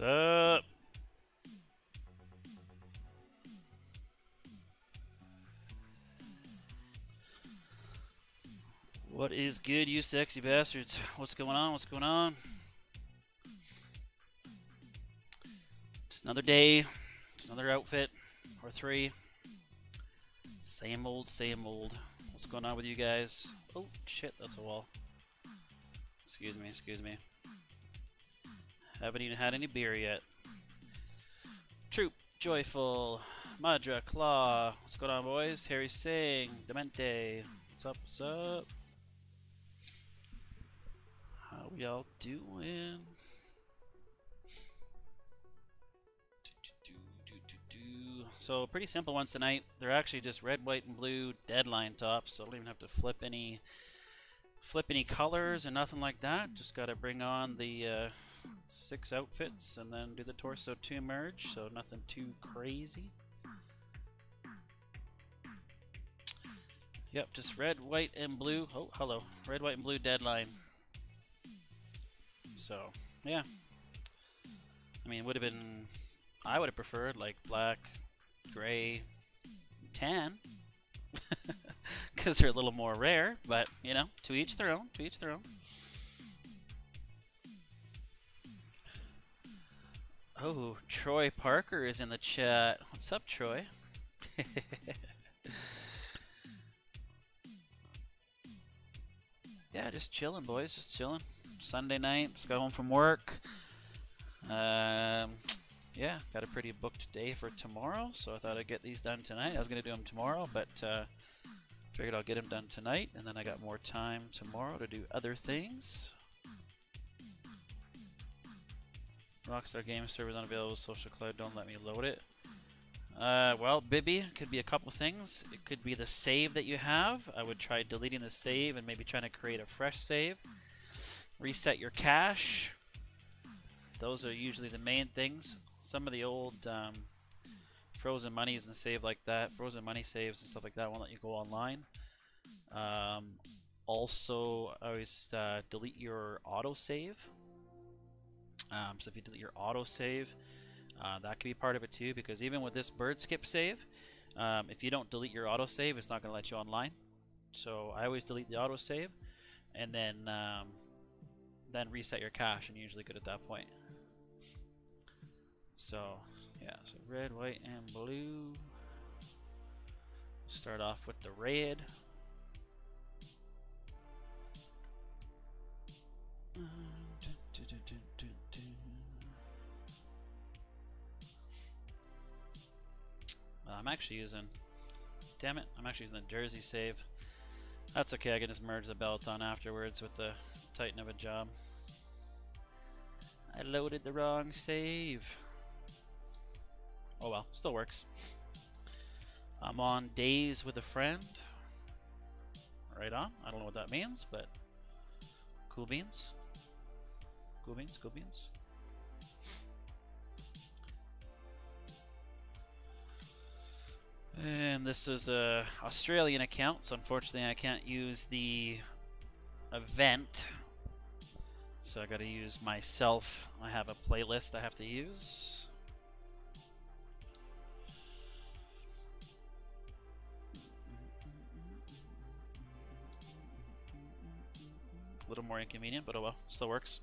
What's up? What is good, you sexy bastards? What's going on? What's going on? It's another day. It's another outfit or three. Same old, same old. What's going on with you guys? Oh, shit, that's a wall. Excuse me, excuse me. Haven't even had any beer yet. Troop, Joyful, Madra, Claw. What's going on, boys? Harry Singh, Demente. What's up, what's up? How we all doing? So pretty simple ones tonight. They're actually just red, white, and blue deadline tops, so I don't even have to flip any flip any colors or nothing like that. Just got to bring on the uh, six outfits and then do the torso two merge, so nothing too crazy. Yep, just red, white, and blue. Oh, hello. Red, white, and blue deadline. So, yeah. I mean, would have been... I would have preferred, like, black, gray, tan. Because they're a little more rare, but, you know, to each their own, to each their own. Oh, Troy Parker is in the chat. What's up, Troy? yeah, just chilling, boys. Just chilling. Sunday night. Just got home from work. Um, yeah, got a pretty booked day for tomorrow, so I thought I'd get these done tonight. I was going to do them tomorrow, but uh, figured I'll get them done tonight, and then I got more time tomorrow to do other things. Rockstar Game Server is unavailable. Social Club don't let me load it. Uh, well, Bibby it could be a couple things. It could be the save that you have. I would try deleting the save and maybe trying to create a fresh save. Reset your cache. Those are usually the main things. Some of the old um, frozen monies and save like that, frozen money saves and stuff like that won't let you go online. Um, also, always uh, delete your autosave. Um, so if you delete your autosave, uh, that could be part of it too, because even with this bird skip save, um, if you don't delete your autosave, it's not going to let you online. So I always delete the autosave, and then um, then reset your cache, and usually good at that point. So yeah, so red, white, and blue. Start off with the red. I'm actually using, damn it, I'm actually using the jersey save. That's okay, I can just merge the belt on afterwards with the Titan of a job. I loaded the wrong save. Oh well, still works. I'm on DayZ with a friend. Right on. I don't know what that means, but cool beans. Cool beans, cool beans. And this is a Australian account, so unfortunately I can't use the event. So I gotta use myself. I have a playlist I have to use. Little more inconvenient, but oh well, still works.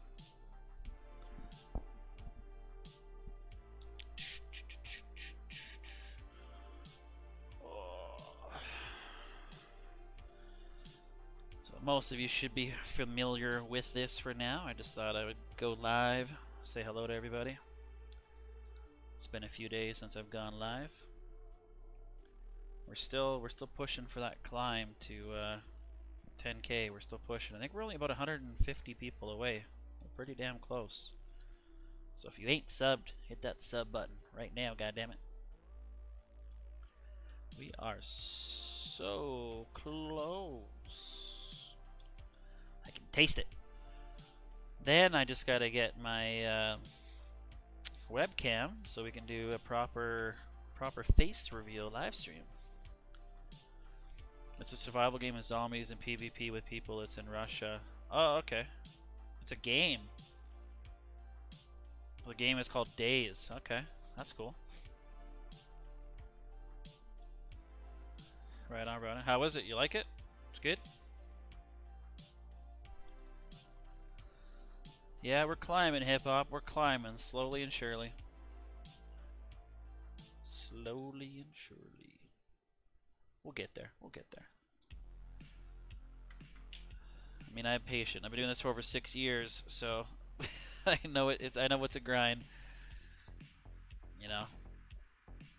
So most of you should be familiar with this for now. I just thought I would go live, say hello to everybody. It's been a few days since I've gone live. We're still we're still pushing for that climb to uh, 10k. We're still pushing. I think we're only about 150 people away. We're pretty damn close. So if you ain't subbed, hit that sub button right now, goddammit. We are so close I can taste it. Then I just got to get my uh, webcam so we can do a proper proper face reveal live stream. It's a survival game with zombies and PvP with people. It's in Russia. Oh, okay. It's a game. The game is called DayZ. Okay, that's cool. Right on, Ronan. How is it? You like it? It's good? Yeah, we're climbing, hip-hop. We're climbing, slowly and surely. Slowly and surely. We'll get there. We'll get there. I mean, I'm patient. I've been doing this for over six years, so I know it, it's. I know it's a grind. You know,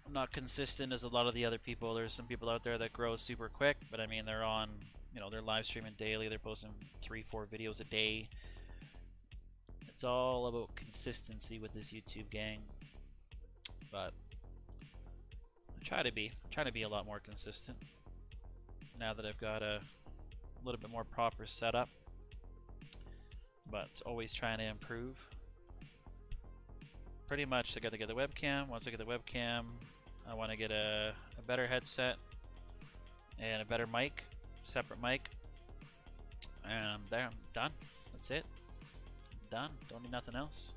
I'm not consistent as a lot of the other people. There's some people out there that grow super quick, but I mean, they're on. You know, they're live streaming daily. They're posting three, four videos a day. It's all about consistency with this YouTube gang. But I try to be. I try to be a lot more consistent. Now that I've got a little bit more proper setup. But always trying to improve. Pretty much I got to get the webcam. Once I get the webcam, I want to get a, a better headset and a better mic, separate mic. And there, I'm done. That's it. Done. Don't need nothing else.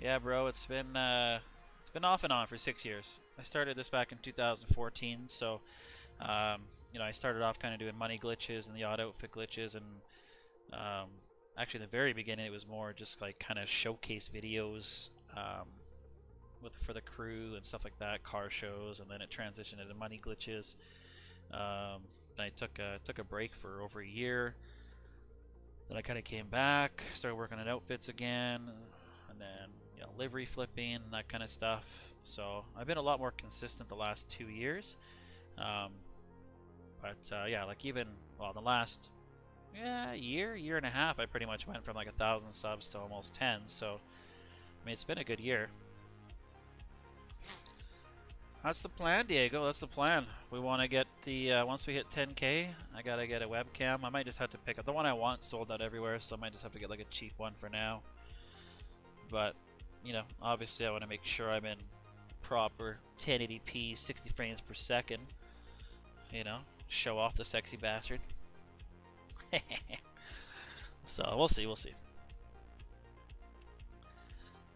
Yeah, bro, it's been uh, it's been off and on for six years. I started this back in 2014, so um, you know I started off kind of doing money glitches and the odd outfit glitches, and um, actually in the very beginning it was more just like kind of showcase videos um, with for the crew and stuff like that, car shows, and then it transitioned into money glitches. Um, I took a, took a break for over a year. Then I kind of came back, started working on outfits again, and then you know livery flipping and that kind of stuff. So I've been a lot more consistent the last two years. Um, but uh, yeah, like even well the last yeah year, year and a half, I pretty much went from like a thousand subs to almost ten. So I mean it's been a good year. That's the plan, Diego. That's the plan. We want to get the, uh, once we hit 10k, I got to get a webcam. I might just have to pick up, the one I want sold out everywhere, so I might just have to get like a cheap one for now. But, you know, obviously I want to make sure I'm in proper 1080p, 60 frames per second. You know, show off the sexy bastard. so, we'll see, we'll see.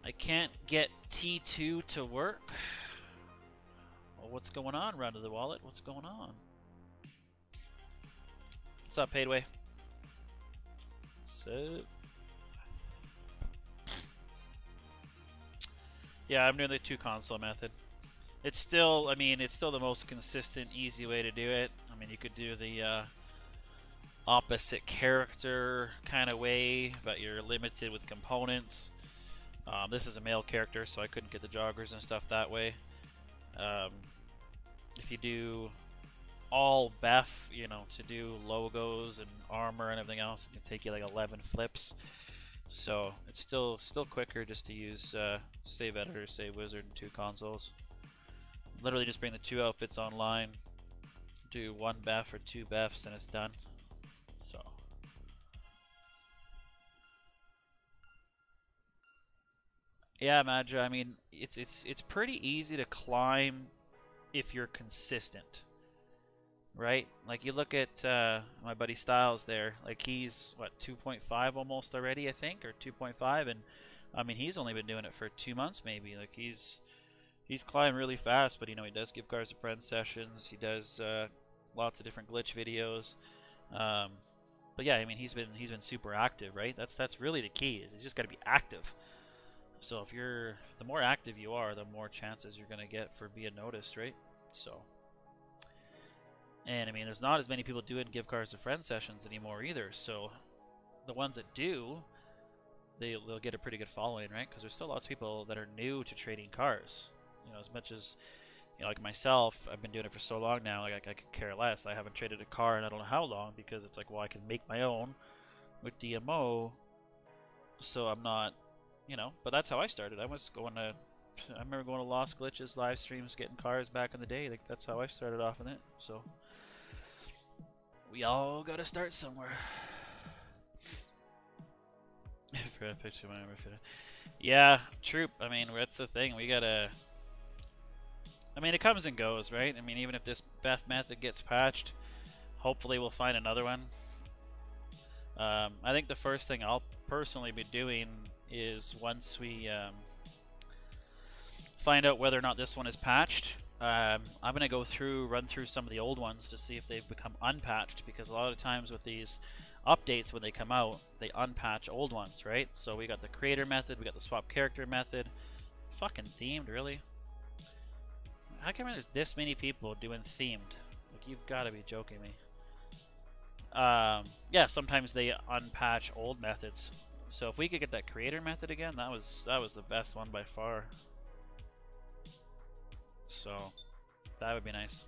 I can't get T2 to work. Well, what's going on, Run to the Wallet? What's going on? What's up, Paidway? So... Yeah, I'm doing the two console method. It's still, I mean, it's still the most consistent, easy way to do it. I mean, you could do the uh, opposite character kind of way, but you're limited with components. Um, this is a male character, so I couldn't get the joggers and stuff that way. Um, if you do all Beth, you know, to do logos and armor and everything else, it can take you like 11 flips. So it's still still quicker just to use uh, Save Editor, Save Wizard, and two consoles. Literally just bring the two outfits online, do one Beth or two Beths, and it's done. So. Yeah, Madra, I mean, it's it's it's pretty easy to climb if you're consistent. Right? Like you look at uh, my buddy Styles there, like he's what 2.5 almost already, I think, or 2.5, and I mean he's only been doing it for two months maybe. Like he's he's climbing really fast, but you know he does give cars to friends sessions. He does uh, lots of different glitch videos. Um, but yeah, I mean he's been he's been super active, right? That's that's really the key. Is he's just got to be active. So if you're, the more active you are, the more chances you're going to get for being noticed, right? So, and I mean, there's not as many people doing give cars to friends sessions anymore either. So, the ones that do, they, they'll get a pretty good following, right? Because there's still lots of people that are new to trading cars. You know, as much as, you know, like myself, I've been doing it for so long now, like I, I could care less. I haven't traded a car in I don't know how long because it's like, well, I can make my own with DMO, so I'm not you know, but that's how I started. I was going to, I remember going to Lost Glitches live streams, getting cars back in the day. Like that's how I started off in it. So we all got to start somewhere. picture Yeah, troop. I mean, that's the thing. We gotta. I mean, it comes and goes, right? I mean, even if this Beth method gets patched, hopefully we'll find another one. Um, I think the first thing I'll personally be doing is once we um, find out whether or not this one is patched, Um, I'm gonna go through, run through some of the old ones to see if they've become unpatched. Because a lot of times with these updates, when they come out, they unpatch old ones, right? So we got the creator method, we got the swap character method. Fucking themed, really? How come there's this many people doing themed? Like you've got to be joking me. Um, yeah, sometimes they unpatch old methods. So if we could get that creator method again, that was that was the best one by far. So that would be nice.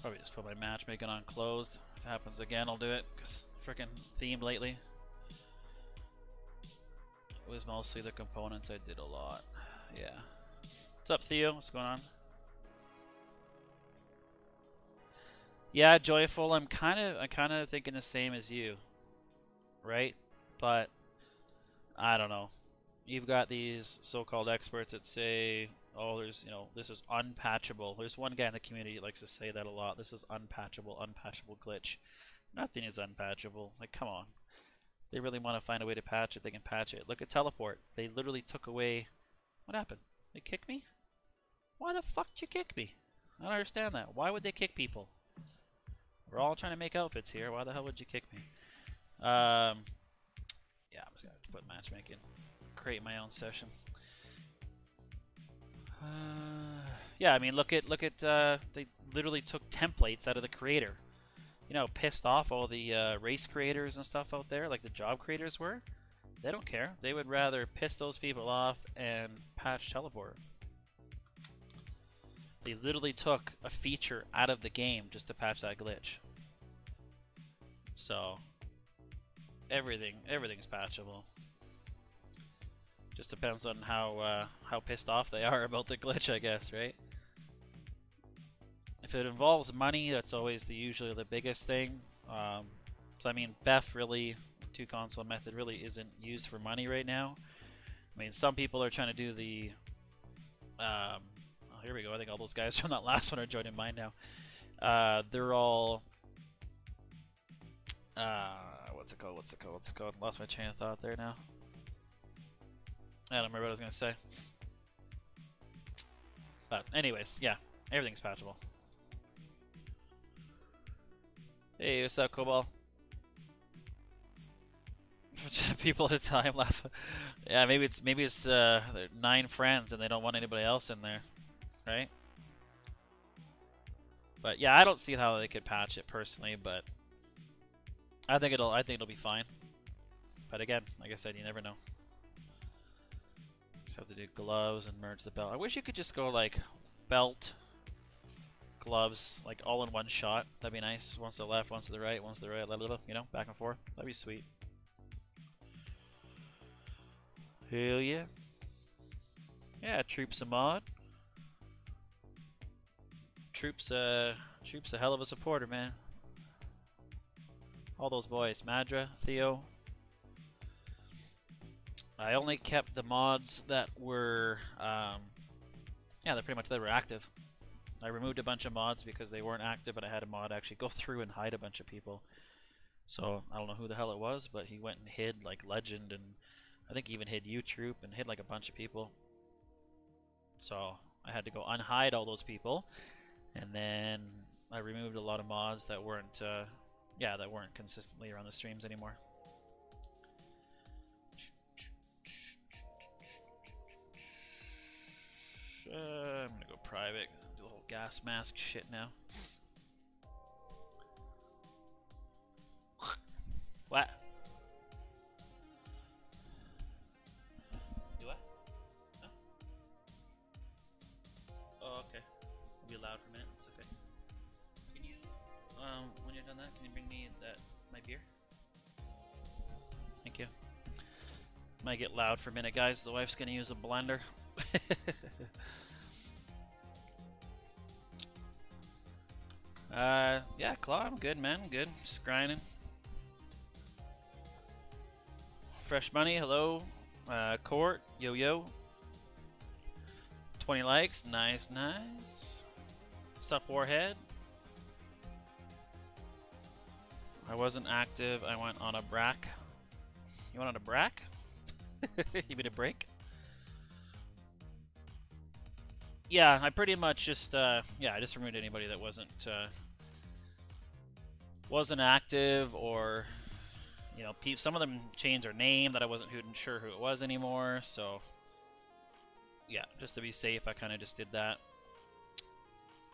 Probably just put my matchmaking on closed. If it happens again, I'll do it. Cause freaking themed lately. It was mostly the components I did a lot. Yeah. What's up, Theo? What's going on? Yeah, joyful. I'm kind of, I'm kind of thinking the same as you, right? But I don't know. You've got these so-called experts that say, "Oh, there's, you know, this is unpatchable." There's one guy in the community that likes to say that a lot. This is unpatchable, unpatchable glitch. Nothing is unpatchable. Like, come on. They really want to find a way to patch it. They can patch it. Look at teleport. They literally took away. What happened? They kicked me. Why the fuck did you kick me? I don't understand that. Why would they kick people? We're all trying to make outfits here. Why the hell would you kick me? Um, yeah, I'm just gonna put matchmaking. Create my own session. Uh, yeah, I mean, look at look at. Uh, they literally took templates out of the creator. You know, pissed off all the uh, race creators and stuff out there, like the job creators were. They don't care. They would rather piss those people off and patch teleport. They literally took a feature out of the game just to patch that glitch. So everything everything's patchable. Just depends on how uh, how pissed off they are about the glitch, I guess, right? If it involves money, that's always the usually the biggest thing. Um, so I mean, Beth really two console method really isn't used for money right now. I mean, some people are trying to do the um, Oh, here we go. I think all those guys from that last one are joining mine now. Uh, they're all. Uh, what's it called? What's it called? What's it called? Lost my chain of thought there now. I don't remember what I was gonna say. But anyways, yeah, everything's patchable. Hey, what's up, Cobalt? People at a time laugh. yeah, maybe it's maybe it's uh, nine friends and they don't want anybody else in there right? But yeah, I don't see how they could patch it personally, but I think it'll I think it'll be fine. But again, like I said, you never know. Do gloves and merge the belt. I wish you could just go like belt, gloves, like all in one shot. That'd be nice. Once to the left, once to the right, once to the right, blah, blah, blah, you know, back and forth. That'd be sweet. Hell yeah. Yeah, troops a mod. Troop's uh, Troop's a hell of a supporter, man. All those boys, Madra, Theo. I only kept the mods that were, um, yeah, they're pretty much they were active. I removed a bunch of mods because they weren't active, but I had a mod actually go through and hide a bunch of people. So I don't know who the hell it was, but he went and hid like Legend and I think even hid U Troop and hid like a bunch of people. So I had to go unhide all those people and then I removed a lot of mods that weren't, uh, yeah, that weren't consistently around the streams anymore. Uh, I'm gonna go private, do the whole gas mask shit now. what? Do I? No. Oh, okay. I'll be loud for a minute. It's okay. Can you, um, when you're done that, can you bring me that my beer? Thank you. Might get loud for a minute, guys. The wife's gonna use a blender. uh, yeah, Claw, I'm good, man. Good. Just grinding. Fresh money, hello. Uh, Court, yo yo. 20 likes, nice, nice. Sup, Warhead? I wasn't active, I went on a brack. You went on a brack? you mean a break? Yeah, I pretty much just uh, yeah, I just removed anybody that wasn't uh, wasn't active or you know, some of them changed their name that I wasn't sure who it was anymore. So yeah, just to be safe, I kind of just did that.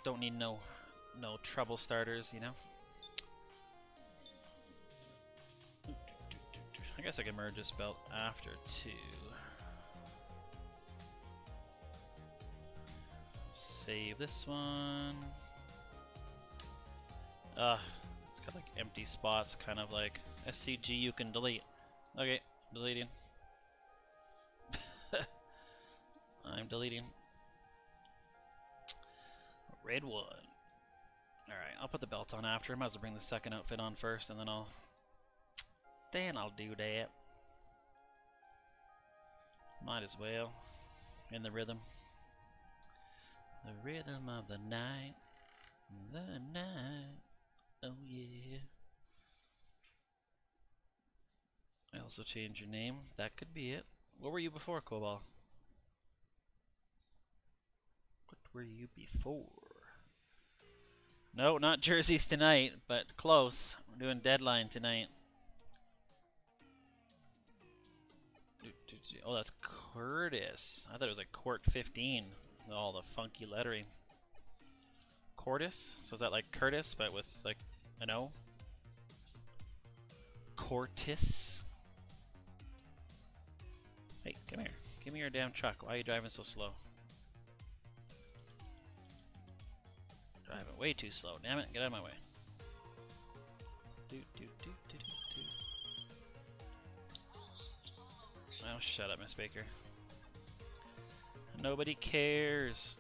Don't need no no trouble starters, you know. I guess I can merge this belt after two. Save this one. Uh, it's got like empty spots, kind of like SCG you can delete. Okay, deleting. I'm deleting. Red one. Alright, I'll put the belt on after. Might as well bring the second outfit on first, and then I'll... Then I'll do that. Might as well. In the rhythm. The rhythm of the night. The night. Oh yeah. I also changed your name. That could be it. What were you before, Cobalt? What were you before? No, not jerseys tonight, but close. We're doing deadline tonight. Oh, that's Curtis. I thought it was like Court 15. All the funky lettering. Cordis? So is that like Curtis, but with like an O? Cortis? Hey, come here. Give me your damn truck. Why are you driving so slow? Driving way too slow. Damn it, get out of my way. Do, do, do, do, do, do. Oh, shut up, Miss Baker. Nobody cares.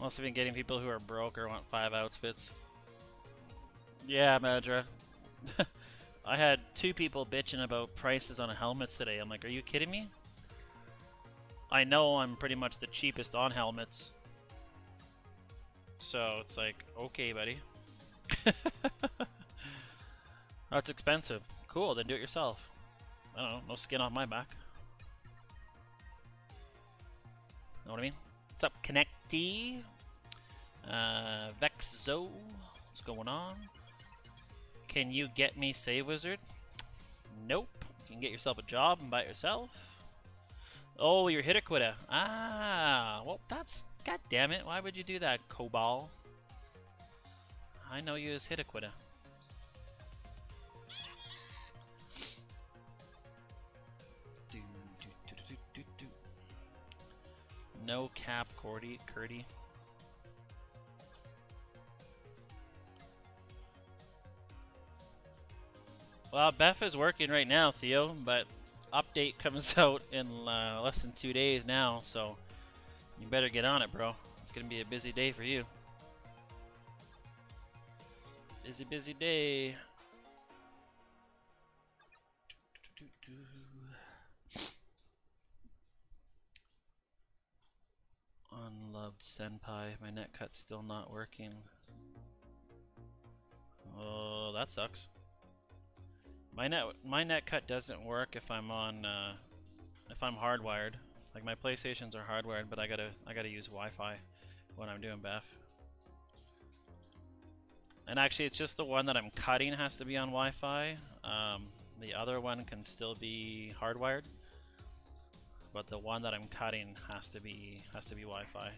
Must have been getting people who are broke or want five outfits. Yeah, Madra. I had two people bitching about prices on helmets today. I'm like, are you kidding me? I know I'm pretty much the cheapest on helmets. So it's like, okay, buddy. That's expensive. Cool, then do it yourself. I don't know, no skin on my back. Know what I mean? What's up, Connecty? Uh, Vexo, what's going on? Can you get me Save Wizard? Nope. You can get yourself a job and buy it yourself. Oh, you're Hitaquita. Ah, well, that's... God damn it. Why would you do that, Cobal? I know you as Hitaquita. No cap, Cordy, Curdy. Well, Beth is working right now, Theo, but update comes out in uh, less than two days now, so you better get on it, bro. It's going to be a busy day for you. Busy, busy day. Senpai. My net cut's still not working. Oh, that sucks. My net my net cut doesn't work if I'm on uh, if I'm hardwired. Like my PlayStations are hardwired, but I gotta I gotta use Wi-Fi when I'm doing BEF. And actually, it's just the one that I'm cutting has to be on Wi-Fi. Um, the other one can still be hardwired, but the one that I'm cutting has to be has to be Wi-Fi.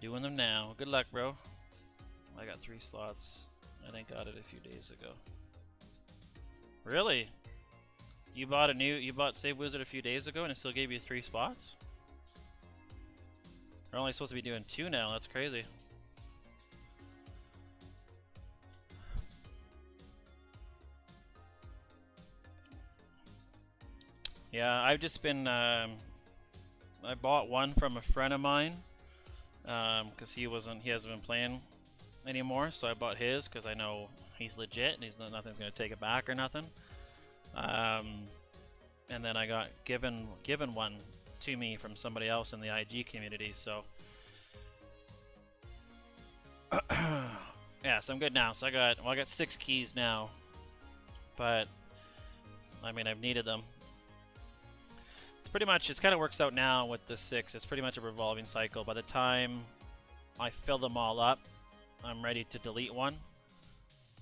Doing them now. Good luck, bro. I got three slots. I think got it a few days ago. Really? You bought a new, you bought Save Wizard a few days ago and it still gave you three spots? We're only supposed to be doing two now, that's crazy. Yeah, I've just been, um, I bought one from a friend of mine because um, he wasn't he hasn't been playing anymore. So I bought his because I know he's legit and he's nothing's gonna take it back or nothing. Um, and then I got given given one to me from somebody else in the IG community. So. Yeah, so I'm good now. So I got well, I got six keys now, but I mean I've needed them. It's pretty much it's kind of works out now with the six. It's pretty much a revolving cycle. By the time I fill them all up, I'm ready to delete one.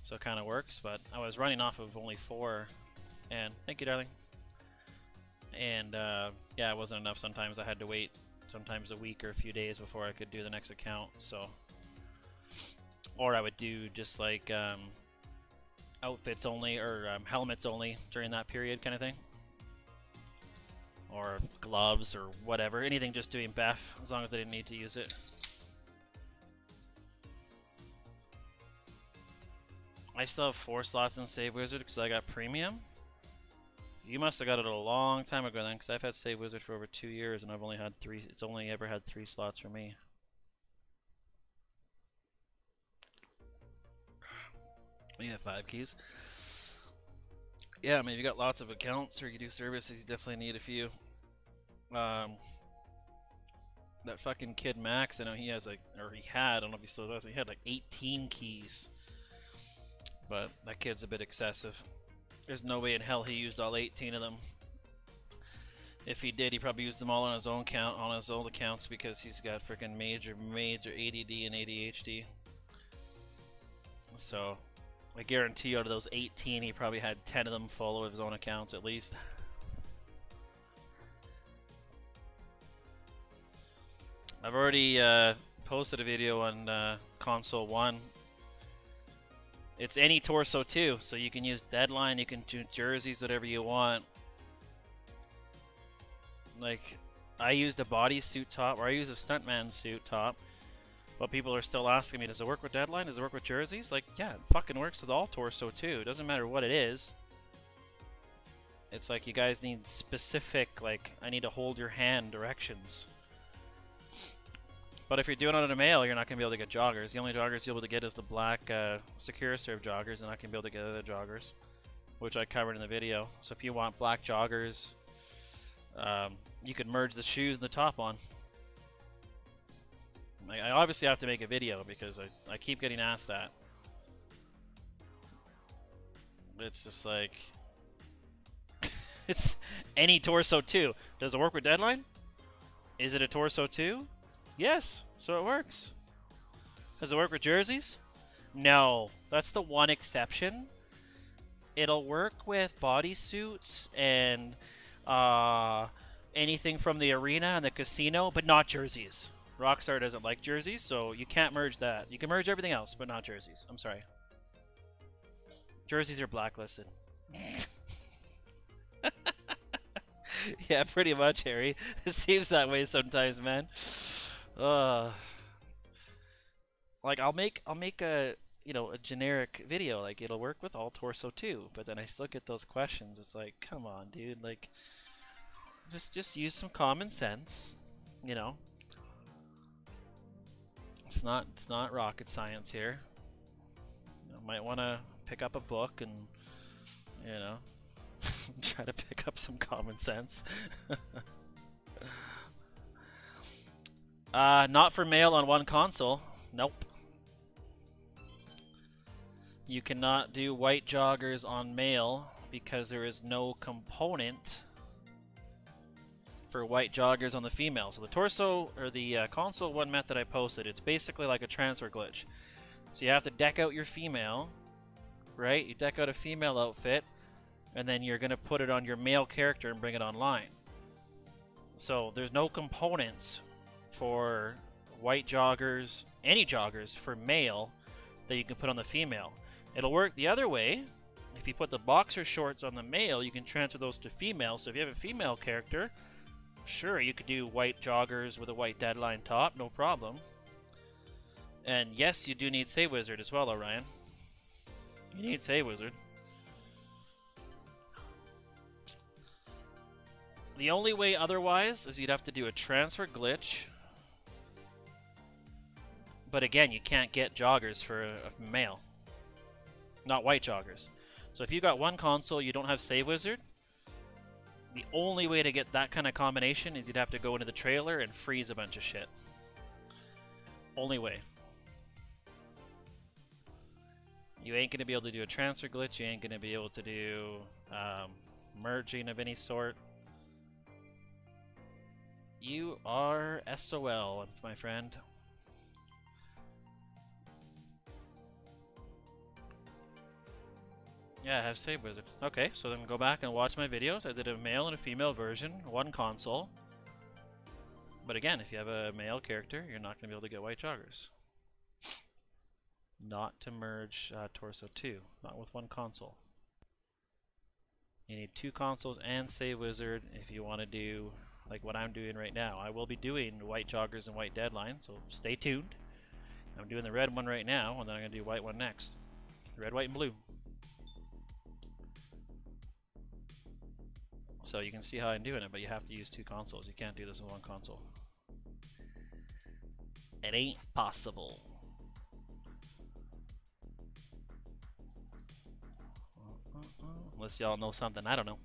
So it kind of works. But I was running off of only four, and thank you, darling. And uh, yeah, it wasn't enough. Sometimes I had to wait sometimes a week or a few days before I could do the next account. So, or I would do just like um, outfits only or um, helmets only during that period, kind of thing. Or gloves or whatever, anything just doing Beth, as long as I didn't need to use it. I still have four slots in Save Wizard because I got premium. You must have got it a long time ago then, because I've had Save Wizard for over two years, and I've only had three. It's only ever had three slots for me. We have five keys. Yeah, I mean, you got lots of accounts, or you do services, you definitely need a few. Um, that fucking kid Max, I know he has like, or he had, I don't know if he still does, he had like 18 keys. But that kid's a bit excessive. There's no way in hell he used all 18 of them. If he did, he probably used them all on his own count, on his own accounts, because he's got freaking major, major ADD and ADHD. So, I guarantee out of those 18, he probably had 10 of them full of his own accounts at least. I've already uh, posted a video on uh, console one it's any torso two, so you can use deadline, you can do jerseys, whatever you want. Like, I used a bodysuit top, or I use a stuntman suit top, but people are still asking me, does it work with deadline? Does it work with jerseys? Like, yeah, it fucking works with all torso two. It doesn't matter what it is. It's like you guys need specific, like, I need to hold your hand directions. But if you're doing it on a male, you're not going to be able to get joggers. The only joggers you'll be able to get is the black uh, SecuroServ joggers, and I can be able to get other joggers, which I covered in the video. So if you want black joggers, um, you can merge the shoes and the top on. I, I obviously have to make a video because I, I keep getting asked that. It's just like... it's any torso two. Does it work with Deadline? Is it a torso two? Yes, so it works. Does it work with jerseys? No, that's the one exception. It'll work with bodysuits and uh, anything from the arena and the casino, but not jerseys. Rockstar doesn't like jerseys, so you can't merge that. You can merge everything else, but not jerseys. I'm sorry. Jerseys are blacklisted. yeah, pretty much, Harry. It seems that way sometimes, man. Uh, like I'll make I'll make a you know a generic video like it'll work with all torso two, but then I still get those questions. It's like, come on, dude, like just just use some common sense, you know. It's not it's not rocket science here. You might want to pick up a book and you know try to pick up some common sense. Uh, not for male on one console. Nope. You cannot do white joggers on male because there is no component for white joggers on the female. So the torso, or the uh, console one method I posted, it's basically like a transfer glitch. So you have to deck out your female, right? You deck out a female outfit, and then you're going to put it on your male character and bring it online. So there's no components for white joggers, any joggers for male that you can put on the female. It'll work the other way. If you put the boxer shorts on the male, you can transfer those to female. So if you have a female character, sure, you could do white joggers with a white deadline top, no problem. And yes, you do need Save Wizard as well, Orion. You need Save Wizard. The only way otherwise is you'd have to do a transfer glitch but again, you can't get joggers for a, male. Not white joggers. So if you got one console, you don't have Save Wizard, the only way to get that kind of combination is you'd have to go into the trailer and freeze a bunch of shit. Only way. You ain't to be able to do a transfer glitch. You ain't to be able to do um, merging of any sort. You are SOL, my friend. Yeah, I have Save Wizard. Okay, so then go back and watch my videos. I did a male and a female version, one console. But again, if you have a male character, you're not going to be able to get white joggers. Not to merge uh, Torso 2, not with one console. You need two consoles and Save Wizard if you want to do like what I'm doing right now. I will be doing white joggers and white deadline, so stay tuned. I'm doing the red one right now, and then I'm going to do white one next. Red, white, and blue. So you can see how I'm doing it, but you have to use two consoles. You can't do this with one console. It ain't possible. Unless y'all know something I don't know.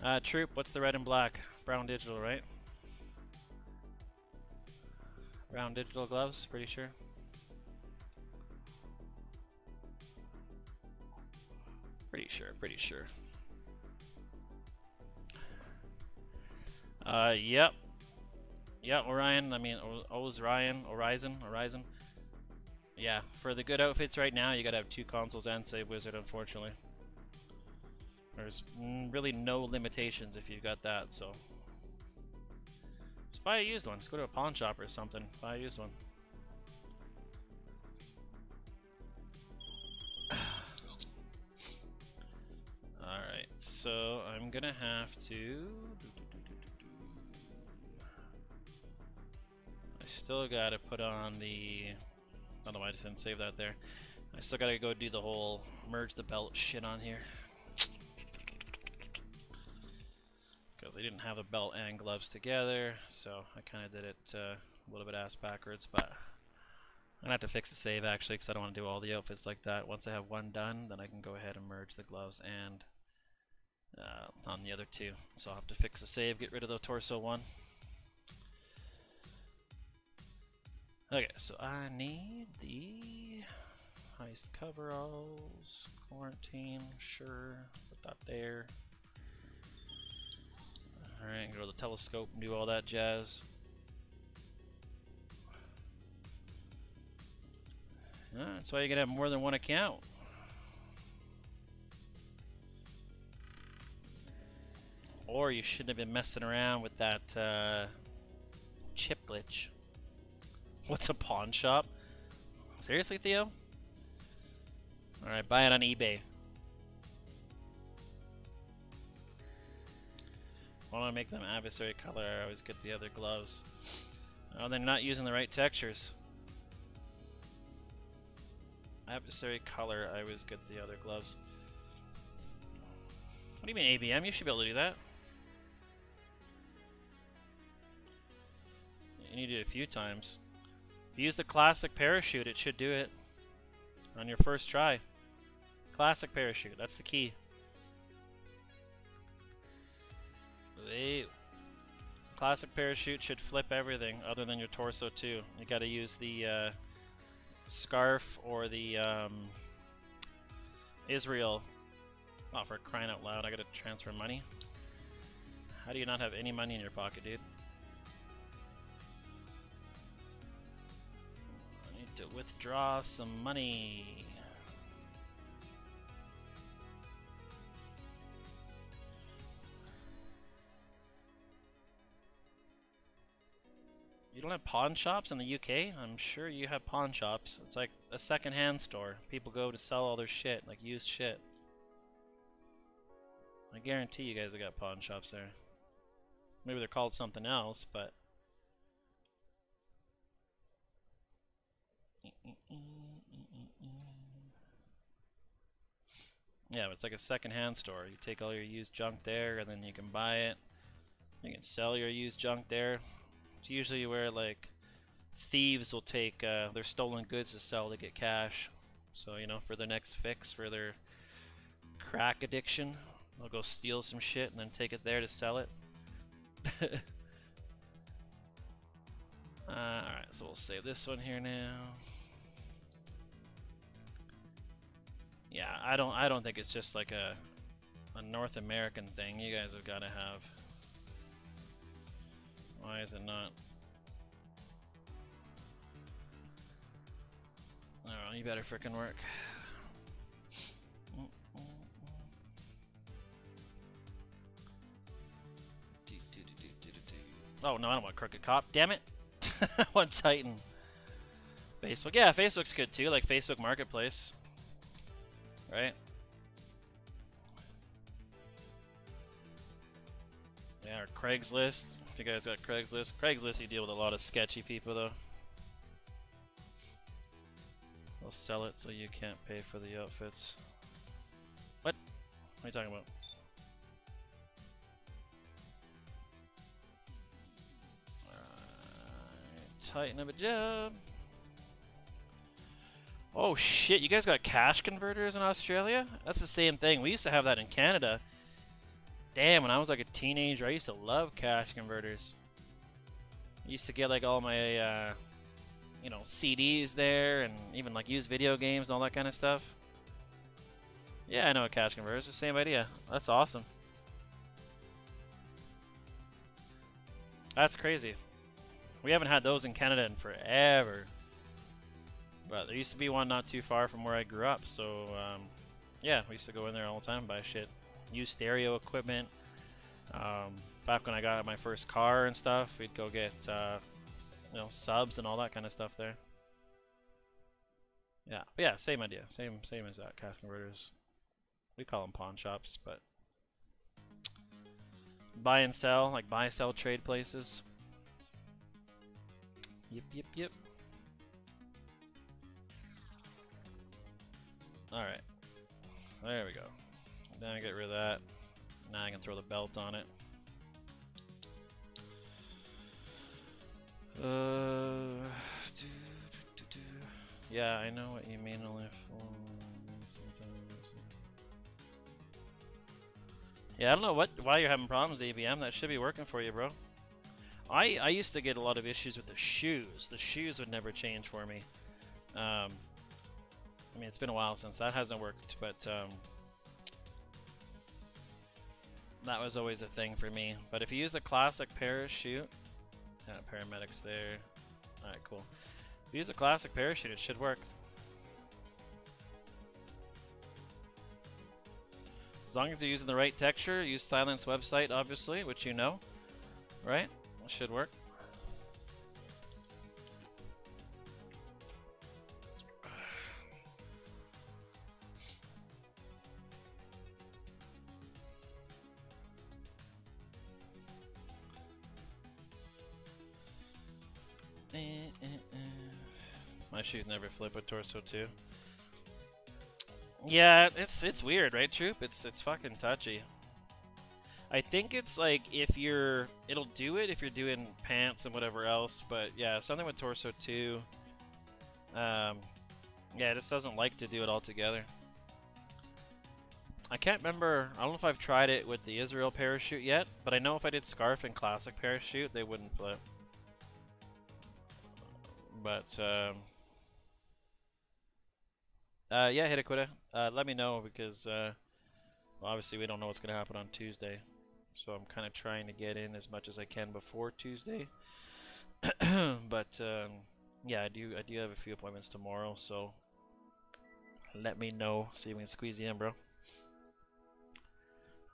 Uh, Troop, what's the red and black? Brown digital, right? Brown digital gloves, pretty sure. Pretty sure, pretty sure. Uh, yep. Yep, Orion, I mean, O's Ryan, Horizon, Horizon. Yeah, for the good outfits right now, you gotta have two consoles and Save Wizard, unfortunately. There's really no limitations if you've got that, so. Just buy a used one. Just go to a pawn shop or something. Buy a used one. So I'm gonna have to... I still gotta put on the... Know why I just didn't save that there. I still gotta go do the whole merge the belt shit on here. because I didn't have a belt and gloves together, so I kind of did it uh, a little bit ass backwards, but I'm to have to fix the save actually because I don't want to do all the outfits like that. Once I have one done, then I can go ahead and merge the gloves and uh, on the other two. So I'll have to fix the save, get rid of the torso one. Okay, so I need the heist coveralls, quarantine, sure, put that there. Alright, go to the telescope and do all that jazz. That's why you gotta have more than one account. Or you shouldn't have been messing around with that uh, chip glitch. What's a pawn shop? Seriously, Theo? Alright, buy it on eBay. Why don't I make them adversary color, I always get the other gloves. Oh, they're not using the right textures. Adversary color, I always get the other gloves. What do you mean ABM? You should be able to do that. Need it a few times. Use the classic parachute, it should do it on your first try. Classic parachute, that's the key. Wait. Classic parachute should flip everything other than your torso two. You gotta use the uh, scarf or the um, Israel. Oh, for crying out loud, I gotta transfer money. How do you not have any money in your pocket, dude? To withdraw some money. You don't have pawn shops in the UK? I'm sure you have pawn shops. It's like a second-hand store. People go to sell all their shit, like used shit. I guarantee you guys have got pawn shops there. Maybe they're called something else, but... Yeah, it's like a second-hand store. You take all your used junk there, and then you can buy it. You can sell your used junk there. It's usually where like thieves will take uh, their stolen goods to sell to get cash. So you know, for their next fix for their crack addiction, they'll go steal some shit and then take it there to sell it. Uh, Alright, so we'll save this one here now. Yeah, I don't I don't think it's just like a a North American thing. You guys have got to have. Why is it not? Oh, you better frickin' work. Oh no, I don't want Crooked Cop. Damn it! One Titan. Facebook. Yeah, Facebook's good too. Like Facebook Marketplace. Right? Yeah, or Craigslist. If you guys got Craigslist. Craigslist, you deal with a lot of sketchy people though. They'll sell it so you can't pay for the outfits. What? What are you talking about? Tighten up a job. Oh shit, you guys got cash converters in Australia? That's the same thing. We used to have that in Canada. Damn, when I was like a teenager, I used to love cash converters. I used to get like all my, uh, you know, CDs there and even like use video games and all that kind of stuff. Yeah, I know a cash converter. It's the same idea. That's awesome. That's crazy. We haven't had those in Canada in forever. But there used to be one not too far from where I grew up, so um, yeah, we used to go in there all the time buy shit. Use stereo equipment. Um, back when I got my first car and stuff, we'd go get uh, you know subs and all that kind of stuff there. Yeah, but yeah, same idea, same same as that. Cash converters. We call them pawn shops, but buy and sell, like buy sell trade places. Yep, yep, yep. Alright. There we go. Now I get rid of that. Now I can throw the belt on it. Uh, yeah, I know what you mean. Only Yeah, I don't know what why you're having problems, ABM. That should be working for you, bro. I I used to get a lot of issues with the shoes. The shoes would never change for me. Um, I mean, it's been a while since that hasn't worked, but um, that was always a thing for me. But if you use the classic parachute, yeah, paramedics there. All right, cool. If you use a classic parachute, it should work. As long as you're using the right texture, use Silent's website, obviously, which you know, right? Should work. Eh, eh, eh. My shoes never flip a torso two. Yeah, it's it's weird, right, Troop? It's it's fucking touchy. I think it's like if you're, it'll do it if you're doing pants and whatever else, but yeah, something with torso two. Um, yeah, it just doesn't like to do it all together. I can't remember, I don't know if I've tried it with the Israel parachute yet, but I know if I did Scarf and Classic parachute, they wouldn't flip. But, um, uh, yeah, Hitaquita, uh, let me know because, uh, well, obviously we don't know what's going to happen on Tuesday. So I'm kind of trying to get in as much as I can before Tuesday. but um, yeah, I do I do have a few appointments tomorrow, so let me know. See if we can squeeze you in, bro.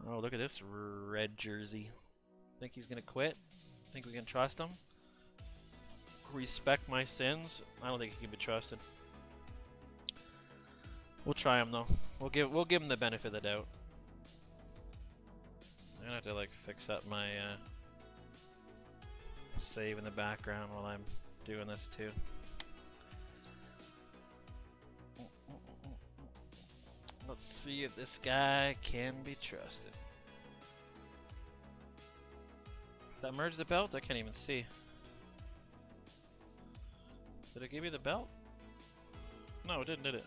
Oh, look at this red jersey. Think he's gonna quit? Think we can trust him? Respect my sins? I don't think he can be trusted. We'll try him though. We'll give we'll give him the benefit of the doubt. I'm gonna have to like fix up my uh, save in the background while I'm doing this too. Let's see if this guy can be trusted. That merge the belt? I can't even see. Did it give me the belt? No, it didn't, did it?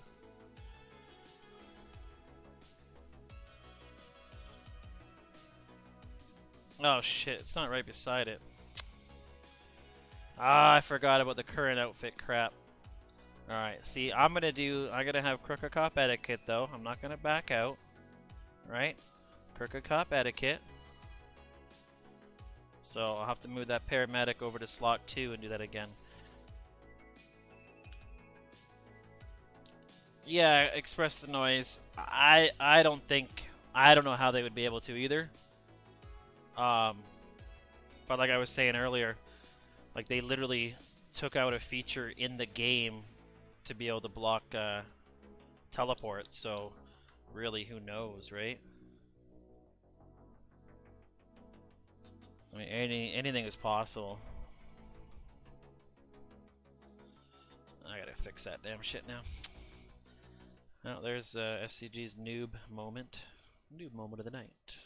Oh shit, it's not right beside it. Ah, I forgot about the current outfit crap. Alright, see, I'm gonna do, I'm gonna have Crooked Cop etiquette though. I'm not gonna back out. Right? Crooked Cop etiquette. So I'll have to move that paramedic over to slot 2 and do that again. Yeah, express the noise. I I don't think I don't know how they would be able to either. Um, but like I was saying earlier, like they literally took out a feature in the game to be able to block uh, teleport. So really, who knows, right? I mean, any anything is possible. I gotta fix that damn shit now. Oh, there's uh, SCG's noob moment. Noob moment of the night.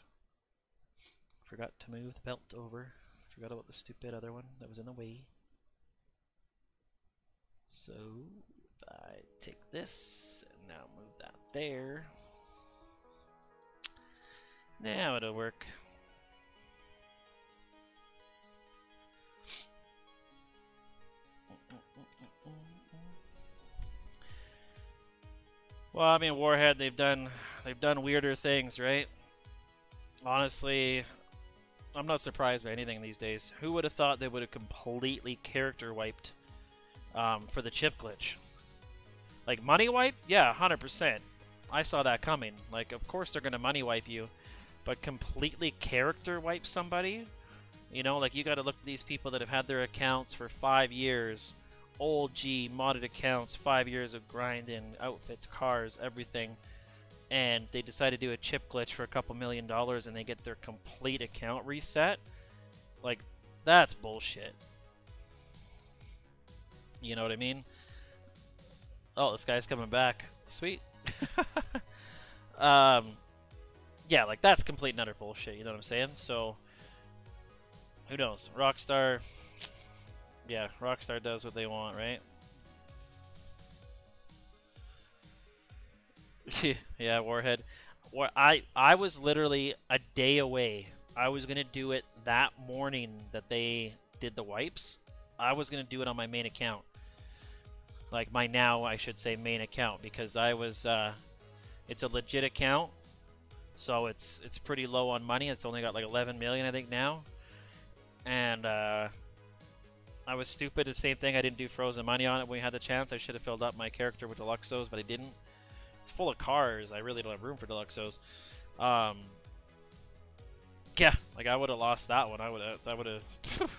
Forgot to move the belt over. Forgot about the stupid other one that was in the way. So, I take this, and now move that there. Now it'll work. Well, I mean, Warhead, they've done they've done weirder things, right? Honestly, I'm not surprised by anything these days. Who would have thought they would have completely character wiped um, for the chip glitch? Like money wipe? Yeah, 100%. I saw that coming. Like, of course they're gonna money wipe you, but completely character wipe somebody? You know, like you got to look at these people that have had their accounts for five years old G modded accounts, five years of grinding, outfits, cars, everything, and they decide to do a chip glitch for a couple million dollars and they get their complete account reset, like, that's bullshit. You know what I mean? Oh, this guy's coming back. Sweet. um, yeah, like, that's complete and utter bullshit, you know what I'm saying? So, who knows? Rockstar yeah, Rockstar does what they want, right? yeah, Warhead. I I was literally a day away. I was gonna do it that morning that they did the wipes. I was gonna do it on my main account, like my now I should say main account because I was. Uh, it's a legit account, so it's it's pretty low on money. It's only got like 11 million I think now, and uh, I was stupid. The same thing. I didn't do frozen money on it when we had the chance. I should have filled up my character with Deluxos, but I didn't. It's full of cars. I really don't have room for Deluxos. Um, yeah, like I would have lost that one. I would have. That would have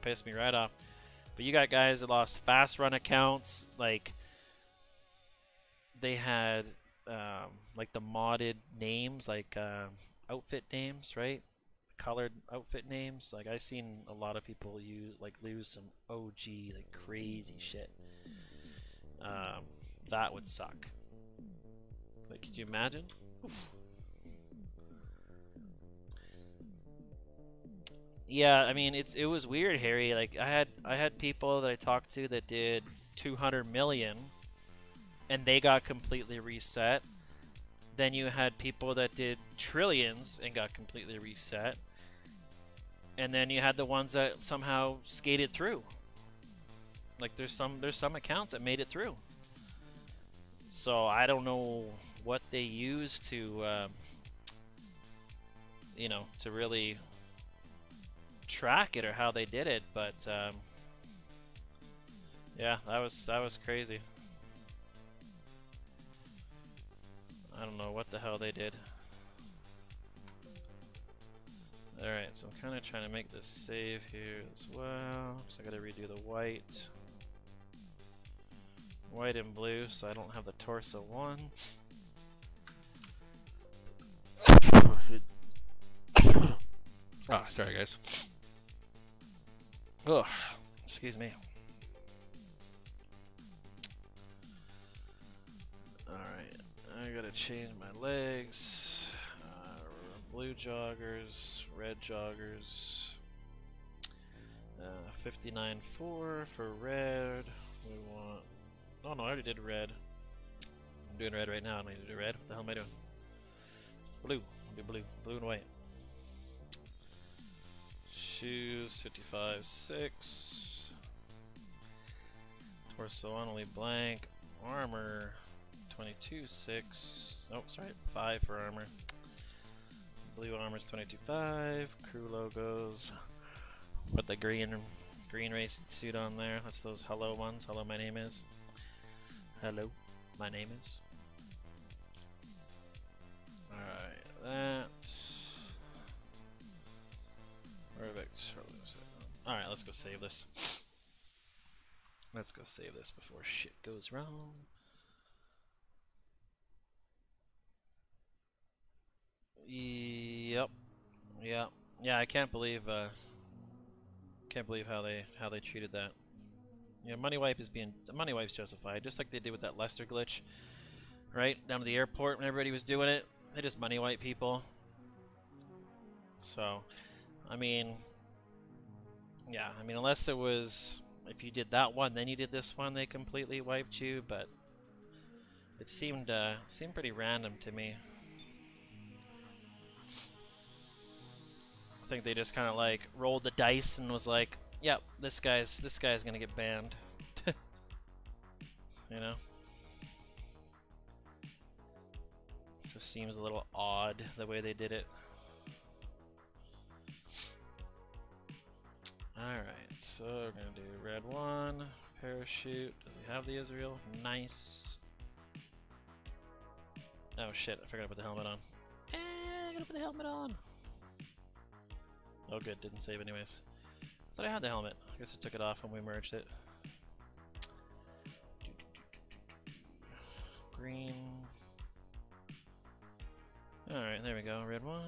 pissed me right off. But you got guys that lost fast run accounts. Like they had um, like the modded names, like uh, outfit names, right? colored outfit names. Like I seen a lot of people use like lose some OG like crazy shit. Um, that would suck. Like, could you imagine? Oof. Yeah, I mean it's it was weird, Harry. Like I had I had people that I talked to that did 200 million, and they got completely reset. Then you had people that did trillions and got completely reset and then you had the ones that somehow skated through. Like there's some there's some accounts that made it through. So I don't know what they use to, uh, you know, to really track it or how they did it, but um, yeah, that was that was crazy. I don't know what the hell they did. Alright, so I'm kind of trying to make this save here as well. So I gotta redo the white. White and blue, so I don't have the torso one. Oh, sorry guys. Excuse me. Alright, I gotta change my legs blue joggers, red joggers. Uh, 59.4 for red. We want. Oh no, I already did red. I'm doing red right now. I need to do red. What the hell am I doing? Blue. do blue. Blue and white. Shoes 55 6. Torso on, only blank. Armor, 22, 6. Oh, sorry, 5 for armor. Blue armor's 22, 5. Crew logos. Put the green green racing suit on there. That's those hello ones. Hello, my name is. Hello, my name is. Alright, that. Perfect. Alright, let's go save this. Let's go save this before shit goes wrong. Yep. Yeah. Yeah, I can't believe uh can't believe how they how they treated that. Yeah, money wipe is being money wipe's justified, just like they did with that Lester glitch. Right? Down to the airport when everybody was doing it. They just money wipe people. So I mean yeah, I mean unless it was if you did that one, then you did this one, they completely wiped you, but it seemed uh, seemed pretty random to me. I think they just kind of like rolled the dice and was like, "Yep, this guy's this guy's gonna get banned." you know, just seems a little odd the way they did it. Alright, so we're gonna do red one, parachute. Does he have the Israel? Nice. Oh shit, I forgot to put the helmet on. Eh, I gotta put the helmet on. Oh good, didn't save anyways. Thought I had the helmet. I guess I took it off when we merged it. Green. Alright, there we go. Red one.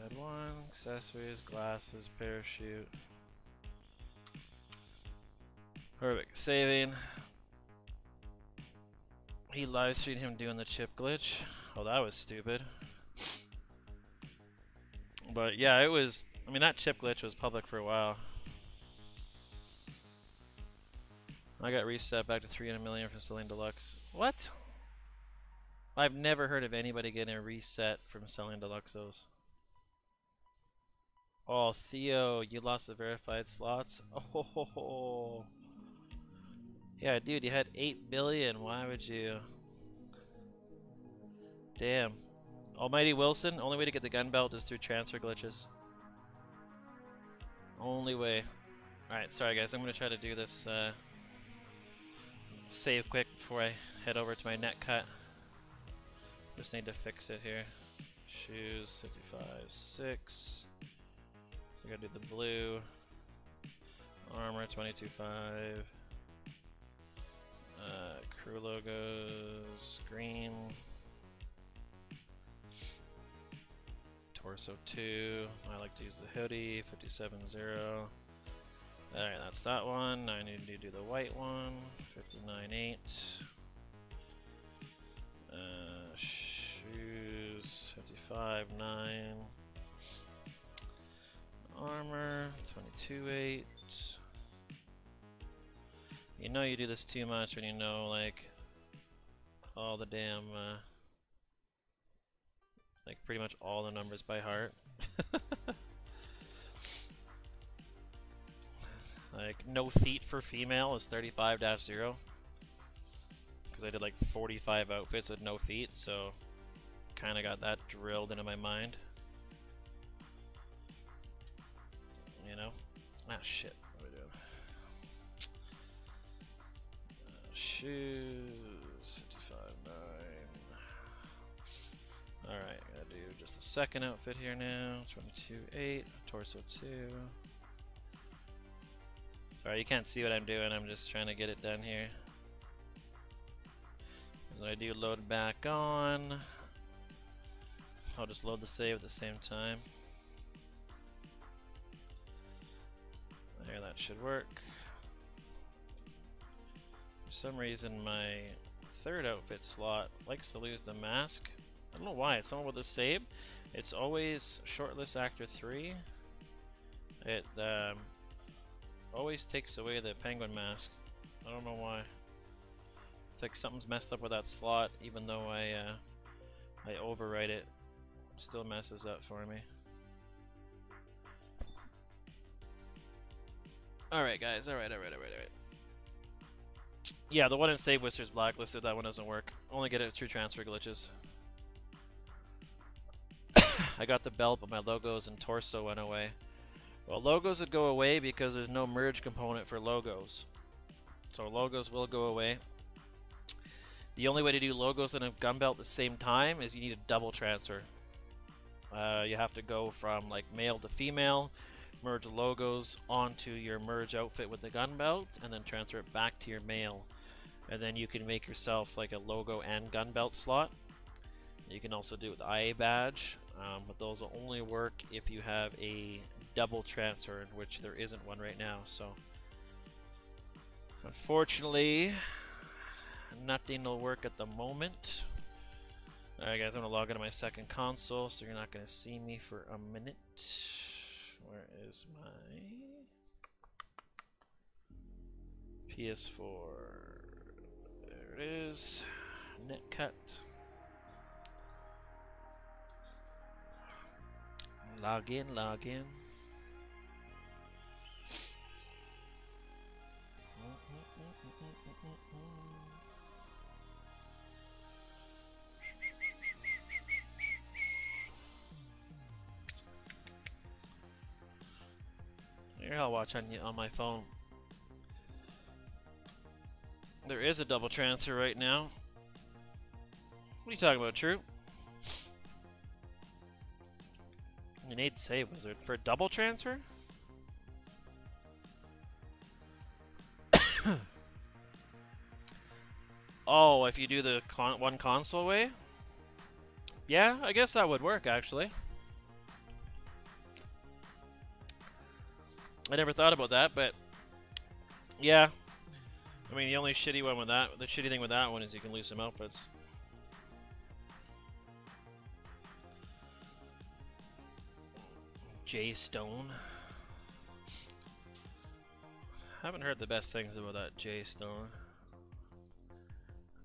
Red one, accessories, glasses, parachute. Perfect. Saving. He live streamed him doing the chip glitch. Oh, that was stupid. But yeah, it was. I mean, that chip glitch was public for a while. I got reset back to 300 million for selling deluxe. What? I've never heard of anybody getting a reset from selling deluxos. Oh, Theo, you lost the verified slots? Oh, yeah, dude, you had 8 billion. Why would you? Damn. Almighty Wilson, only way to get the gun belt is through transfer glitches. Only way. Alright, sorry guys, I'm going to try to do this uh, save quick before I head over to my net cut. Just need to fix it here. Shoes, 55, 6. I gotta do the blue. Armor 22.5. Uh, crew logos, green. Torso 2. I like to use the hoodie, 57.0. Alright, that's that one. I need to do the white one, 59.8. Uh, shoes, 55.9 armor, 22.8. You know you do this too much when you know, like, all the damn, uh, like, pretty much all the numbers by heart. like, no feet for female is 35-0. Because I did, like, 45 outfits with no feet, so kind of got that drilled into my mind. You know? Ah, shit. What are we doing? Uh, shoes, 55.9. Alright, gotta do just the second outfit here now. 22.8, torso 2. Sorry, you can't see what I'm doing. I'm just trying to get it done here. As I do load back on, I'll just load the save at the same time. There, that should work. For some reason, my third outfit slot likes to lose the mask. I don't know why. It's something with the save. It's always shortlist actor 3. It um, always takes away the penguin mask. I don't know why. It's like something's messed up with that slot, even though I uh, I overwrite it. Still messes up for me. Alright, guys. Alright, alright, alright, alright. Yeah, the one in Save Wizard's blacklisted. That one doesn't work. Only get it through transfer glitches. I got the belt, but my logos and torso went away. Well, logos would go away because there's no merge component for logos. So logos will go away. The only way to do logos and a gun belt at the same time is you need a double transfer. Uh, you have to go from like male to female, merge logos onto your merge outfit with the gun belt, and then transfer it back to your male. And then you can make yourself like a logo and gun belt slot. You can also do it with IA badge, um, but those will only work if you have a double transfer, in which there isn't one right now. So, unfortunately, nothing will work at the moment. Alright guys, I'm going to log into my second console, so you're not going to see me for a minute. Where is my PS4? There it is. Netcut. Log in, log in. I'll watch on on my phone. There is a double transfer right now. What are you talking about, True? You need to save wizard for a double transfer? oh, if you do the con one console way? Yeah, I guess that would work actually. I never thought about that, but yeah. I mean, the only shitty one with that, the shitty thing with that one is you can lose some outfits. Jay Stone. Haven't heard the best things about that Jay Stone.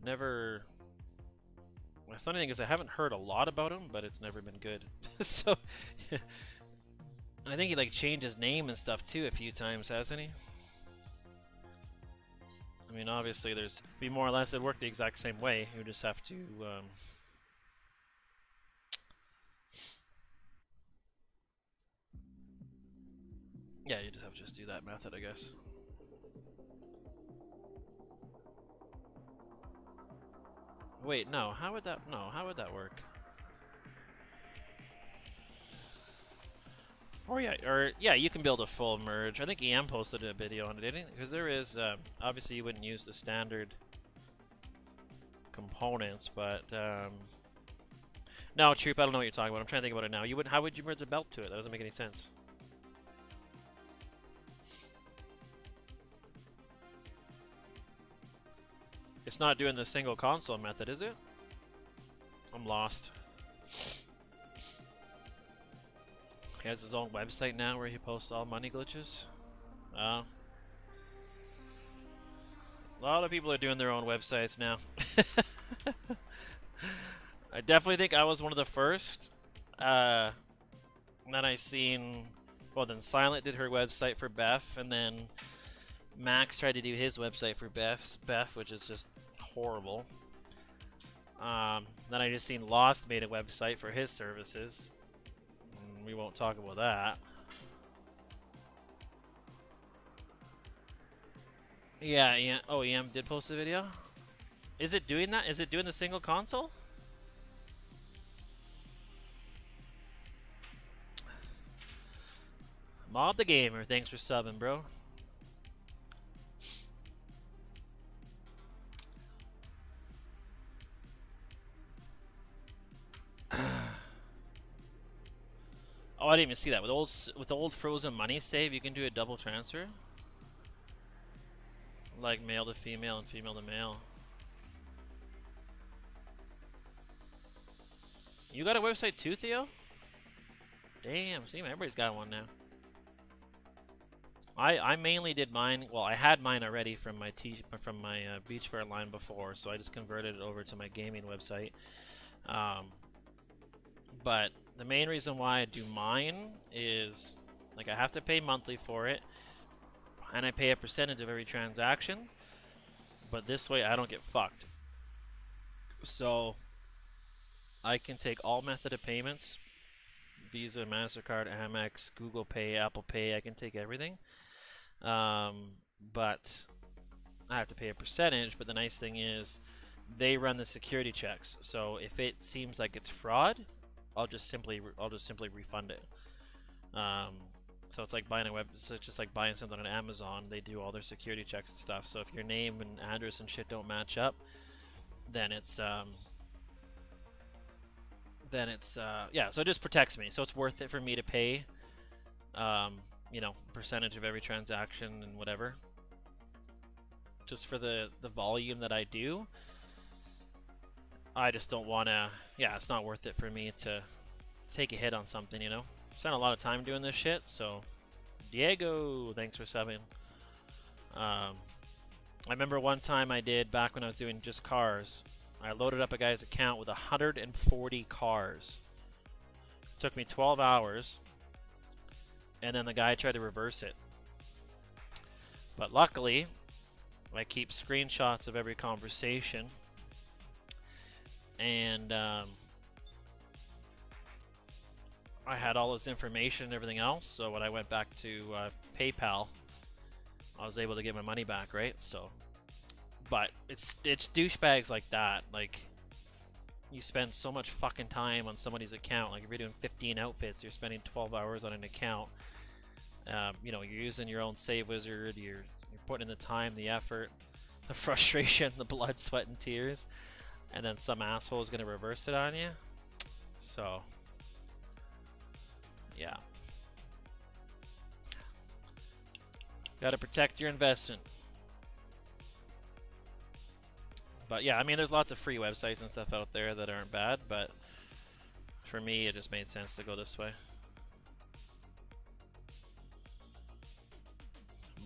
Never. The funny thing is, I haven't heard a lot about him, but it's never been good. so, and I think he like changed his name and stuff too a few times, hasn't he? I mean, obviously, there's be more or less it work the exact same way. You just have to. Um, yeah, you just have to just do that method, I guess. Wait, no. How would that? No, how would that work? Or yeah, or yeah, you can build a full merge. I think EM posted a video on it, didn't he? Because there is uh, obviously you wouldn't use the standard components, but um, no, Troop, I don't know what you're talking about. I'm trying to think about it now. You would how would you merge a belt to it? That doesn't make any sense. It's not doing the single console method, is it? I'm lost. Has his own website now where he posts all money glitches. Oh. A lot of people are doing their own websites now. I definitely think I was one of the first. Uh, then I seen, well then Silent did her website for Beth, and then Max tried to do his website for Beth, Beth which is just horrible. Um, then I just seen Lost made a website for his services. We won't talk about that. Yeah, yeah. Oh, EM did post a video. Is it doing that? Is it doing the single console? Mob the Gamer, thanks for subbing, bro. Oh, I didn't even see that. With old with old frozen money save, you can do a double transfer. Like male to female and female to male. You got a website too, Theo? Damn, see, everybody's got one now. I I mainly did mine. Well, I had mine already from my t from my uh, beach fair line before, so I just converted it over to my gaming website. Um, but the main reason why I do mine is like I have to pay monthly for it, and I pay a percentage of every transaction. But this way, I don't get fucked. So I can take all method of payments Visa, MasterCard, Amex, Google Pay, Apple Pay. I can take everything. Um, but I have to pay a percentage. But the nice thing is they run the security checks. So if it seems like it's fraud, I'll just simply I'll just simply refund it. Um, so it's like buying a web. So it's just like buying something on Amazon. They do all their security checks and stuff. So if your name and address and shit don't match up, then it's um, then it's uh, yeah. So it just protects me. So it's worth it for me to pay, um, you know, percentage of every transaction and whatever, just for the the volume that I do. I just don't want to. Yeah, it's not worth it for me to take a hit on something. You know, spent a lot of time doing this shit. So, Diego, thanks for subbing. Um, I remember one time I did back when I was doing just cars. I loaded up a guy's account with 140 cars. It took me 12 hours, and then the guy tried to reverse it. But luckily, I keep screenshots of every conversation, and um, I had all this information and everything else. So when I went back to uh, PayPal, I was able to get my money back, right? So but it's it's douchebags like that. Like you spend so much fucking time on somebody's account. Like if you're doing 15 outfits, you're spending 12 hours on an account. Um, you know, you're using your own save wizard. You're you're putting in the time, the effort, the frustration, the blood, sweat, and tears, and then some asshole is gonna reverse it on you. So, yeah. Got to protect your investment. But yeah, I mean, there's lots of free websites and stuff out there that aren't bad, but for me, it just made sense to go this way.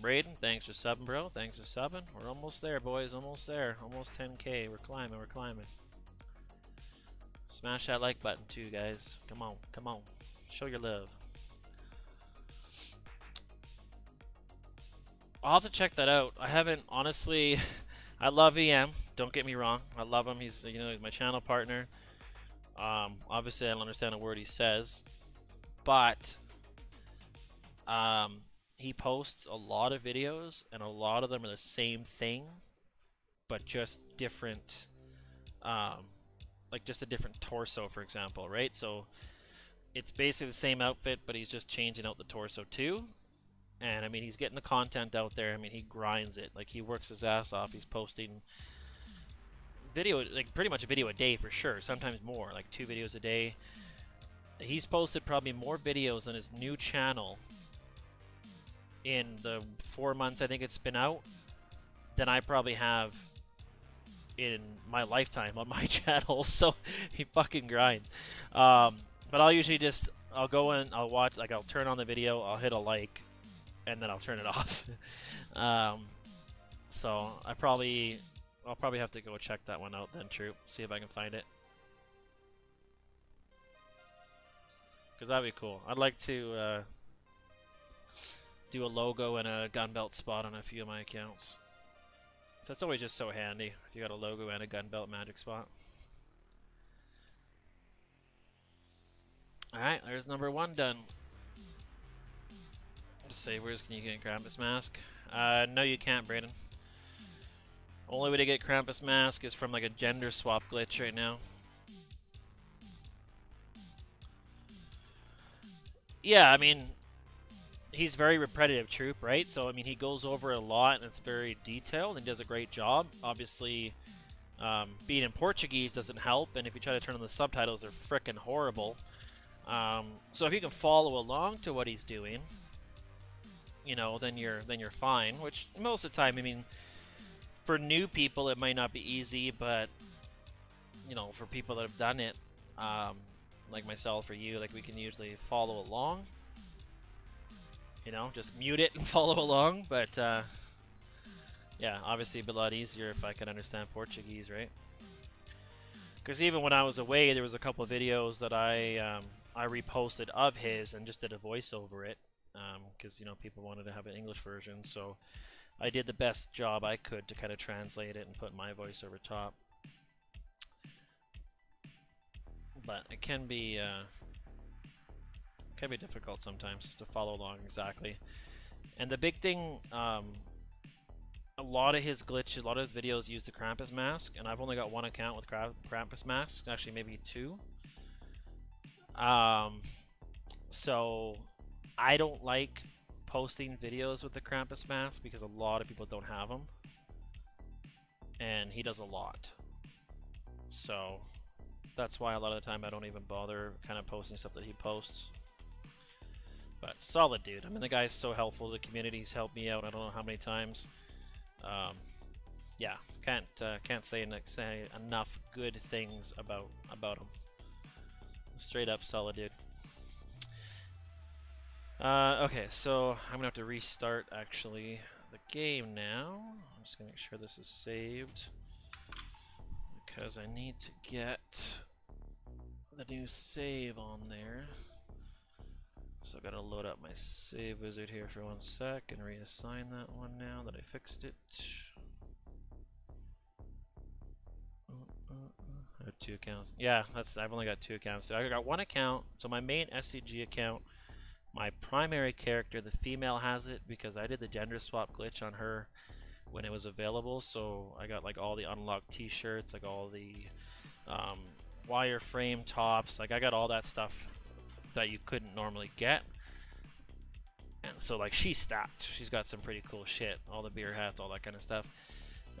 Braden, thanks for subbing, bro. Thanks for subbing. We're almost there, boys. Almost there. Almost 10k. We're climbing. We're climbing. Smash that like button too, guys. Come on. Come on. Show your love. I'll have to check that out. I haven't, honestly... I love EM. Don't get me wrong. I love him. He's you know he's my channel partner. Um, obviously, I don't understand a word he says, but um, he posts a lot of videos, and a lot of them are the same thing, but just different. Um, like just a different torso, for example, right? So it's basically the same outfit, but he's just changing out the torso too. And I mean, he's getting the content out there. I mean, he grinds it. Like he works his ass off. He's posting video, like pretty much a video a day for sure. Sometimes more, like two videos a day. He's posted probably more videos on his new channel in the four months I think it's been out than I probably have in my lifetime on my channel. So he fucking grinds. Um, but I'll usually just I'll go in, I'll watch, like I'll turn on the video, I'll hit a like, and then I'll turn it off. um, so I probably, I'll probably have to go check that one out then, True. See if I can find it. Because that'd be cool. I'd like to uh, do a logo and a gun belt spot on a few of my accounts. So that's always just so handy if you got a logo and a gun belt magic spot. Alright, there's number one done say, where's can you get Krampus Mask? Uh, no you can't, Brayden. Only way to get Krampus Mask is from like a gender swap glitch right now. Yeah, I mean, he's very repetitive troop, right? So, I mean, he goes over a lot and it's very detailed and does a great job. Obviously, um, being in Portuguese doesn't help, and if you try to turn on the subtitles, they're freaking horrible. Um, so if you can follow along to what he's doing, you know, then you're then you're fine. Which most of the time, I mean, for new people, it might not be easy, but you know, for people that have done it, um, like myself or you, like we can usually follow along. You know, just mute it and follow along. But uh, yeah, obviously, a lot easier if I could understand Portuguese, right? Because even when I was away, there was a couple of videos that I um, I reposted of his and just did a voice over it because um, you know people wanted to have an English version. So I did the best job I could to kind of translate it and put my voice over top. But it can be uh, can be difficult sometimes to follow along exactly. And the big thing, um, a lot of his glitches, a lot of his videos use the Krampus mask, and I've only got one account with Krampus mask, actually maybe two. Um, so I don't like posting videos with the Krampus mask because a lot of people don't have them. And he does a lot. So that's why a lot of the time I don't even bother kind of posting stuff that he posts. But solid dude. I mean, the guy's so helpful. The community's helped me out. I don't know how many times. Um, yeah, can't uh, can't say, say enough good things about about him. Straight up solid dude. Uh, okay, so I'm gonna have to restart actually the game now. I'm just gonna make sure this is saved because I need to get the new save on there. So I gotta load up my save wizard here for one sec and reassign that one now that I fixed it. Uh, uh, uh. I have two accounts. Yeah, that's I've only got two accounts. So I got one account. So my main SCG account, my primary character, the female has it because I did the gender swap glitch on her when it was available. So I got like all the unlocked T-shirts, like all the um, wireframe tops. Like I got all that stuff that you couldn't normally get. And so like she's stacked. She's got some pretty cool shit. All the beer hats, all that kind of stuff.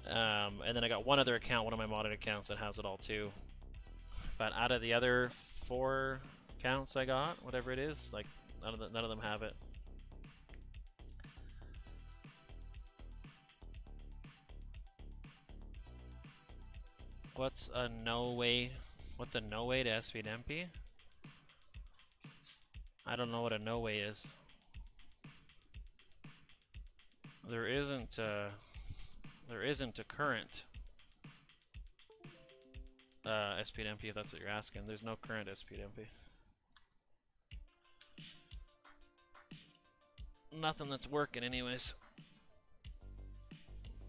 Um, and then I got one other account, one of my modded accounts that has it all too. But out of the other four accounts I got, whatever it is, like none of, the, none of them have it. What's a no way? What's a no way to SPDMP? I don't know what a no way is. There isn't a, there isn't a current uh, SPDMP if that's what you're asking. There's no current SPDMP. Nothing that's working anyways.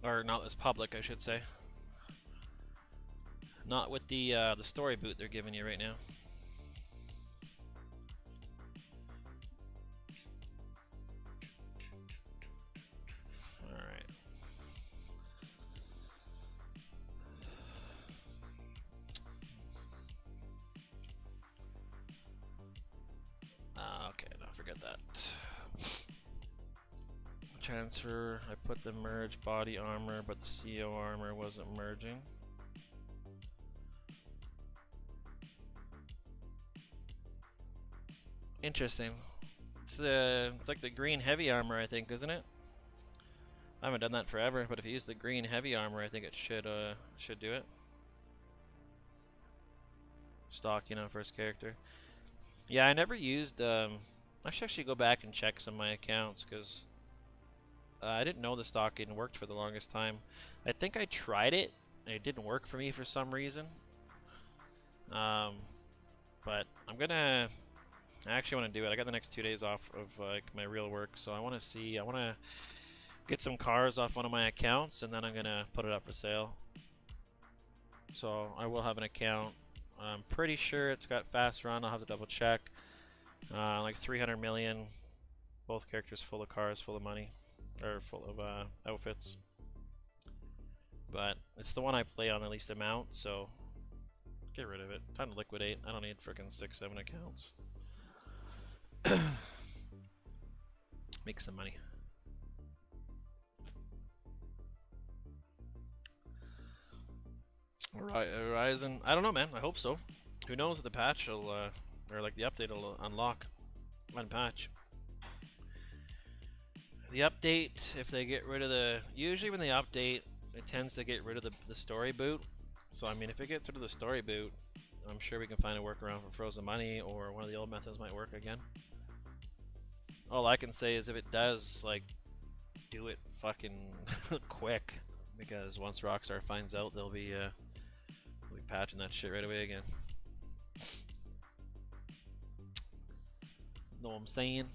Or not as public, I should say. Not with the uh, the story boot they're giving you right now. Transfer, I put the merge body armor, but the CO armor wasn't merging. Interesting. It's the it's like the green heavy armor, I think, isn't it? I haven't done that forever, but if you use the green heavy armor, I think it should uh should do it. Stock, you know, first character. Yeah, I never used. Um, I should actually go back and check some of my accounts because uh, I didn't know the stocking worked for the longest time. I think I tried it, and it didn't work for me for some reason. Um, but I'm gonna. I actually want to do it. I got the next two days off of like my real work, so I want to see. I want to get some cars off one of my accounts, and then I'm gonna put it up for sale. So I will have an account. I'm pretty sure it's got fast run. I'll have to double check. Uh, like 300 million. Both characters full of cars, full of money or full of uh, outfits. But it's the one I play on the least amount, so get rid of it. Time to liquidate. I don't need freaking six, seven accounts. Make some money. Horizon. I don't know, man. I hope so. Who knows if the patch will, uh, or like the update will unlock, unpatch the update, if they get rid of the... Usually when they update, it tends to get rid of the, the story boot. So, I mean, if it gets rid of the story boot, I'm sure we can find a workaround for frozen money, or one of the old methods might work again. All I can say is if it does, like, do it fucking quick. Because once Rockstar finds out, they'll be, uh, they'll be patching that shit right away again. Know what I'm saying?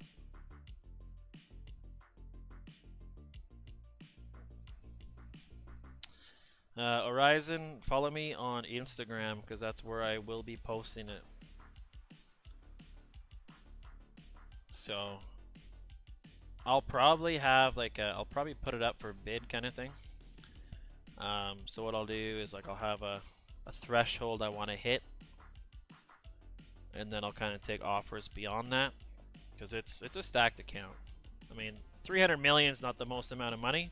Uh, Horizon, follow me on Instagram because that's where I will be posting it. So I'll probably have like i will probably put it up for bid kind of thing. Um, so what I'll do is like I'll have a, a threshold I want to hit, and then I'll kind of take offers beyond that because it's it's a stacked account. I mean, 300 million is not the most amount of money,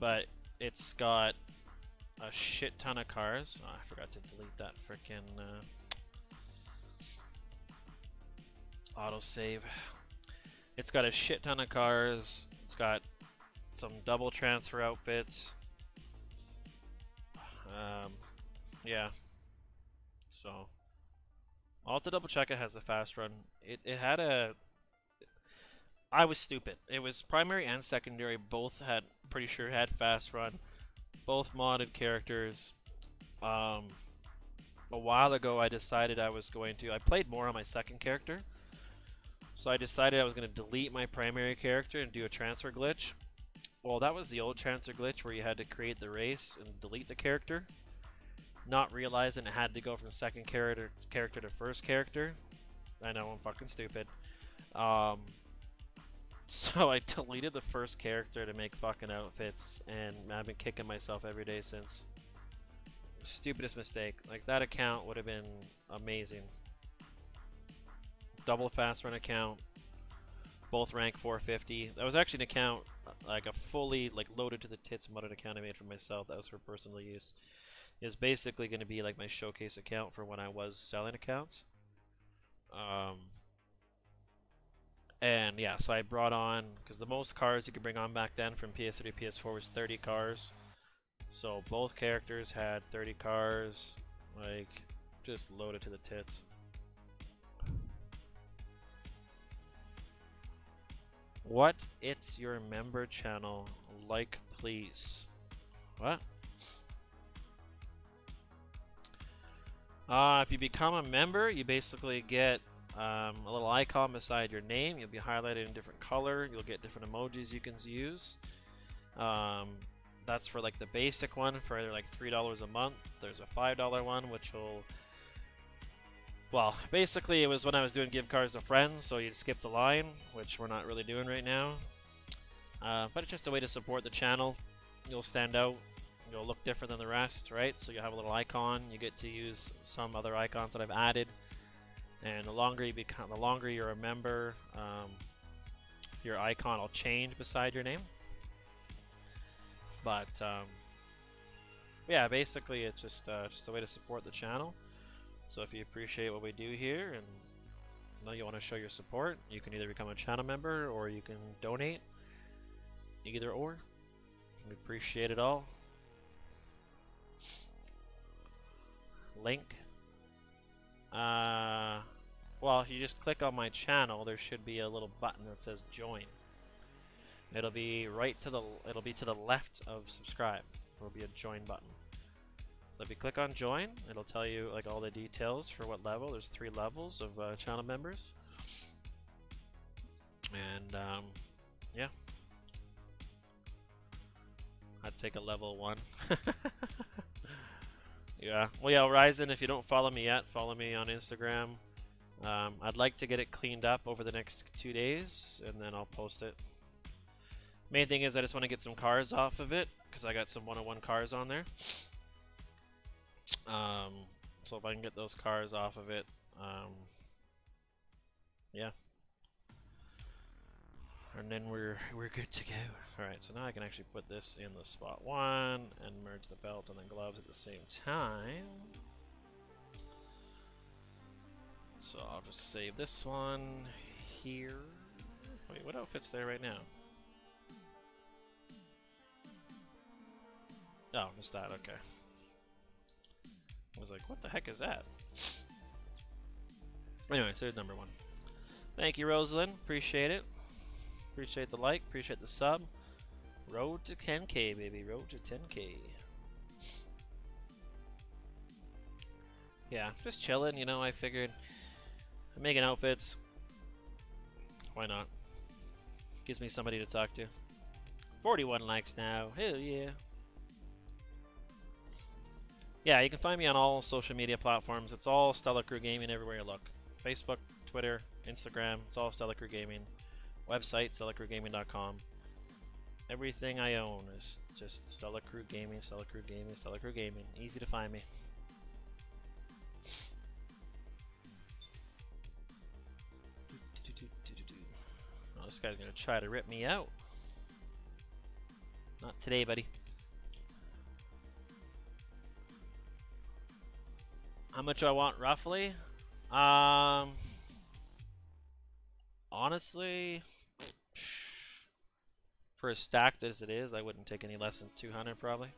but it's got a shit ton of cars. Oh, I forgot to delete that freaking uh, autosave. It's got a shit ton of cars. It's got some double transfer outfits. Um, yeah. So, I'll have to double check it has a fast run. It, it had a... I was stupid. It was primary and secondary both had, pretty sure had fast run. Both modded characters. Um, a while ago I decided I was going to... I played more on my second character. So I decided I was going to delete my primary character and do a transfer glitch. Well, that was the old transfer glitch where you had to create the race and delete the character. Not realizing it had to go from second character character to first character. I know, I'm fucking stupid. Um, so I deleted the first character to make fucking outfits, and I've been kicking myself every day since. Stupidest mistake. Like, that account would have been amazing double fast run account, both rank 450. That was actually an account, like a fully like loaded to the tits modded account I made for myself. That was for personal use. Is basically going to be like my showcase account for when I was selling accounts. Um, and yeah, so I brought on because the most cars you could bring on back then from PS3 to PS4 was 30 cars. So both characters had 30 cars, like just loaded to the tits. What? It's your member channel. Like, please. What? Uh, if you become a member, you basically get um, a little icon beside your name. You'll be highlighted in different color. You'll get different emojis you can use. Um, that's for like the basic one for like $3 a month. There's a $5 one which will well, basically it was when I was doing give cards to friends, so you'd skip the line, which we're not really doing right now. Uh, but it's just a way to support the channel. You'll stand out. You'll look different than the rest, right? So you have a little icon. You get to use some other icons that I've added. And the longer you become, the longer you're a member, um, your icon will change beside your name. But um, yeah, basically it's just uh, just a way to support the channel. So if you appreciate what we do here and know you want to show your support, you can either become a channel member or you can donate. Either or. We appreciate it all. Link. Uh, well, if you just click on my channel, there should be a little button that says join. It'll be right to the it'll be to the left of subscribe. There'll be a join button. So if you click on join, it'll tell you like all the details for what level. There's three levels of uh, channel members. And um, yeah. I'd take a level one. yeah. Well, yeah, Horizon, if you don't follow me yet, follow me on Instagram. Um, I'd like to get it cleaned up over the next two days, and then I'll post it. Main thing is I just want to get some cars off of it, because I got some 101 cars on there. Um, so if I can get those cars off of it, um, yeah. And then we're we're good to go. Alright, so now I can actually put this in the spot one and merge the belt and the gloves at the same time. So I'll just save this one here. Wait, what outfit's there right now? Oh, just that, okay. I was like, what the heck is that? Anyway, so there's number one. Thank you, Rosalind. Appreciate it. Appreciate the like. Appreciate the sub. Road to 10k, baby. Road to 10k. Yeah, just chilling, you know, I figured I'm making outfits. Why not? Gives me somebody to talk to. 41 likes now. Hell yeah. yeah, you can find me on all social media platforms. It's all Stella Crew Gaming everywhere you look. Facebook, Twitter, Instagram. It's all Stella Crew Gaming. Website, stellacrewgaming.com. Everything I own is just Stella Crew Gaming, Stella Crew Gaming, Stella Crew Gaming. Easy to find me. Oh, this guy's gonna try to rip me out. Not today, buddy. How much I want roughly? Um, honestly, for as stacked as it is, I wouldn't take any less than 200 probably.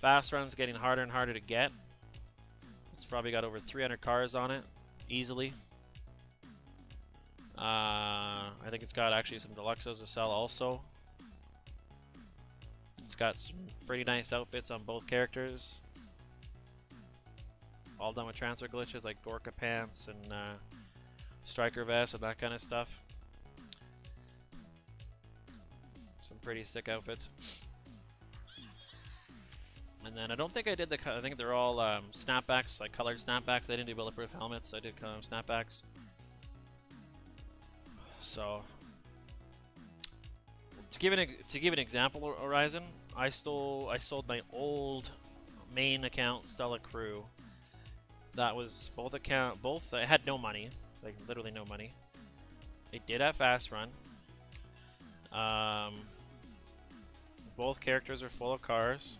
Fast run's getting harder and harder to get. It's probably got over 300 cars on it, easily. Uh, I think it's got actually some deluxes to sell also. It's got some pretty nice outfits on both characters. All done with transfer glitches like Gorka pants and uh, striker vest and that kind of stuff. Some pretty sick outfits. And then I don't think I did the. I think they're all um, snapbacks, like colored snapbacks. I didn't do bulletproof helmets. I did um, snapbacks. So to give an to give an example, Horizon, I stole I sold my old main account Stella Crew. That was both account both. I had no money, like literally no money. It did have fast run. Um, both characters are full of cars.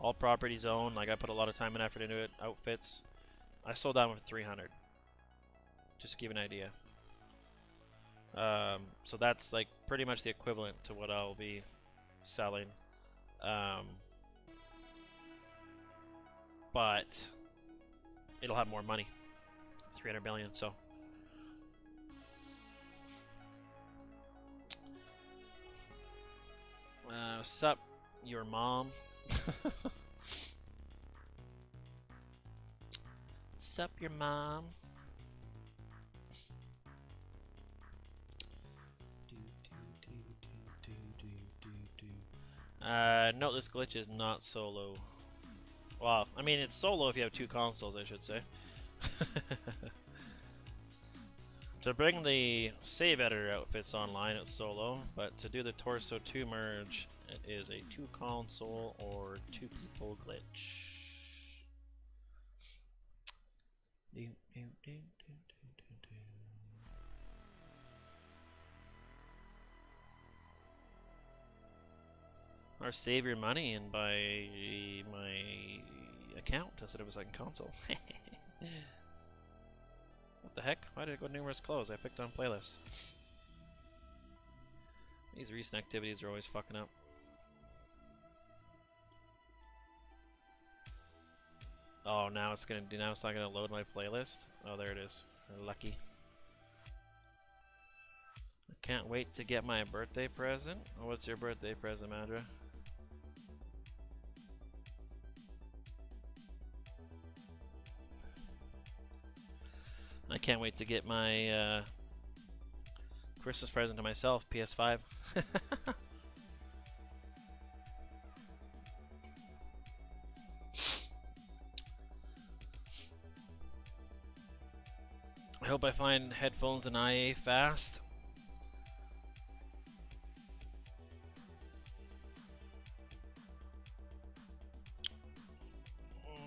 All properties owned. Like I put a lot of time and effort into it. Outfits. I sold that one for 300. Just to give an idea. Um, so that's like pretty much the equivalent to what I'll be selling. Um, but it'll have more money. 300 million, so. Uh, sup, your mom? sup, your mom? Uh, no, this glitch is not solo. I mean, it's solo if you have two consoles, I should say. to bring the save editor outfits online, it's solo, but to do the Torso 2 merge, it is a two console or two people glitch. Do, do, do, Or save your money and buy my account instead of a second console. what the heck? Why did it go numerous close? I picked on playlist. These recent activities are always fucking up. Oh, now it's gonna do. Now it's not gonna load my playlist. Oh, there it is. Lucky. I can't wait to get my birthday present. Oh, what's your birthday present, Madra? Can't wait to get my uh, Christmas present to myself, PS5. I hope I find headphones and IA fast.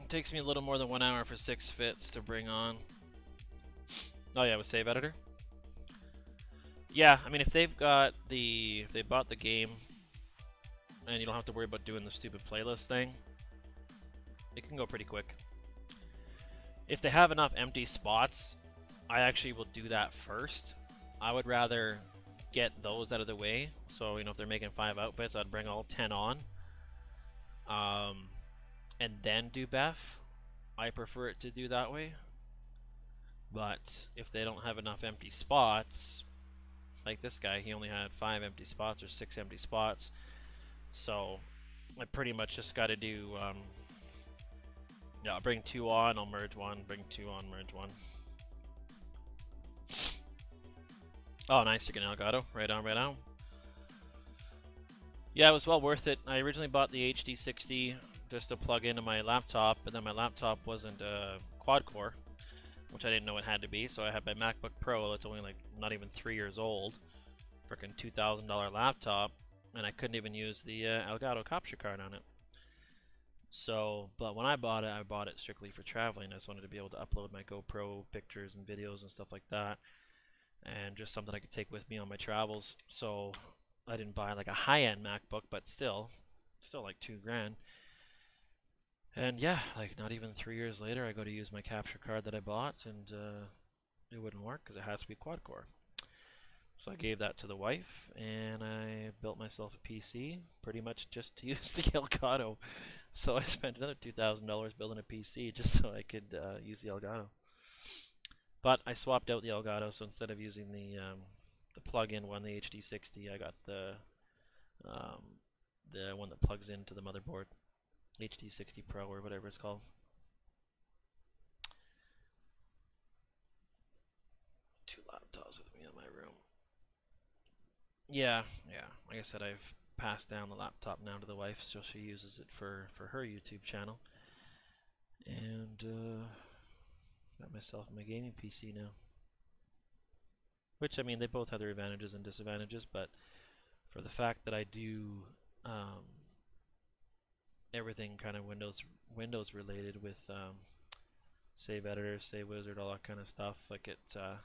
It takes me a little more than one hour for six fits to bring on. Oh yeah, with save editor. Yeah, I mean if they've got the if they bought the game and you don't have to worry about doing the stupid playlist thing, it can go pretty quick. If they have enough empty spots, I actually will do that first. I would rather get those out of the way. So, you know, if they're making five outfits, I'd bring all 10 on. Um, and then do Beth. I prefer it to do that way. But if they don't have enough empty spots, like this guy, he only had five empty spots or six empty spots. So I pretty much just got to do, um, yeah, I'll bring two on, I'll merge one, bring two on, merge one. Oh, nice, you're getting Elgato. Right on, right on. Yeah, it was well worth it. I originally bought the HD60 just to plug into my laptop, but then my laptop wasn't uh, quad core, which I didn't know it had to be. So I had my MacBook Pro. It's only like not even three years old, freaking two thousand dollar laptop, and I couldn't even use the uh, Elgato capture card on it. So, but when I bought it, I bought it strictly for traveling. I just wanted to be able to upload my GoPro pictures and videos and stuff like that, and just something I could take with me on my travels. So I didn't buy like a high-end MacBook, but still, still like two grand. And yeah, like not even three years later, I go to use my capture card that I bought, and uh, it wouldn't work because it has to be quad core. So I gave that to the wife, and I built myself a PC, pretty much just to use the Elgato. So I spent another two thousand dollars building a PC just so I could uh, use the Elgato. But I swapped out the Elgato, so instead of using the um, the plug-in one, the HD60, I got the um, the one that plugs into the motherboard. HD60 Pro or whatever it's called. Two laptops with me in my room. Yeah, yeah. Like I said, I've passed down the laptop now to the wife, so she uses it for for her YouTube channel. And uh, got myself my gaming PC now. Which I mean, they both have their advantages and disadvantages, but for the fact that I do um, everything kind of Windows Windows related with um, Save Editor, Save Wizard, all that kind of stuff. Like it uh,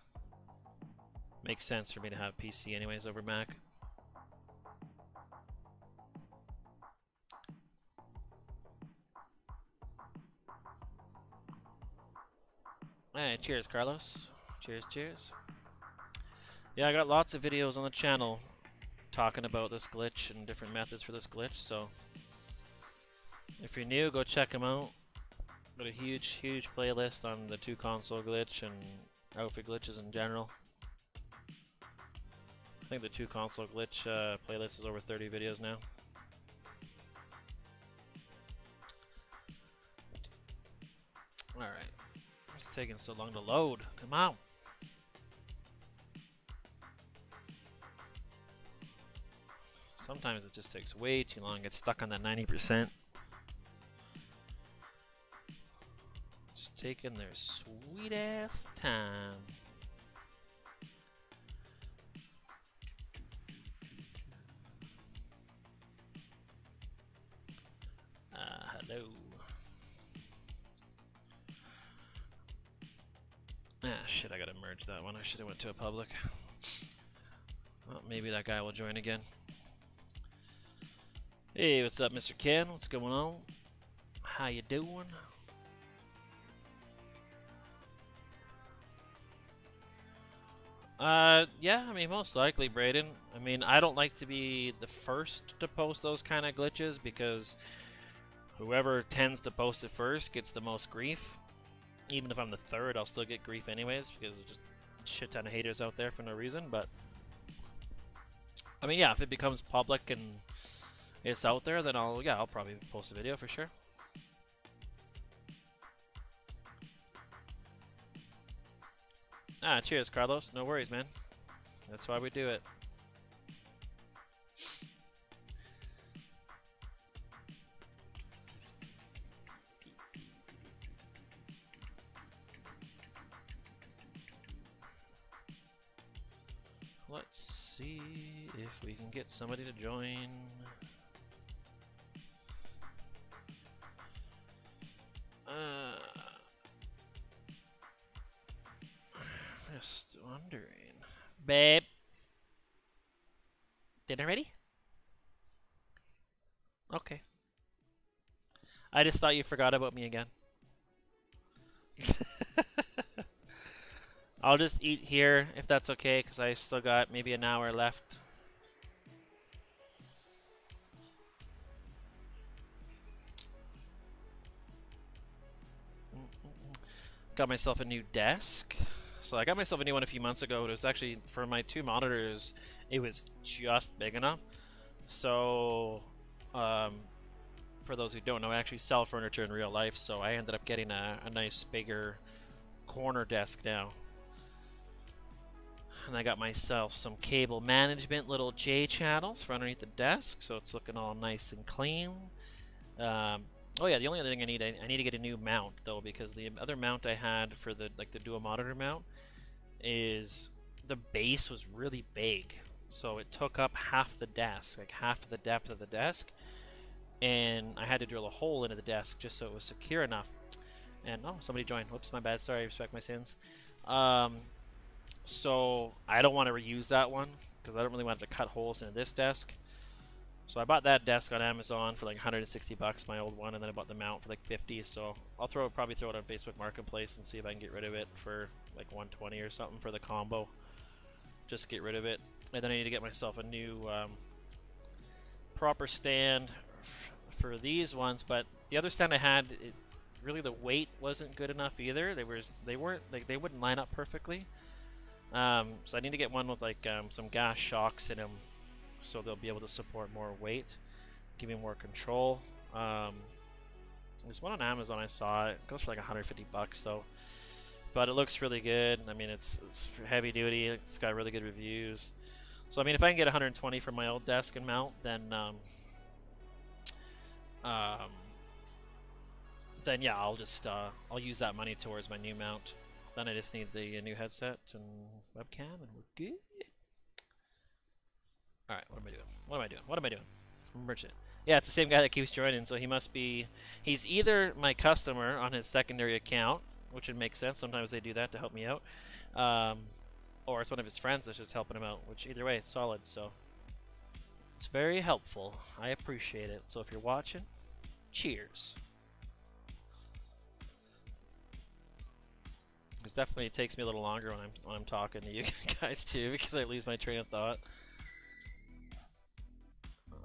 makes sense for me to have PC anyways over Mac. Hey, cheers, Carlos. Cheers, cheers. Yeah, I got lots of videos on the channel talking about this glitch and different methods for this glitch, so if you're new, go check them out. Got a huge, huge playlist on the two console glitch and outfit glitches in general. I think the two console glitch uh, playlist is over 30 videos now. Alright. It's taking so long to load. Come on. Sometimes it just takes way too long. Get stuck on that 90%. Taking their sweet ass time. Uh, hello. Ah, shit, I gotta merge that one. I should have went to a public. Well, maybe that guy will join again. Hey, what's up, Mr. Ken? What's going on? How you doing? Uh, yeah, I mean, most likely, Braden. I mean, I don't like to be the first to post those kind of glitches because whoever tends to post it first gets the most grief. Even if I'm the third, I'll still get grief anyways because there's just shit ton of haters out there for no reason. But, I mean, yeah, if it becomes public and it's out there, then I'll, yeah, I'll probably post a video for sure. Ah, cheers, Carlos. No worries, man. That's why we do it. Let's see if we can get somebody to join. Wondering. Babe. Dinner ready? Okay. I just thought you forgot about me again. I'll just eat here if that's okay, because I still got maybe an hour left. Mm, mm, mm. Got myself a new desk. So I got myself a new one a few months ago. It was actually, for my two monitors, it was just big enough. So, um, for those who don't know, I actually sell furniture in real life, so I ended up getting a, a nice bigger corner desk now. And I got myself some cable management little J channels for underneath the desk, so it's looking all nice and clean. Um, oh yeah, the only other thing I need, I, I, need to get a new mount though, because the other mount I had for the like the dual monitor mount is the base was really big, so it took up half the desk, like half the depth of the desk, and I had to drill a hole into the desk just so it was secure enough. And oh, somebody joined. Whoops, my bad. Sorry, respect my sins. Um, so I don't want to reuse that one because I don't really want to cut holes into this desk. So I bought that desk on Amazon for like 160 bucks, my old one, and then I bought the mount for like 50. So I'll throw probably throw it on Facebook Marketplace and see if I can get rid of it for like 120 or something for the combo. Just get rid of it, and then I need to get myself a new um, proper stand for these ones. But the other stand I had, it, really the weight wasn't good enough either. They were they weren't like they wouldn't line up perfectly. Um, so I need to get one with like um, some gas shocks in them, so they'll be able to support more weight, give me more control. Um, there's one on Amazon I saw. It goes for like 150 bucks though, but it looks really good. I mean, it's it's heavy duty. It's got really good reviews. So I mean, if I can get 120 for my old desk and mount, then um, um, then yeah, I'll just uh, I'll use that money towards my new mount. Then I just need the new headset and webcam, and we're good. All right, what am I doing? What am I doing? What am I doing? Merchant. Yeah, it's the same guy that keeps joining, so he must be. He's either my customer on his secondary account, which would make sense. Sometimes they do that to help me out, um, or it's one of his friends that's just helping him out. Which either way, it's solid. So it's very helpful. I appreciate it. So if you're watching, cheers. Because definitely it takes me a little longer when I'm when I'm talking to you guys too, because I lose my train of thought.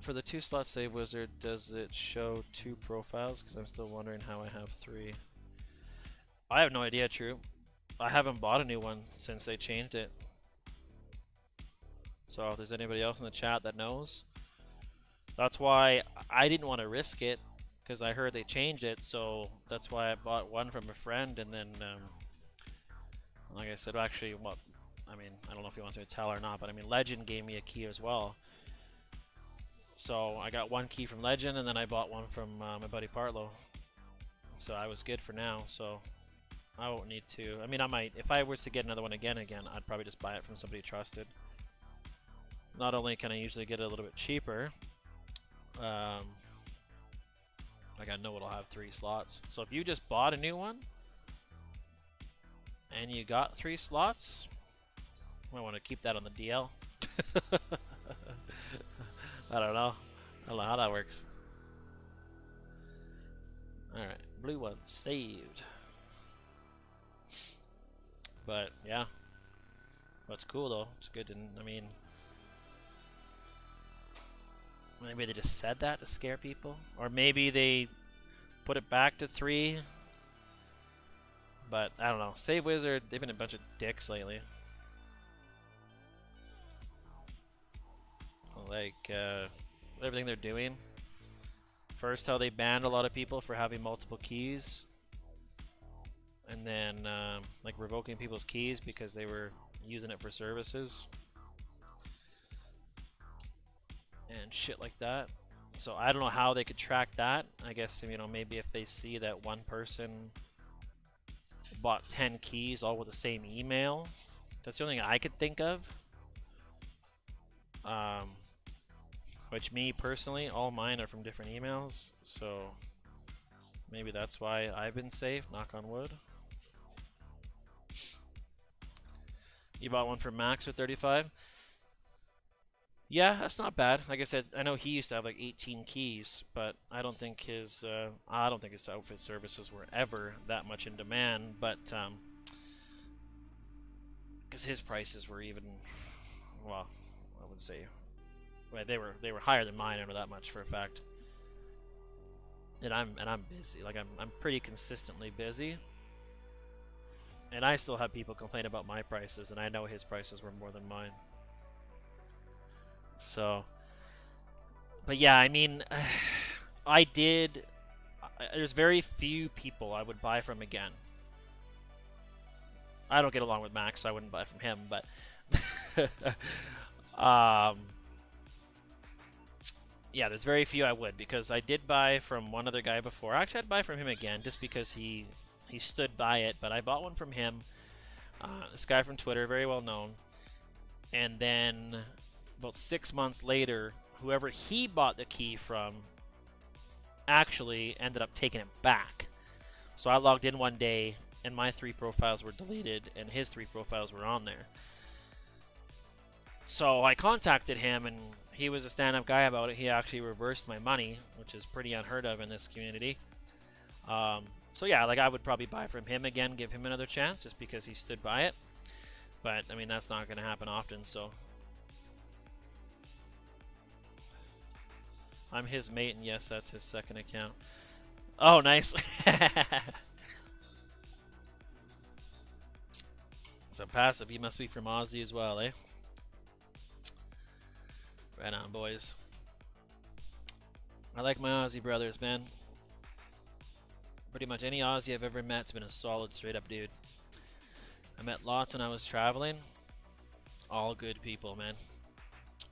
For the two slot save wizard, does it show two profiles? Because I'm still wondering how I have three. I have no idea, true. I haven't bought a new one since they changed it. So if there's anybody else in the chat that knows, that's why I didn't want to risk it because I heard they changed it. So that's why I bought one from a friend and then um, like I said, actually, what I mean, I don't know if he wants me to tell or not, but I mean, Legend gave me a key as well. So I got one key from Legend, and then I bought one from uh, my buddy Partlow. So I was good for now. So I won't need to. I mean, I might if I was to get another one again, again, I'd probably just buy it from somebody trusted. Not only can I usually get it a little bit cheaper, um, like I know it'll have three slots. So if you just bought a new one, and you got three slots. I want to keep that on the DL. I don't know. I don't know how that works. Alright, blue one saved. But, yeah. That's cool, though. It's good to, I mean... Maybe they just said that to scare people? Or maybe they put it back to three but I don't know. Save Wizard, they've been a bunch of dicks lately. Like, uh, everything they're doing. First, how they banned a lot of people for having multiple keys. And then, um, like, revoking people's keys because they were using it for services. And shit like that. So I don't know how they could track that. I guess, you know, maybe if they see that one person bought 10 keys all with the same email. That's the only thing I could think of. Um, which me personally, all mine are from different emails, so maybe that's why I've been safe, knock on wood. You bought one for Max for 35? Yeah, that's not bad. Like I said, I know he used to have like 18 keys, but I don't think his uh, I don't think his outfit services were ever that much in demand. But um, because his prices were even, well, I would say, they were they were higher than mine. I know that much for a fact. And I'm and I'm busy. Like I'm I'm pretty consistently busy. And I still have people complain about my prices, and I know his prices were more than mine. So, but yeah, I mean, I did. There's very few people I would buy from again. I don't get along with Max, so I wouldn't buy from him. But um, yeah, there's very few I would because I did buy from one other guy before. Actually, I'd buy from him again just because he he stood by it. But I bought one from him. Uh, this guy from Twitter, very well known. And then about six months later, whoever he bought the key from actually ended up taking it back. So I logged in one day and my three profiles were deleted and his three profiles were on there. So I contacted him and he was a stand-up guy about it. He actually reversed my money, which is pretty unheard of in this community. Um, so yeah, like I would probably buy from him again, give him another chance just because he stood by it. But I mean that's not going to happen often, so I'm his mate, and yes, that's his second account. Oh, nice. so passive, he must be from Aussie as well, eh? Right on, boys. I like my Aussie brothers, man. Pretty much any Aussie I've ever met's been a solid, straight-up dude. I met lots when I was traveling. All good people, man.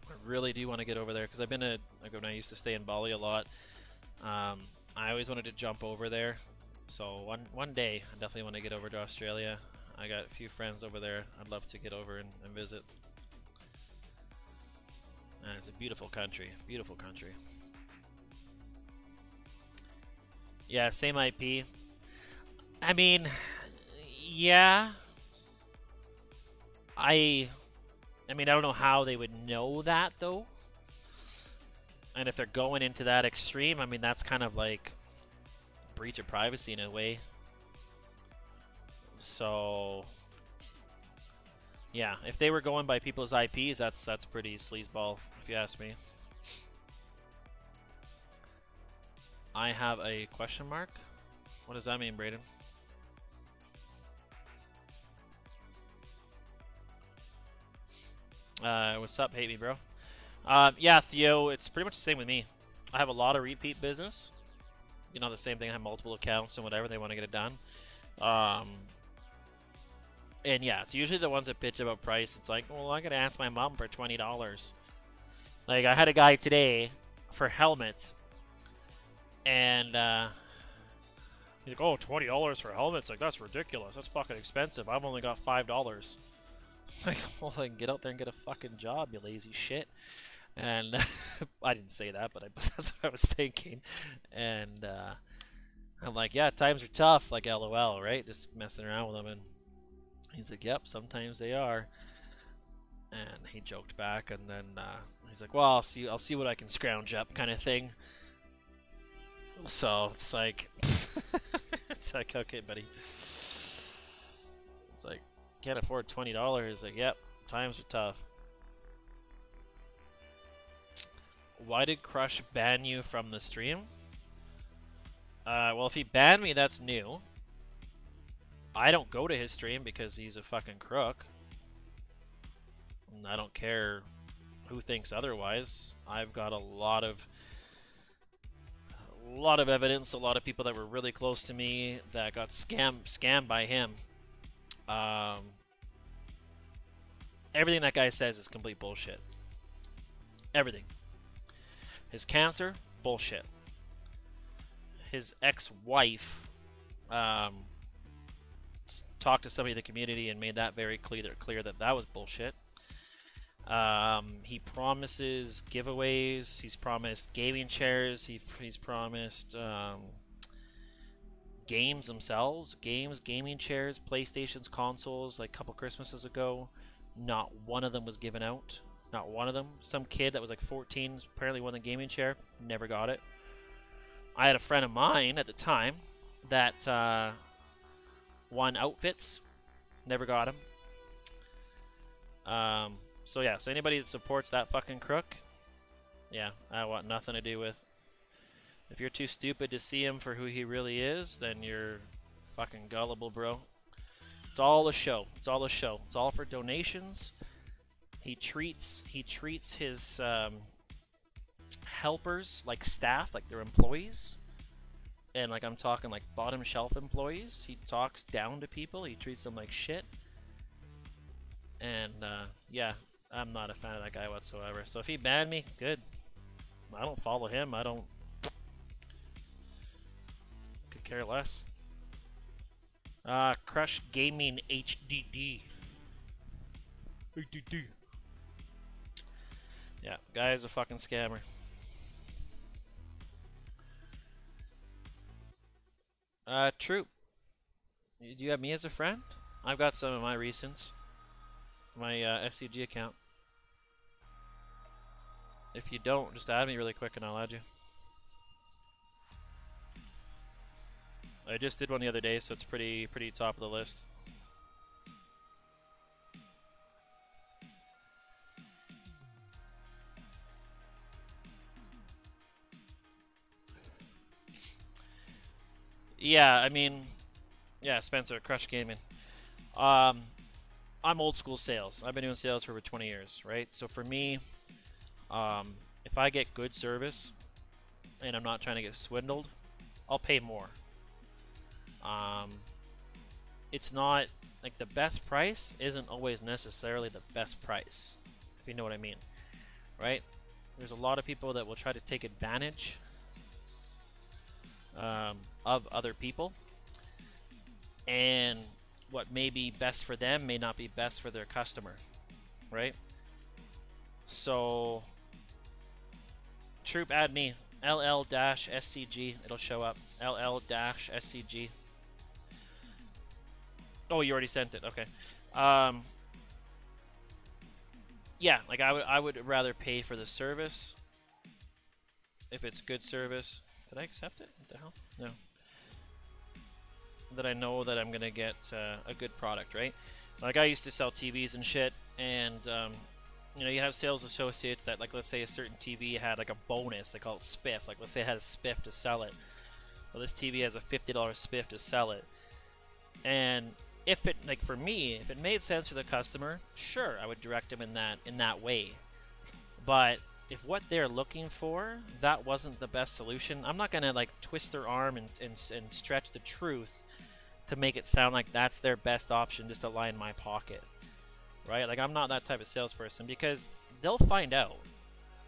I really do want to get over there because I've been a like when I used to stay in Bali a lot. Um, I always wanted to jump over there. So one one day, I definitely want to get over to Australia. I got a few friends over there. I'd love to get over and, and visit. And it's a beautiful country. Beautiful country. Yeah, same IP. I mean, yeah. I I mean, I don't know how they would know that, though. And if they're going into that extreme, I mean, that's kind of like breach of privacy in a way. So, yeah, if they were going by people's IPs, that's that's pretty sleazeball, if you ask me. I have a question mark. What does that mean, Braden? Uh, what's up, hate me, bro? Um, yeah, Theo, it's pretty much the same with me. I have a lot of repeat business. You know, the same thing. I have multiple accounts and whatever. They want to get it done. Um, and yeah, it's usually the ones that bitch about price. It's like, well, I got to ask my mom for $20. Like, I had a guy today for helmets. And, uh, he's like, oh, $20 for helmets? Like, that's ridiculous. That's fucking expensive. I've only got $5. Like, well, then get out there and get a fucking job, you lazy shit. And I didn't say that, but I, that's what I was thinking. And uh, I'm like, yeah, times are tough, like LOL, right? Just messing around with them And he's like, yep, sometimes they are. And he joked back, and then uh, he's like, well, I'll see, I'll see what I can scrounge up, kind of thing. So it's like, it's like, okay, buddy. It's like, can't afford twenty dollars. Like, yep, times are tough. Why did Crush ban you from the stream? Uh, well, if he banned me, that's new. I don't go to his stream because he's a fucking crook. I don't care who thinks otherwise. I've got a lot of a lot of evidence, a lot of people that were really close to me that got scammed scammed by him. Um, everything that guy says is complete bullshit. Everything. His cancer, bullshit. His ex-wife um, talked to somebody in the community and made that very clear, clear that that was bullshit. Um, he promises giveaways. He's promised gaming chairs. He, he's promised um, games themselves, games, gaming chairs, PlayStations, consoles. Like a couple Christmases ago, not one of them was given out. Not one of them. Some kid that was like 14 apparently won the gaming chair. Never got it. I had a friend of mine at the time that uh, won outfits. Never got him. Um, so yeah, so anybody that supports that fucking crook, yeah, I want nothing to do with. If you're too stupid to see him for who he really is, then you're fucking gullible, bro. It's all a show. It's all a show. It's all for donations. He treats he treats his um, helpers like staff, like they're employees. And like I'm talking like bottom shelf employees. He talks down to people. He treats them like shit. And uh, yeah, I'm not a fan of that guy whatsoever. So if he banned me, good. I don't follow him. I don't. Could care less. Uh, Crush Gaming HDD. HDD. Yeah, guy is a fucking scammer. Uh, Troop. Do you have me as a friend? I've got some of my recents. My uh, SCG account. If you don't, just add me really quick and I'll add you. I just did one the other day, so it's pretty pretty top of the list. Yeah, I mean, yeah, Spencer, Crush Gaming. Um, I'm old school sales. I've been doing sales for over 20 years, right? So for me, um, if I get good service and I'm not trying to get swindled, I'll pay more. Um, it's not like the best price isn't always necessarily the best price, if you know what I mean, right? There's a lot of people that will try to take advantage um, of other people, and what may be best for them may not be best for their customer, right? So, troop add me LL-SCG. It'll show up. LL-SCG. Oh, you already sent it. Okay. Um, yeah, like I would, I would rather pay for the service if it's good service. Did I accept it? What the hell? No. That I know that I'm gonna get uh, a good product, right? Like I used to sell TVs and shit, and um, you know, you have sales associates that, like, let's say a certain TV had like a bonus. They call it spiff. Like, let's say it had a spiff to sell it. Well, this TV has a fifty dollars spiff to sell it, and if it like for me, if it made sense for the customer, sure, I would direct them in that in that way. But if what they're looking for, that wasn't the best solution, I'm not gonna like twist their arm and, and, and stretch the truth to make it sound like that's their best option just to line my pocket. Right? Like I'm not that type of salesperson because they'll find out.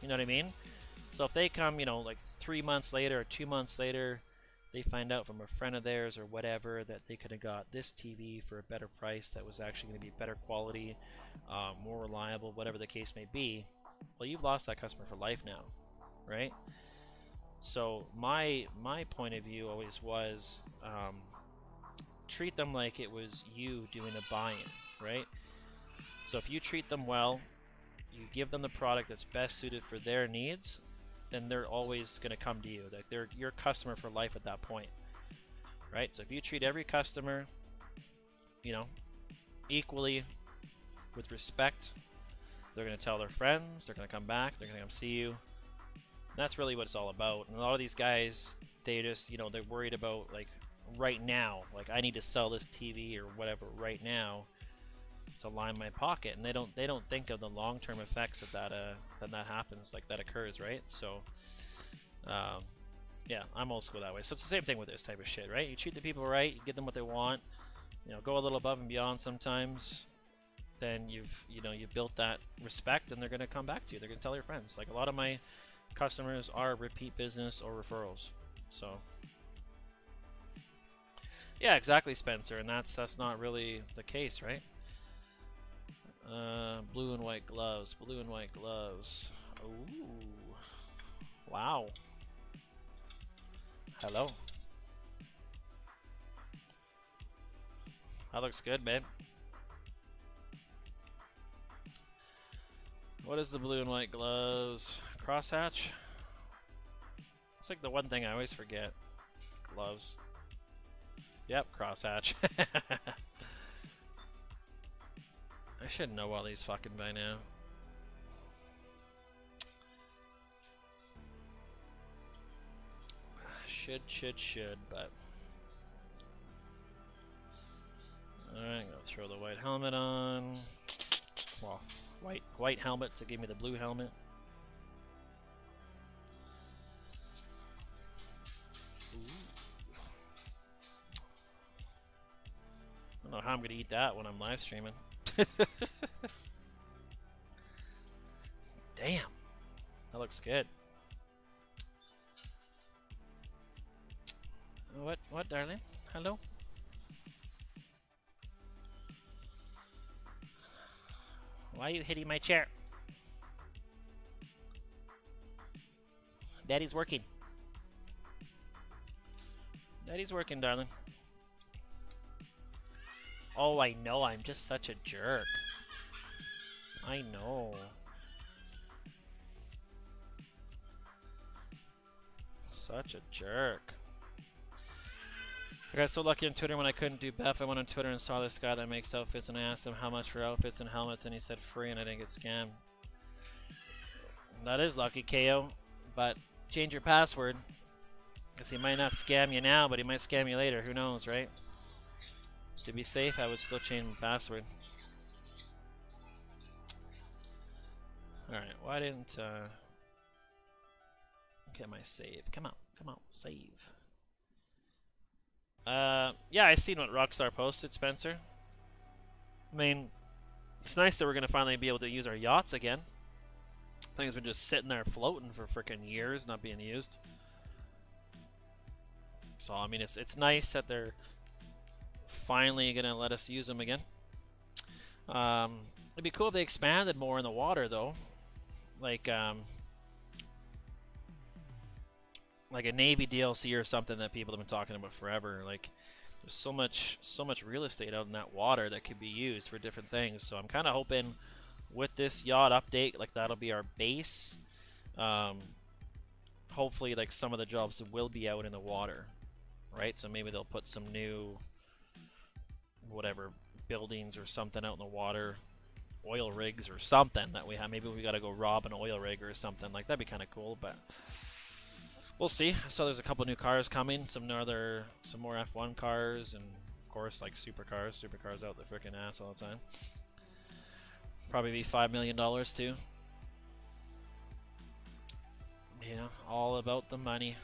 You know what I mean? So if they come, you know, like three months later or two months later, they find out from a friend of theirs or whatever that they could have got this TV for a better price that was actually going to be better quality, uh, more reliable, whatever the case may be. Well, you've lost that customer for life now, right? So my my point of view always was um, treat them like it was you doing a buy-in, right? So if you treat them well, you give them the product that's best suited for their needs, then they're always going to come to you. Like they're your customer for life at that point, right? So if you treat every customer, you know, equally with respect, they're going to tell their friends. They're going to come back. They're going to come see you. And that's really what it's all about. And a lot of these guys, they just, you know, they're worried about like right now. Like I need to sell this TV or whatever right now to line my pocket, and they don't they don't think of the long term effects of that uh that that happens like that occurs, right? So, um, yeah, I'm old school that way. So it's the same thing with this type of shit, right? You treat the people right, you get them what they want, you know, go a little above and beyond sometimes. Then you've you know you've built that respect, and they're gonna come back to you. They're gonna tell your friends. Like a lot of my customers are repeat business or referrals, so. Yeah, exactly, Spencer, and that's that's not really the case, right? Uh, blue and white gloves. Blue and white gloves. Ooh. Wow. Hello. That looks good, babe. What is the blue and white gloves? Crosshatch? It's like the one thing I always forget. Gloves. Yep, crosshatch. I should know all these fucking by now. Should, should, should, but... Alright, I'm gonna throw the white helmet on. Well, white white helmet to give me the blue helmet. Ooh. I don't know how I'm gonna eat that when I'm live streaming. Damn. That looks good. What, what, darling? Hello? Why are you hitting my chair? Daddy's working. Daddy's working, darling. Oh, I know. I'm just such a jerk. I know. Such a jerk. I got so lucky on Twitter when I couldn't do Beth. I went on Twitter and saw this guy that makes outfits, and I asked him how much for outfits and helmets, and he said free, and I didn't get scammed. That is lucky, KO. But change your password. Because he might not scam you now, but he might scam you later. Who knows, right? To be safe, I would still change my password. Alright, why didn't uh, get my save? Come on, come on, save. Uh, yeah, I seen what Rockstar posted, Spencer. I mean, it's nice that we're gonna finally be able to use our yachts again. Things been just sitting there floating for freaking years, not being used. So I mean, it's it's nice that they're finally gonna let us use them again. Um, it'd be cool if they expanded more in the water, though. Like um, like a Navy DLC or something that people have been talking about forever. Like there's so much so much real estate out in that water that could be used for different things. So I'm kind of hoping with this yacht update, like that'll be our base. Um, hopefully, like some of the jobs will be out in the water, right? So maybe they'll put some new whatever buildings or something out in the water oil rigs or something that we have maybe we got to go rob an oil rig or something like that'd be kind of cool but we'll see. I saw there's a couple new cars coming. Some other some more F1 cars and of course like supercars. Supercars out the freaking ass all the time. Probably be five million dollars too. Yeah all about the money.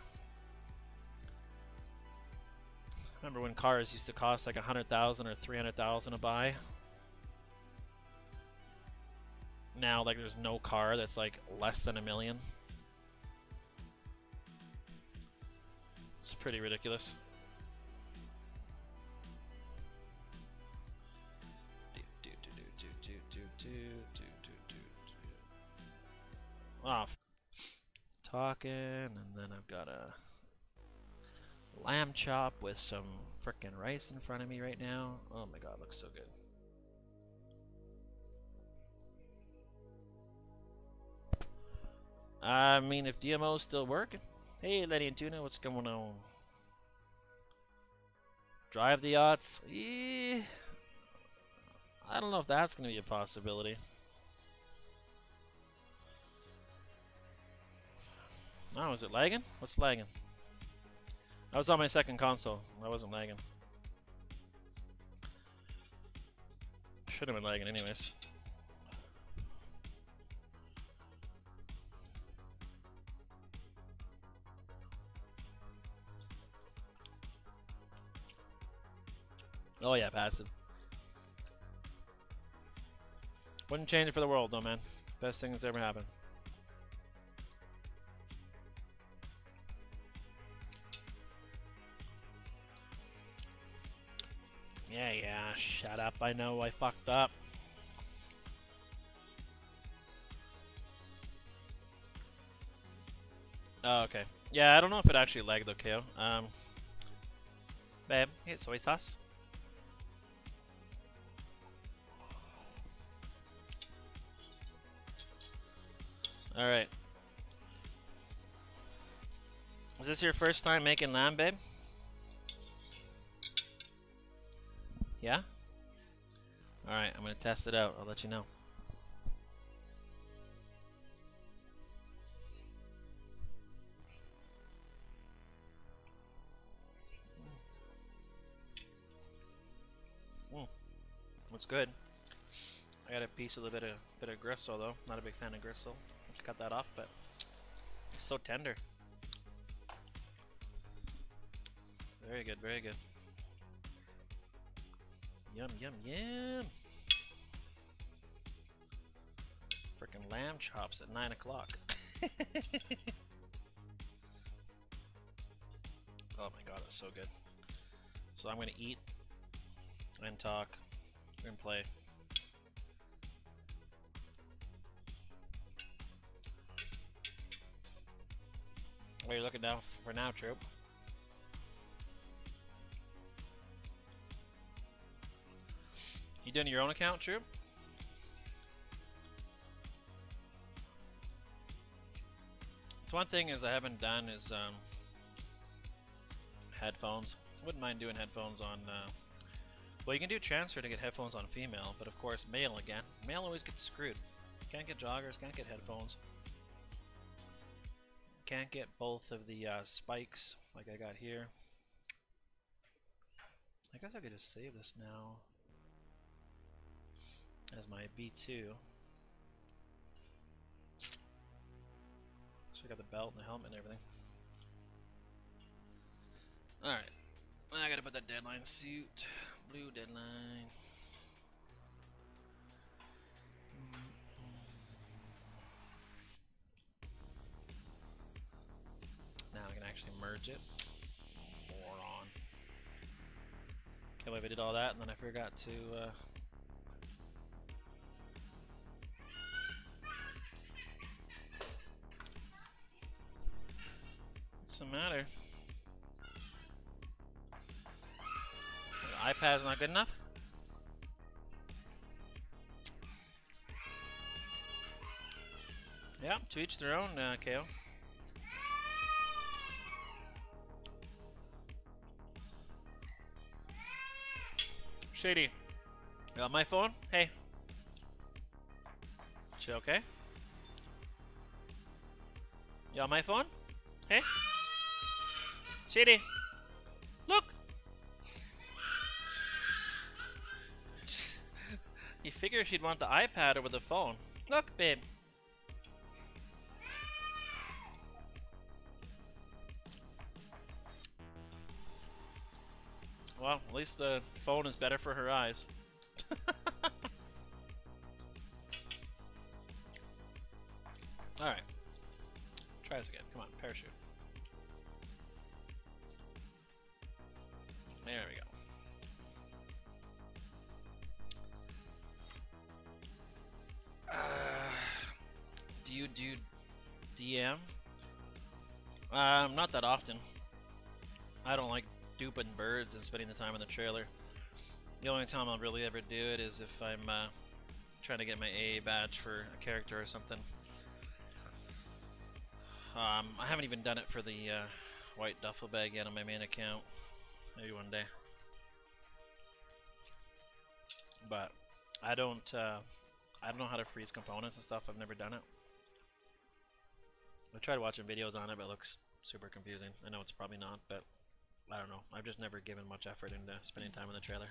Remember when cars used to cost like a hundred thousand or three hundred thousand to buy? Now, like, there's no car that's like less than a million. It's pretty ridiculous. Oh, talking, and then I've got a lamb chop with some frickin' rice in front of me right now. Oh my god, looks so good. I mean, if DMO is still working. Hey, Lenny and Tuna, what's going on? Drive the yachts? I don't know if that's going to be a possibility. Oh, is it lagging? What's lagging? I was on my second console. I wasn't lagging. Should have been lagging anyways. Oh yeah, passive. Wouldn't change it for the world though, man. Best thing that's ever happened. Yeah, yeah, shut up. I know I fucked up. Oh, okay. Yeah, I don't know if it actually lagged okay. Um, babe, get soy sauce. Alright. Is this your first time making lamb, babe? Yeah? Alright, I'm gonna test it out. I'll let you know. Mm. Looks good. I got a piece of a bit of bit of gristle though. Not a big fan of gristle cut that off, but so tender. Very good, very good. Yum, yum, yum. Freaking lamb chops at 9 o'clock. oh my god, it's so good. So I'm gonna eat and talk and play. What are you looking down for now, Troop? You doing your own account, Troop? It's one thing is I haven't done is um, headphones. Wouldn't mind doing headphones on. Uh, well, you can do transfer to get headphones on female, but of course male again. Male always gets screwed. Can't get joggers, can't get headphones. Can't get both of the uh, spikes like I got here. I guess I could just save this now as my B2. So I got the belt and the helmet and everything. Alright. I gotta put that deadline suit. Blue deadline. Actually merge it. Moron. Can't believe I did all that and then I forgot to uh, What's the matter? The iPad's not good enough? Yeah, to each their own, uh, KO. Shady. You got my phone? Hey. She okay? You on my phone? Hey? Shady. Look! you figure she'd want the iPad over the phone. Look, babe. Well, at least the phone is better for her eyes. Alright. Try this again. Come on, parachute. There we go. Uh, do you do DM? Um, not that often. I don't like duping birds and spending the time in the trailer. The only time I'll really ever do it is if I'm uh, trying to get my A badge for a character or something. Um, I haven't even done it for the uh, white duffel bag yet on my main account. Maybe one day. But I don't. Uh, I don't know how to freeze components and stuff. I've never done it. I tried watching videos on it, but it looks super confusing. I know it's probably not, but I don't know. I've just never given much effort into spending time in the trailer.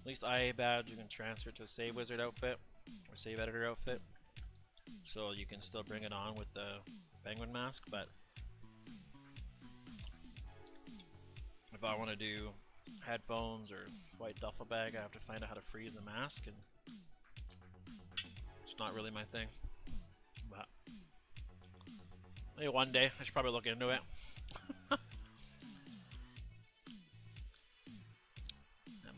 At least IA badge you can transfer to a save wizard outfit or save editor outfit. So you can still bring it on with the penguin mask, but if I want to do headphones or white duffel bag, I have to find out how to freeze the mask, and it's not really my thing. But maybe one day I should probably look into it. Come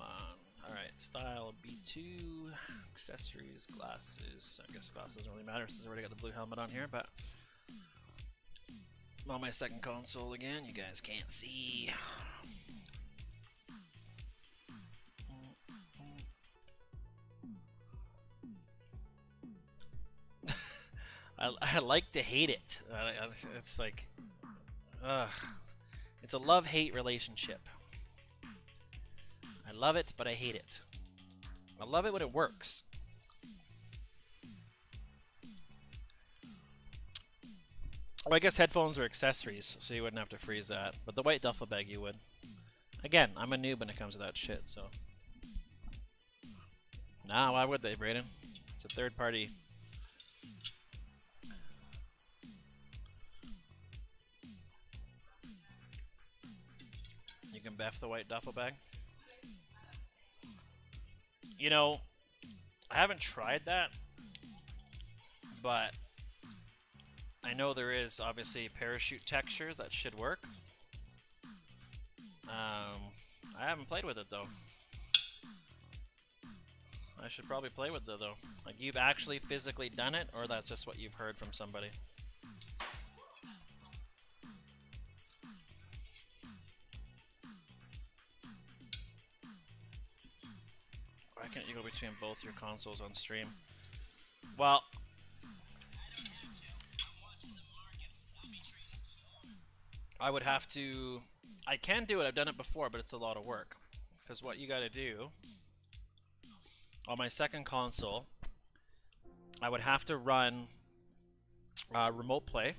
on. Alright, style B2, accessories, glasses. I guess glasses doesn't really matter since I already got the blue helmet on here, but I'm on my second console again. You guys can't see. I, I like to hate it. It's like, uh, it's a love-hate relationship. I love it, but I hate it. I love it when it works. Well, I guess headphones are accessories, so you wouldn't have to freeze that. But the white duffel bag, you would. Again, I'm a noob when it comes to that shit, so. Nah, why would they, Brayden? It's a third party can beff the white duffel bag. You know, I haven't tried that, but I know there is obviously parachute texture that should work. Um, I haven't played with it though. I should probably play with it though. Like you've actually physically done it, or that's just what you've heard from somebody. You go between both your consoles on stream? Well, I would have to. I can do it. I've done it before, but it's a lot of work. Because what you got to do on my second console, I would have to run uh, remote play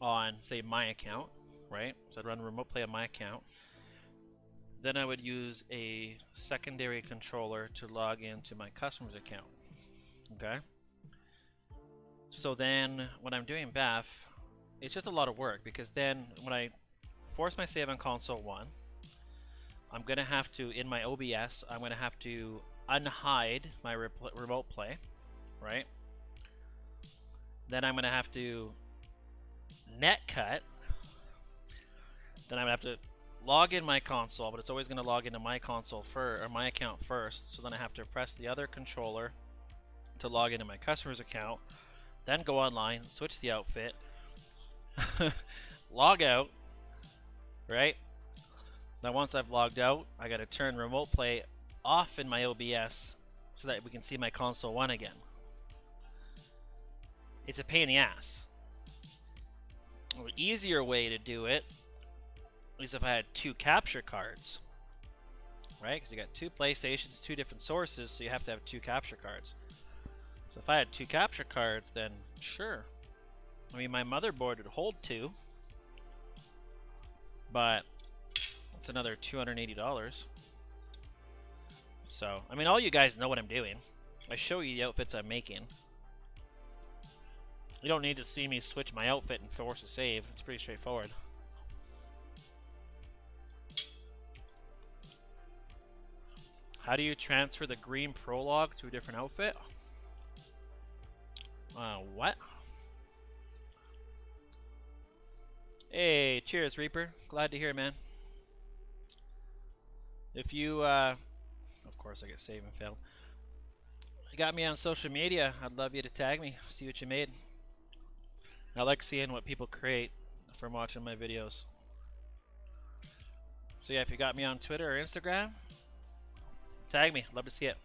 on, say, my account, right? So I'd run remote play on my account. Then I would use a secondary controller to log into my customer's account. Okay? So then when I'm doing BAF, it's just a lot of work because then when I force my save on console 1, I'm going to have to, in my OBS, I'm going to have to unhide my remote play, right? Then I'm going to have to net cut. Then I'm going to have to log in my console, but it's always going to log into my console first, or my account first. So then I have to press the other controller to log into my customer's account. Then go online, switch the outfit, log out, right? Now once I've logged out, I got to turn remote play off in my OBS so that we can see my console 1 again. It's a pain in the ass. An easier way to do it is if I had two capture cards. Right? Because you got two PlayStations, two different sources, so you have to have two capture cards. So if I had two capture cards, then sure. I mean, my motherboard would hold two. But it's another $280. So, I mean, all you guys know what I'm doing. I show you the outfits I'm making. You don't need to see me switch my outfit and force a save. It's pretty straightforward. How do you transfer the green prologue to a different outfit? Uh, what? Hey, cheers, Reaper. Glad to hear, man. If you, uh, of course, I get save and fail. You got me on social media. I'd love you to tag me, see what you made. I like seeing what people create from watching my videos. So yeah, if you got me on Twitter or Instagram, tag me. Love to see it.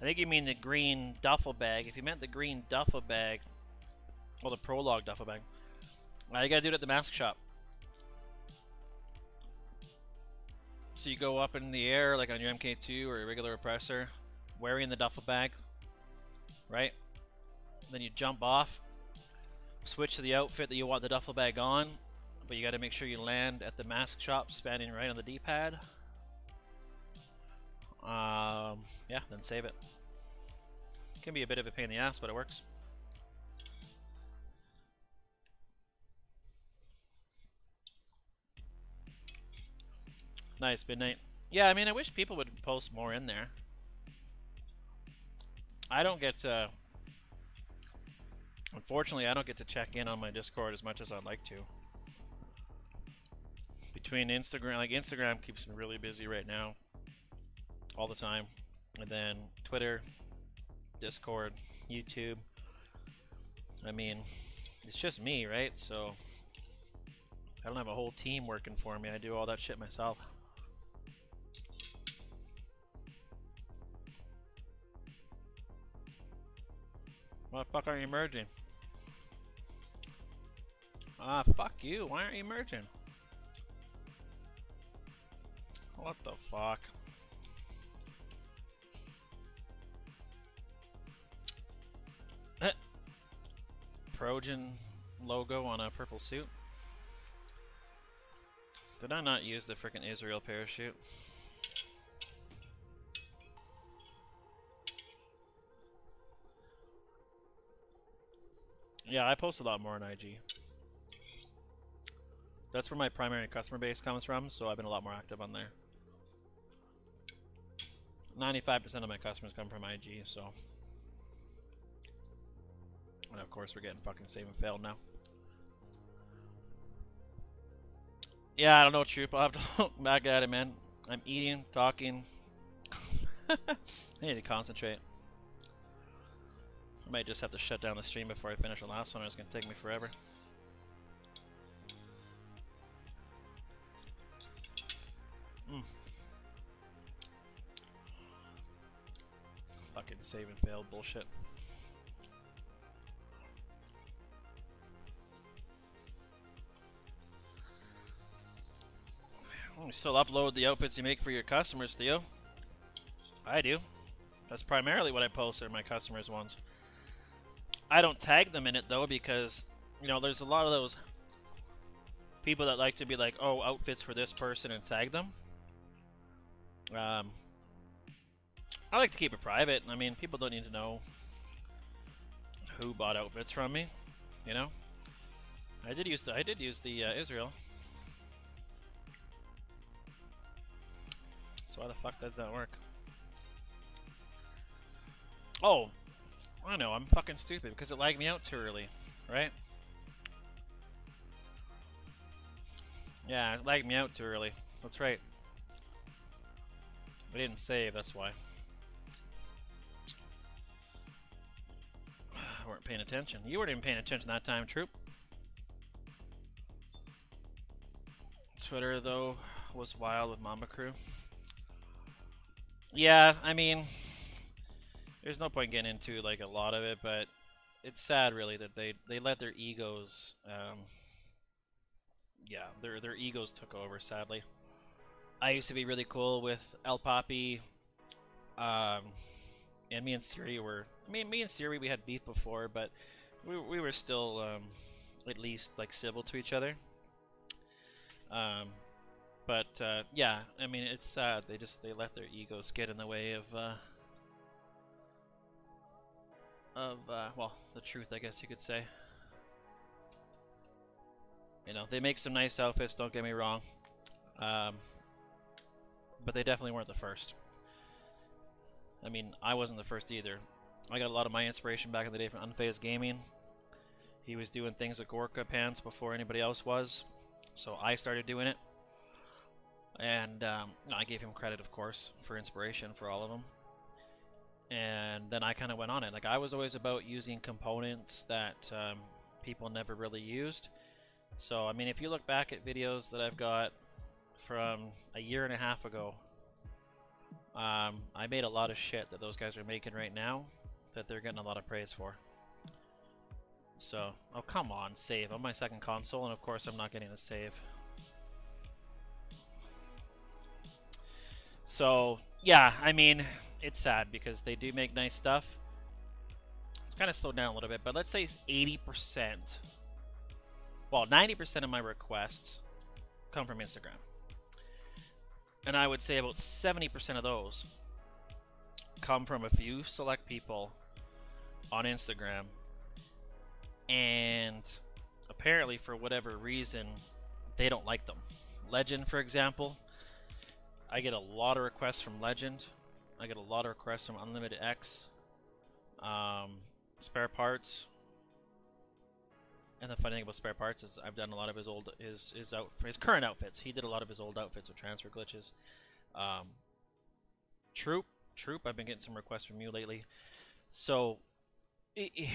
I think you mean the green duffel bag. If you meant the green duffel bag, well, the prologue duffel bag, you gotta do it at the mask shop. So you go up in the air, like on your MK2 or your regular oppressor, wearing the duffel bag, right? Then you jump off, switch to the outfit that you want the duffel bag on, but you got to make sure you land at the mask shop, spanning right on the D-pad. Um, yeah, then save it. Can be a bit of a pain in the ass, but it works. Nice, midnight. Yeah, I mean, I wish people would post more in there. I don't get to... Unfortunately, I don't get to check in on my Discord as much as I'd like to. Between Instagram, like Instagram keeps me really busy right now. All the time. And then Twitter, Discord, YouTube. I mean, it's just me, right? So, I don't have a whole team working for me. I do all that shit myself. Why the fuck aren't you merging? Ah, fuck you. Why aren't you merging? What the fuck? Eh. Progen logo on a purple suit. Did I not use the freaking Israel parachute? Yeah, I post a lot more on IG. That's where my primary customer base comes from, so I've been a lot more active on there. 95% of my customers come from IG, so. And of course, we're getting fucking save and failed now. Yeah, I don't know, Troop. I'll have to look back at it, man. I'm eating, talking. I need to concentrate. I might just have to shut down the stream before I finish the last one, or it's going to take me forever. Mm. Fucking save and fail bullshit. You still upload the outfits you make for your customers, Theo. I do. That's primarily what I post are my customers' ones. I don't tag them in it though because you know there's a lot of those people that like to be like, oh, outfits for this person and tag them. Um, I like to keep it private. I mean, people don't need to know who bought outfits from me. You know, I did use the I did use the uh, Israel. So why the fuck does that work? Oh, I know, I'm fucking stupid because it lagged me out too early, right? Yeah, it lagged me out too early. That's right. We didn't save, that's why. I weren't paying attention. You weren't even paying attention that time, Troop. Twitter, though, was wild with Mamba Crew. Yeah, I mean, there's no point getting into like a lot of it, but it's sad really that they they let their egos, um, yeah, their their egos took over. Sadly, I used to be really cool with El Papi, um, and me and Siri were. I mean, me and Siri we had beef before, but we we were still um, at least like civil to each other. Um, but uh, yeah, I mean it's sad. They just they let their egos get in the way of uh, of uh, well the truth, I guess you could say. You know they make some nice outfits. Don't get me wrong, um, but they definitely weren't the first. I mean, I wasn't the first either. I got a lot of my inspiration back in the day from Unfazed Gaming. He was doing things with Gorka pants before anybody else was, so I started doing it. And um, I gave him credit, of course, for inspiration for all of them. And then I kind of went on it. Like, I was always about using components that um, people never really used. So, I mean, if you look back at videos that I've got from a year and a half ago, um, I made a lot of shit that those guys are making right now that they're getting a lot of praise for. So, oh come on, save. On my second console, and of course I'm not getting a save. So, yeah, I mean, it's sad because they do make nice stuff. It's kind of slowed down a little bit, but let's say 80%, well, 90% of my requests come from Instagram. And I would say about 70% of those come from a few select people on Instagram. And apparently, for whatever reason, they don't like them. Legend, for example, I get a lot of requests from Legend. I get a lot of requests from Unlimited X. Um, spare parts. And the funny thing about spare parts is I've done a lot of his old his his out his current outfits. He did a lot of his old outfits with transfer glitches. Um, Troop, Troop. I've been getting some requests from you lately. So, it, it,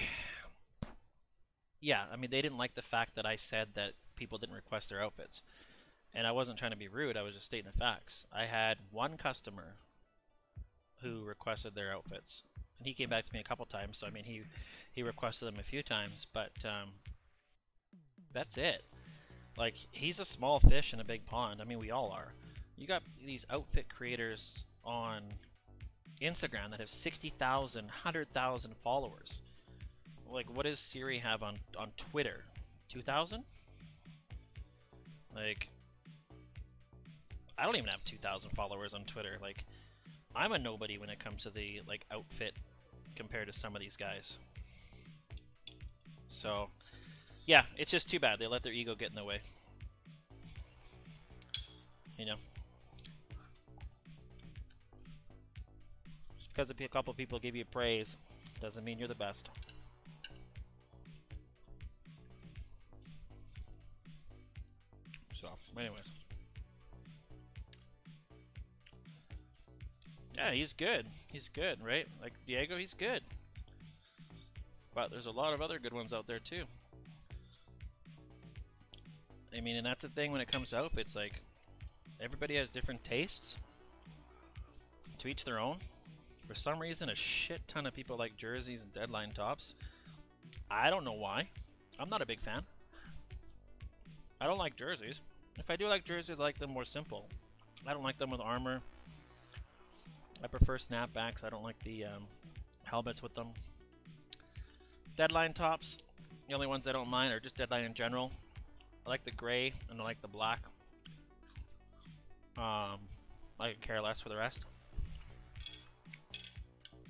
yeah, I mean they didn't like the fact that I said that people didn't request their outfits. And I wasn't trying to be rude, I was just stating the facts. I had one customer who requested their outfits. And he came back to me a couple times, so I mean he he requested them a few times, but um, that's it. Like he's a small fish in a big pond. I mean we all are. You got these outfit creators on Instagram that have 60,000, 100,000 followers. Like what does Siri have on on Twitter? 2,000? Like I don't even have 2,000 followers on Twitter. Like, I'm a nobody when it comes to the like outfit compared to some of these guys. So, yeah, it's just too bad they let their ego get in the way. You know. just because a couple people give you praise doesn't mean you're the best. So, anyways. Yeah, he's good. He's good, right? Like Diego, he's good. But there's a lot of other good ones out there too. I mean, and that's the thing when it comes to outfits, like everybody has different tastes. To each their own. For some reason, a shit ton of people like jerseys and deadline tops. I don't know why. I'm not a big fan. I don't like jerseys. If I do like jerseys, I like them more simple. I don't like them with armor. I prefer snapbacks. I don't like the um, helmets with them. Deadline tops, the only ones I don't mind are just deadline in general. I like the gray and I like the black. Um, I could care less for the rest.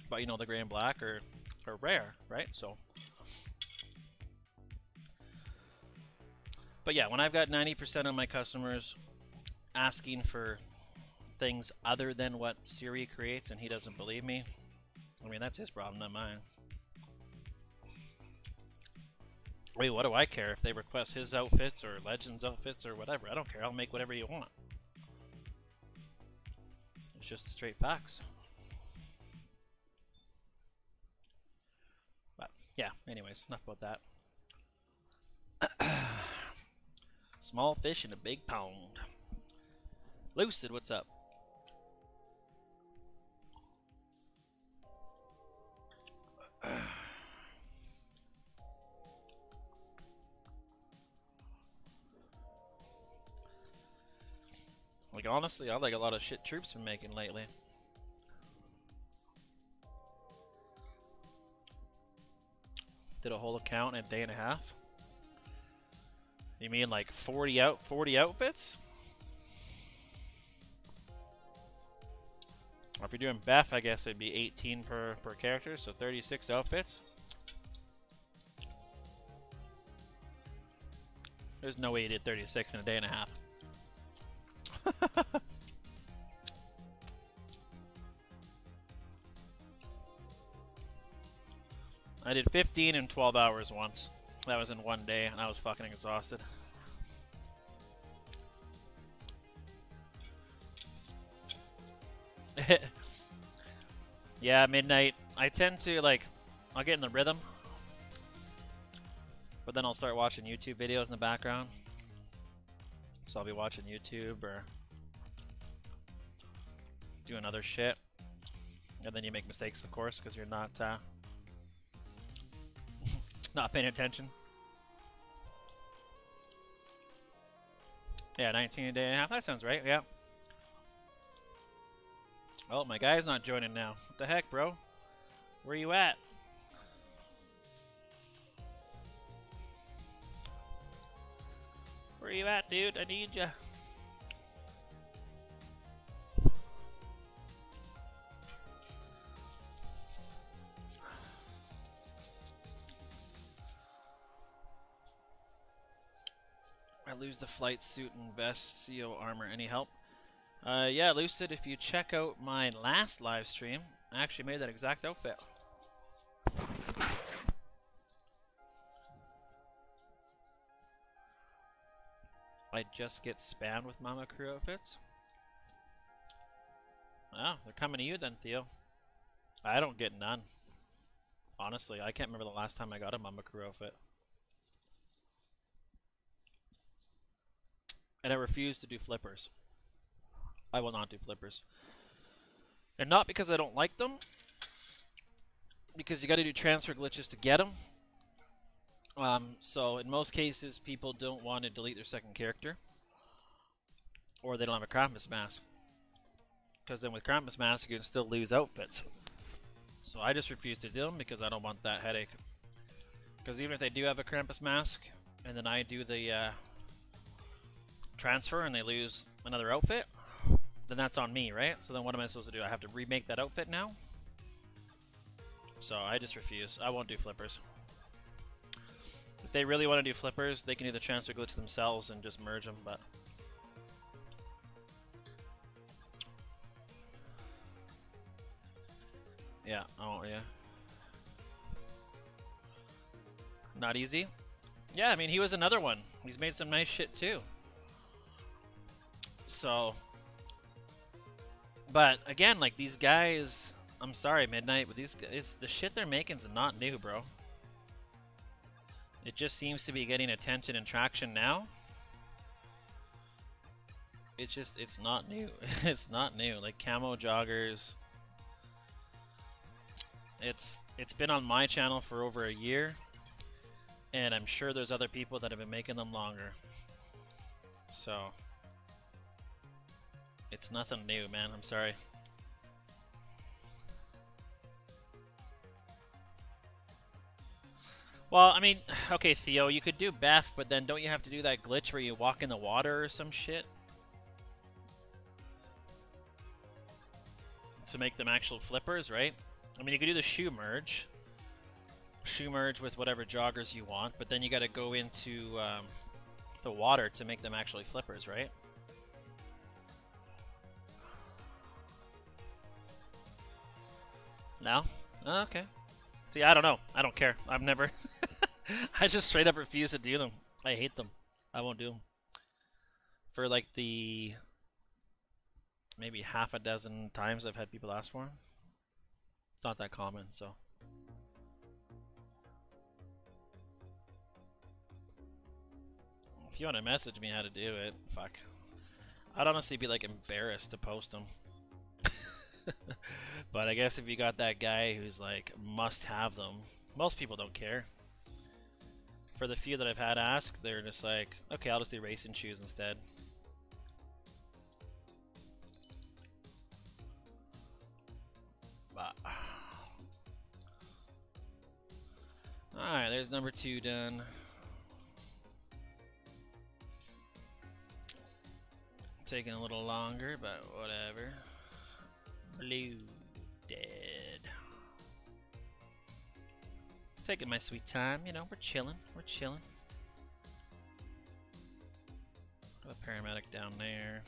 But you know, the gray and black are, are rare, right? So. But yeah, when I've got 90% of my customers asking for things other than what Siri creates and he doesn't believe me, I mean, that's his problem, not mine. Wait, what do I care if they request his outfits or Legends outfits or whatever? I don't care. I'll make whatever you want. It's just the straight facts. But yeah, anyways, enough about that. Small fish in a big pond. Lucid, what's up? Like honestly, I like a lot of shit troops been making lately. Did a whole account in a day and a half. You mean like 40 out 40 outfits? Or if you're doing Beth, I guess it'd be 18 per per character, so 36 outfits. There's no way you did 36 in a day and a half. I did 15 in 12 hours once. That was in one day, and I was fucking exhausted. yeah, midnight. I tend to, like, I'll get in the rhythm. But then I'll start watching YouTube videos in the background. So I'll be watching YouTube or doing other shit. And then you make mistakes, of course, because you're not uh, not paying attention. Yeah, 19 a day and a half. That sounds right. Yeah. Oh, my guy's not joining now. What the heck, bro? Where you at? Where you at, dude? I need ya. I lose the flight suit and vest, CO armor. Any help? Uh, yeah, Lucid, if you check out my last live stream, I actually made that exact outfit. I just get spammed with Mamba Crew outfits. Ah, they're coming to you then, Theo. I don't get none. Honestly, I can't remember the last time I got a Mamba Crew outfit. And I refuse to do flippers. I will not do flippers. And not because I don't like them, because you got to do transfer glitches to get them. Um, so in most cases, people don't want to delete their second character, or they don't have a Krampus mask. Because then with Krampus mask, you can still lose outfits. So I just refuse to do them because I don't want that headache. Because even if they do have a Krampus mask, and then I do the uh, transfer and they lose another outfit, then that's on me, right? So then what am I supposed to do? I have to remake that outfit now? So I just refuse. I won't do flippers. If they really want to do flippers, they can do the transfer glitch themselves and just merge them, but... Yeah, oh yeah. Not easy. Yeah, I mean he was another one. He's made some nice shit too. So, but again, like these guys, I'm sorry, Midnight, but these it's the shit they're making is not new, bro. It just seems to be getting attention and traction now. It's just it's not new. it's not new. Like camo joggers. It's it's been on my channel for over a year. And I'm sure there's other people that have been making them longer. So it's nothing new, man. I'm sorry. Well, I mean, okay, Theo, you could do Beth, but then don't you have to do that glitch where you walk in the water or some shit? To make them actual flippers, right? I mean, you could do the shoe merge. Shoe merge with whatever joggers you want, but then you gotta go into um, the water to make them actually flippers, right? No? Oh, okay. See, I don't know. I don't care. I've never... I just straight up refuse to do them. I hate them. I won't do them. For like the... Maybe half a dozen times I've had people ask for them. It's not that common, so... If you want to message me how to do it, fuck. I'd honestly be like embarrassed to post them. But I guess if you got that guy who's like must have them, most people don't care. For the few that I've had ask, they're just like, okay, I'll just do racing shoes instead. Alright, there's number two done. Taking a little longer, but whatever. Blue dead. Taking my sweet time, you know, we're chilling, we're chilling. Got a paramedic down there.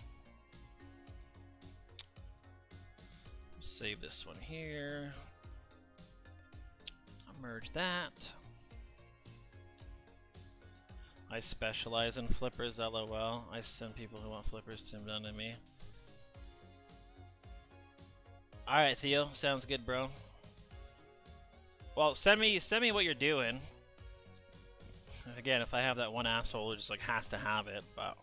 Save this one here. Merge that. I specialize in flippers, lol. I send people who want flippers to done to me. Alright, Theo. Sounds good, bro. Well, send me send me what you're doing. Again, if I have that one asshole who just like has to have it, but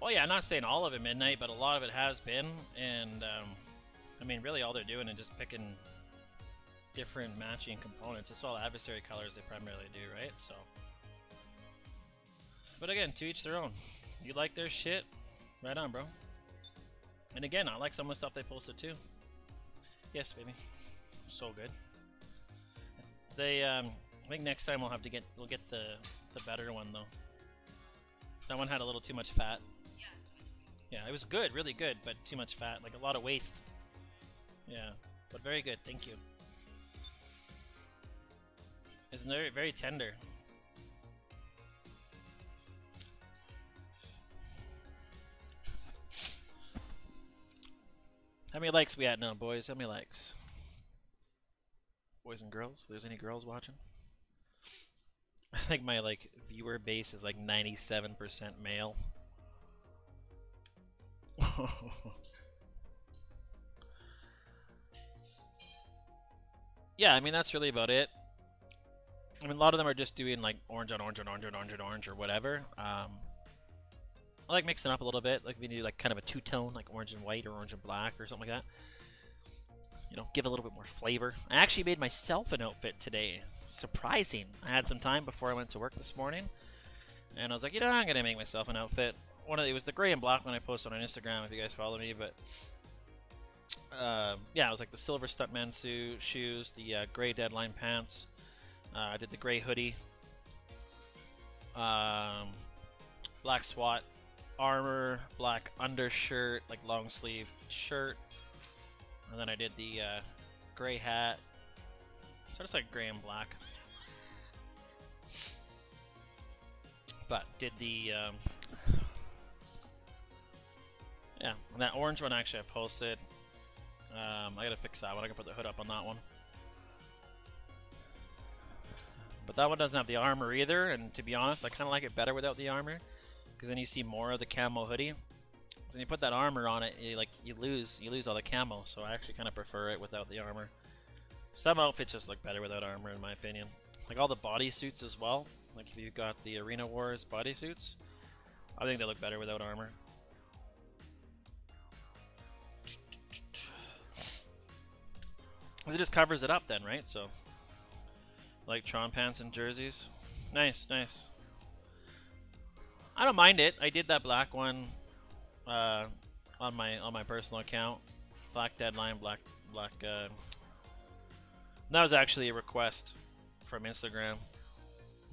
Well, yeah, I'm not saying all of it midnight, but a lot of it has been, and um, I mean, really, all they're doing is just picking different matching components. It's all adversary colors they primarily do, right? So. But again, to each their own. You like their shit? Right on, bro. And again, I like some of the stuff they posted too. Yes, baby. So good. They, um, I think next time we'll have to get, we'll get the, the better one though. That one had a little too much fat. Yeah, Yeah, it was good, really good, but too much fat, like a lot of waste. Yeah, but very good, thank you. It's very, very tender. How many likes we at now, boys? How many likes? Boys and girls? If there's any girls watching? I think my like viewer base is like 97% male. yeah, I mean that's really about it. I mean a lot of them are just doing like orange on orange on orange on orange on orange or whatever. Um, I like mixing up a little bit. Like we do like kind of a two-tone, like orange and white or orange and black or something like that. You know, give a little bit more flavor. I actually made myself an outfit today. Surprising. I had some time before I went to work this morning. And I was like, you know, I'm going to make myself an outfit. One of the, it was the gray and black one I posted on Instagram if you guys follow me, but uh, yeah, it was like the silver stuntman suit, shoes, the uh, gray deadline pants. Uh, I did the gray hoodie, um, black SWAT armor, black undershirt, like long sleeve shirt. And then I did the uh, gray hat. Sort of like gray and black. But did the um, Yeah, and that orange one actually I posted. Um, I gotta fix that one. I can put the hood up on that one. But that one doesn't have the armor either, and to be honest, I kind of like it better without the armor, because then you see more of the camo hoodie. So when you put that armor on it, you like you lose you lose all the camo. So I actually kind of prefer it without the armor. Some outfits just look better without armor, in my opinion. Like all the bodysuits as well. Like if you got the Arena Wars bodysuits, I think they look better without armor. Because it just covers it up then, right? So, like Tron pants and jerseys. Nice, nice. I don't mind it. I did that black one uh, on my on my personal account. Black deadline, black black. Uh, that was actually a request from Instagram,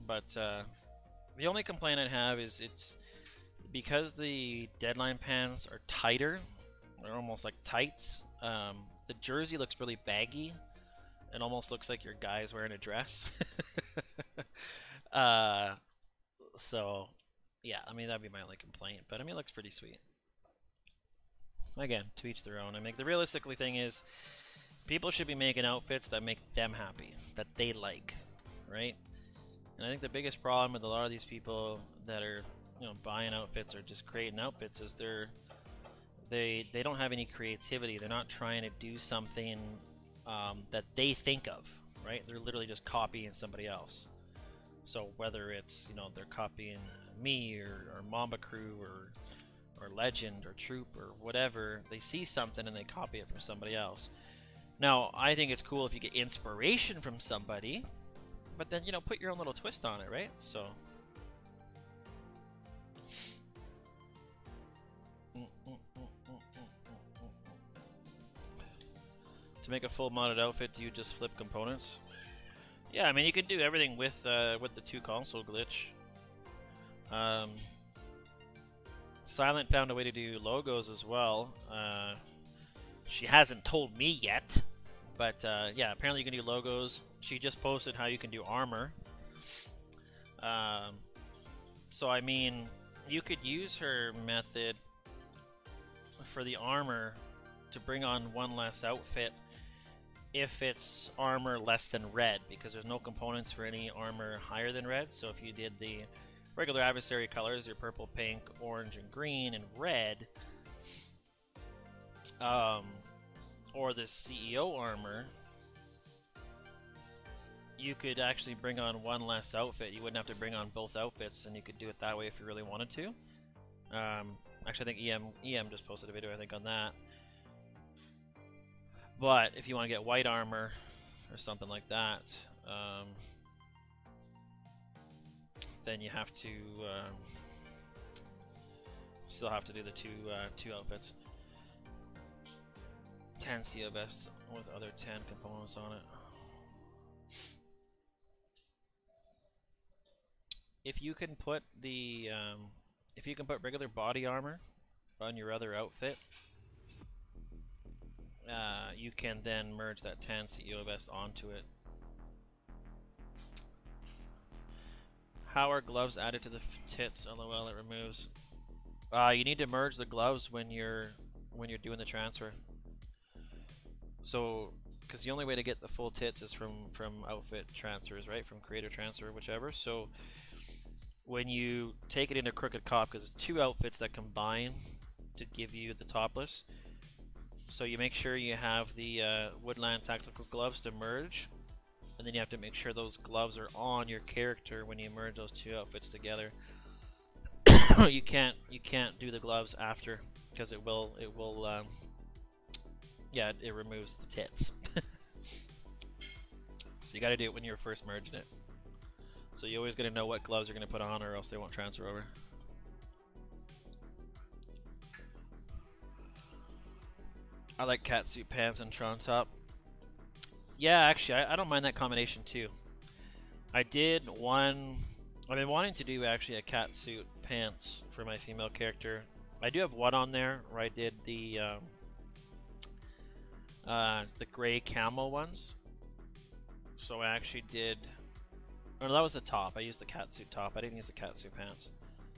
but uh, the only complaint I'd have is it's because the deadline pants are tighter. They're almost like tights. Um, the jersey looks really baggy. It almost looks like your guy's wearing a dress. uh, so, yeah, I mean, that'd be my only complaint. But, I mean, it looks pretty sweet. Again, to each their own. I mean, the realistically thing is, people should be making outfits that make them happy, that they like, right? And I think the biggest problem with a lot of these people that are, you know, buying outfits or just creating outfits is they're they they don't have any creativity. They're not trying to do something um, that they think of, right? They're literally just copying somebody else. So whether it's you know they're copying me or, or Mamba Crew or or Legend or Troop or whatever, they see something and they copy it from somebody else. Now I think it's cool if you get inspiration from somebody, but then you know put your own little twist on it, right? So. To make a full modded outfit, do you just flip components? Yeah, I mean you can do everything with uh, with the two console glitch. Um, Silent found a way to do logos as well. Uh, she hasn't told me yet, but uh, yeah, apparently you can do logos. She just posted how you can do armor. Um, so I mean, you could use her method for the armor to bring on one less outfit if it's armor less than red, because there's no components for any armor higher than red. So if you did the regular adversary colors, your purple, pink, orange, and green, and red, um, or the CEO armor, you could actually bring on one less outfit. You wouldn't have to bring on both outfits, and you could do it that way if you really wanted to. Um, actually, I think EM EM just posted a video, I think, on that. But if you want to get white armor or something like that, um, then you have to um, still have to do the two uh, two outfits. 10 CEO vest with other 10 components on it. If you can put the um, if you can put regular body armor on your other outfit, uh, you can then merge that 10 CEO vest onto it. How are gloves added to the tits? LOL, it removes. Uh, you need to merge the gloves when you're when you're doing the transfer. So, because the only way to get the full tits is from from outfit transfers, right? From creator transfer, whichever. So, when you take it into Crooked Cop, because it's two outfits that combine to give you the topless, so you make sure you have the uh, Woodland Tactical Gloves to merge, and then you have to make sure those gloves are on your character when you merge those two outfits together. you can't you can't do the gloves after because it will it will um, yeah it removes the tits. so you got to do it when you're first merging it. So you always got to know what gloves you're going to put on, or else they won't transfer over. I like catsuit pants and Tron top. Yeah, actually, I, I don't mind that combination too. I did one. I've been wanting to do actually a cat suit pants for my female character. I do have one on there where I did the um, uh, the gray camel ones. So I actually did. Oh, that was the top. I used the cat suit top. I didn't use the cat suit pants.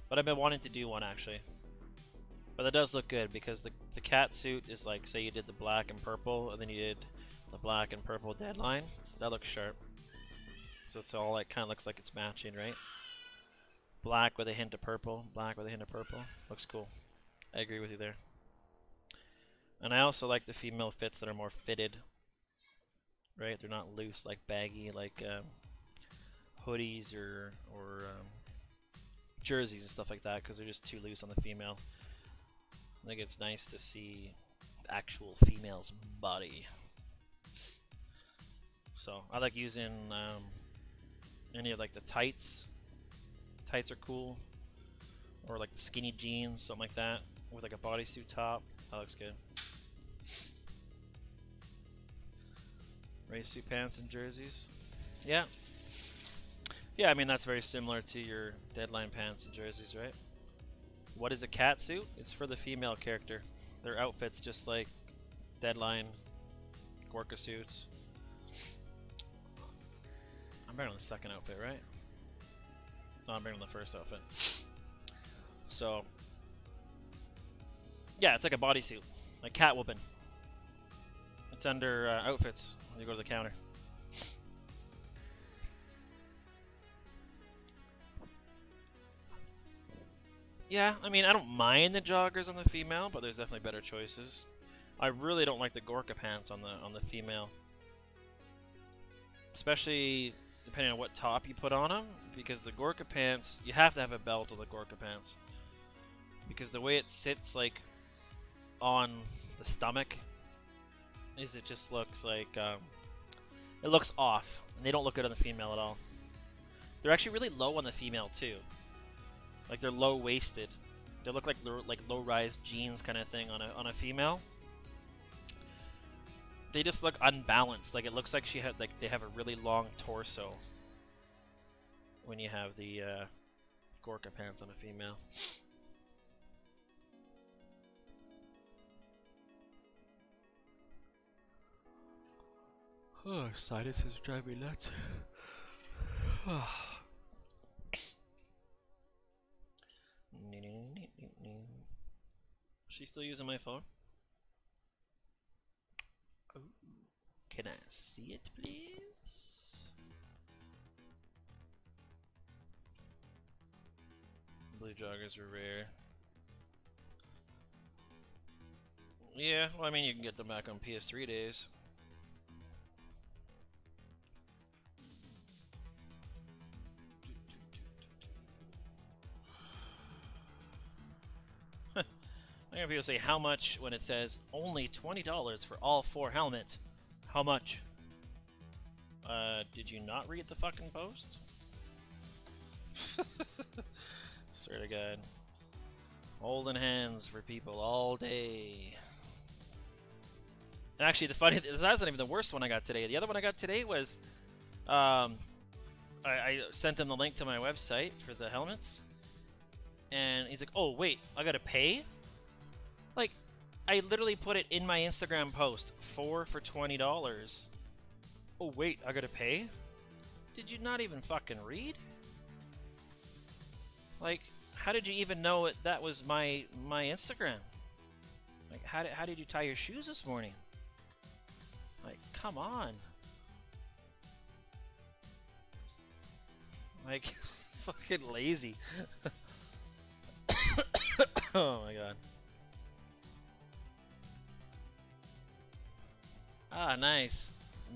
But I've been wanting to do one actually. But that does look good because the the cat suit is like say you did the black and purple and then you did the black and purple deadline. That looks sharp. So it's all like kind of looks like it's matching, right? Black with a hint of purple, black with a hint of purple. Looks cool. I agree with you there. And I also like the female fits that are more fitted. Right? They're not loose, like baggy, like um, hoodies or or um, jerseys and stuff like that, because they're just too loose on the female. I think it's nice to see actual female's body. So I like using um, any of like the tights. Tights are cool, or like the skinny jeans, something like that, with like a bodysuit top. That looks good. Race suit pants and jerseys. Yeah. Yeah, I mean that's very similar to your deadline pants and jerseys, right? What is a cat suit? It's for the female character. Their outfits just like deadline Gorka suits. Better on the second outfit, right? No, I'm better on the first outfit. So, yeah, it's like a bodysuit, like cat whooping. It's under uh, outfits when you go to the counter. Yeah, I mean, I don't mind the joggers on the female, but there's definitely better choices. I really don't like the Gorka pants on the on the female, especially depending on what top you put on them. Because the Gorka pants, you have to have a belt on the Gorka pants, because the way it sits like on the stomach is it just looks like um, it looks off, and they don't look good on the female at all. They're actually really low on the female too. Like they're low waisted. They look like like low rise jeans kind of thing on a on a female. They just look unbalanced. Like it looks like she had like they have a really long torso. When you have the uh, Gorka pants on a female. Oh, sinuses drive me nuts. She still using my phone? Can I see it, please? Blue joggers are rare. Yeah, well, I mean, you can get them back on PS3 days. I hear people say how much when it says only $20 for all four helmets. How much? Uh, did you not read the fucking post? Swear to God. Holding hands for people all day. And actually, the funny that's not even the worst one I got today. The other one I got today was, um, I, I sent him the link to my website for the helmets, and he's like, "Oh wait, I gotta pay." Like, I literally put it in my Instagram post. Four for twenty dollars. Oh wait, I gotta pay? Did you not even fucking read? Like, how did you even know it, that was my my Instagram? Like, how did how did you tie your shoes this morning? Like, come on. Like, fucking lazy. oh my god. Ah, nice.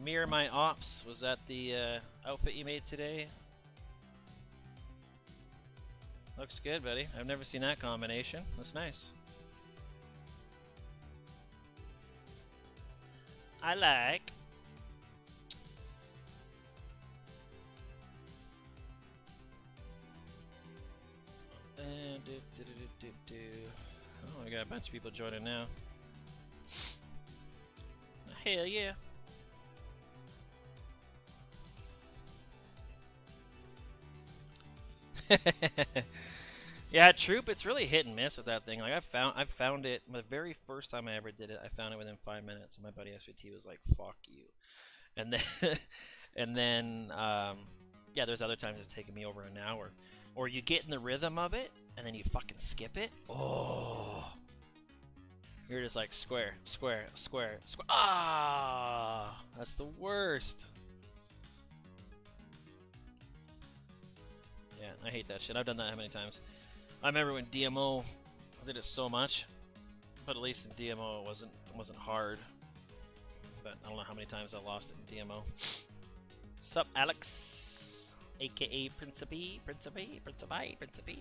Mirror My Ops. Was that the uh, outfit you made today? Looks good, buddy. I've never seen that combination. That's nice. I like. Uh, do, do, do, oh, we got a bunch of people joining now. Hell yeah. yeah, Troop, it's really hit and miss with that thing. Like I found I found it the very first time I ever did it, I found it within five minutes and my buddy SVT was like, fuck you. And then and then um, yeah, there's other times it's taken me over an hour. Or you get in the rhythm of it and then you fucking skip it. Oh You're just like square, square, square, square. Ah, that's the worst. Yeah, I hate that shit. I've done that how many times. I remember when DMO I did it so much, but at least in DMO it wasn't it wasn't hard. But I don't know how many times I lost it in DMO. Sup, Alex, aka Principe, Principe, Principe, Principe.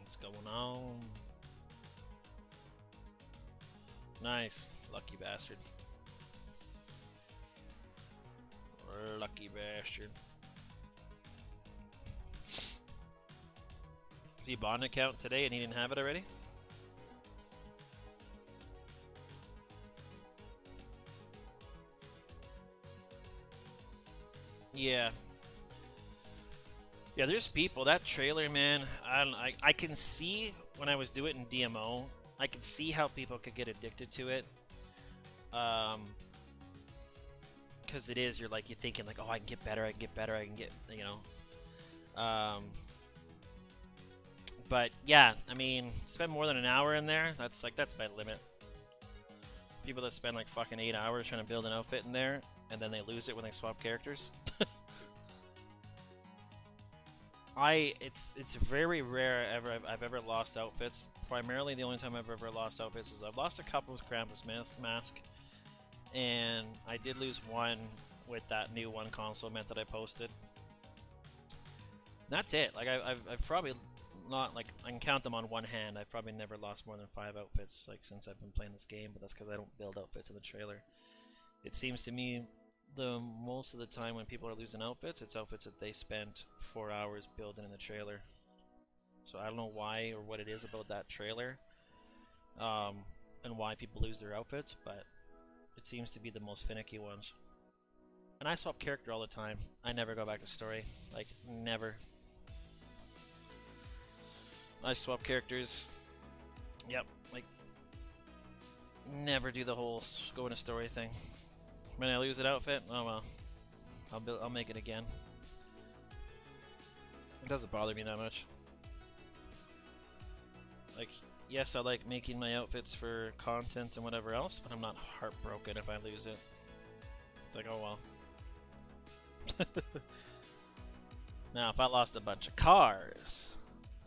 What's going on? Nice, lucky bastard. Lucky bastard. See bond account today and he didn't have it already? Yeah. Yeah, there's people. That trailer, man, I, don't. I, I can see when I was doing it in DMO, I can see how people could get addicted to it. Um, because it is, you're like, you're thinking, like, oh, I can get better, I can get better, I can get, you know. Um, but yeah, I mean, spend more than an hour in there. That's like that's my limit. People that spend like fucking eight hours trying to build an outfit in there, and then they lose it when they swap characters. I it's it's very rare ever I've, I've, ever lost outfits. Primarily, the only time I've ever lost outfits is I've lost a couple with Krampus mask, mask, and I did lose one with that new one console event that I posted. That's it. Like I, I've, I've probably not like I can count them on one hand. I've probably never lost more than five outfits like since I've been playing this game, but that's because I don't build outfits in the trailer. It seems to me the most of the time when people are losing outfits, it's outfits that they spent four hours building in the trailer. So I don't know why or what it is about that trailer, um, and why people lose their outfits, but it seems to be the most finicky ones. And I swap character all the time. I never go back to story. Like, never. I swap characters. Yep, like never do the whole go in a story thing. When I lose an outfit, oh well, I'll build, I'll make it again. It doesn't bother me that much. Like, yes, I like making my outfits for content and whatever else, but I'm not heartbroken if I lose it. It's like, oh well. now, if I lost a bunch of cars,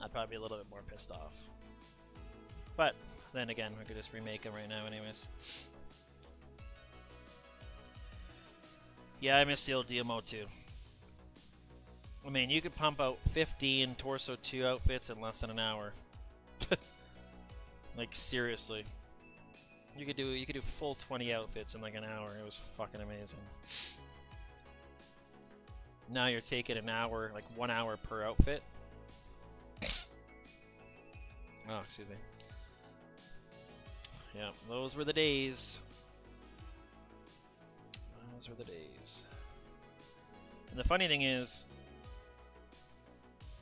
I'd probably be a little bit more pissed off. But then again, we could just remake them right now anyways. Yeah, I miss the old DMO too. I mean, you could pump out 15 Torso 2 outfits in less than an hour. like, seriously. You could do you could do full 20 outfits in like an hour. It was fucking amazing. Now you're taking an hour, like one hour per outfit. Oh, excuse me. Yeah, those were the days. Those were the days. And the funny thing is,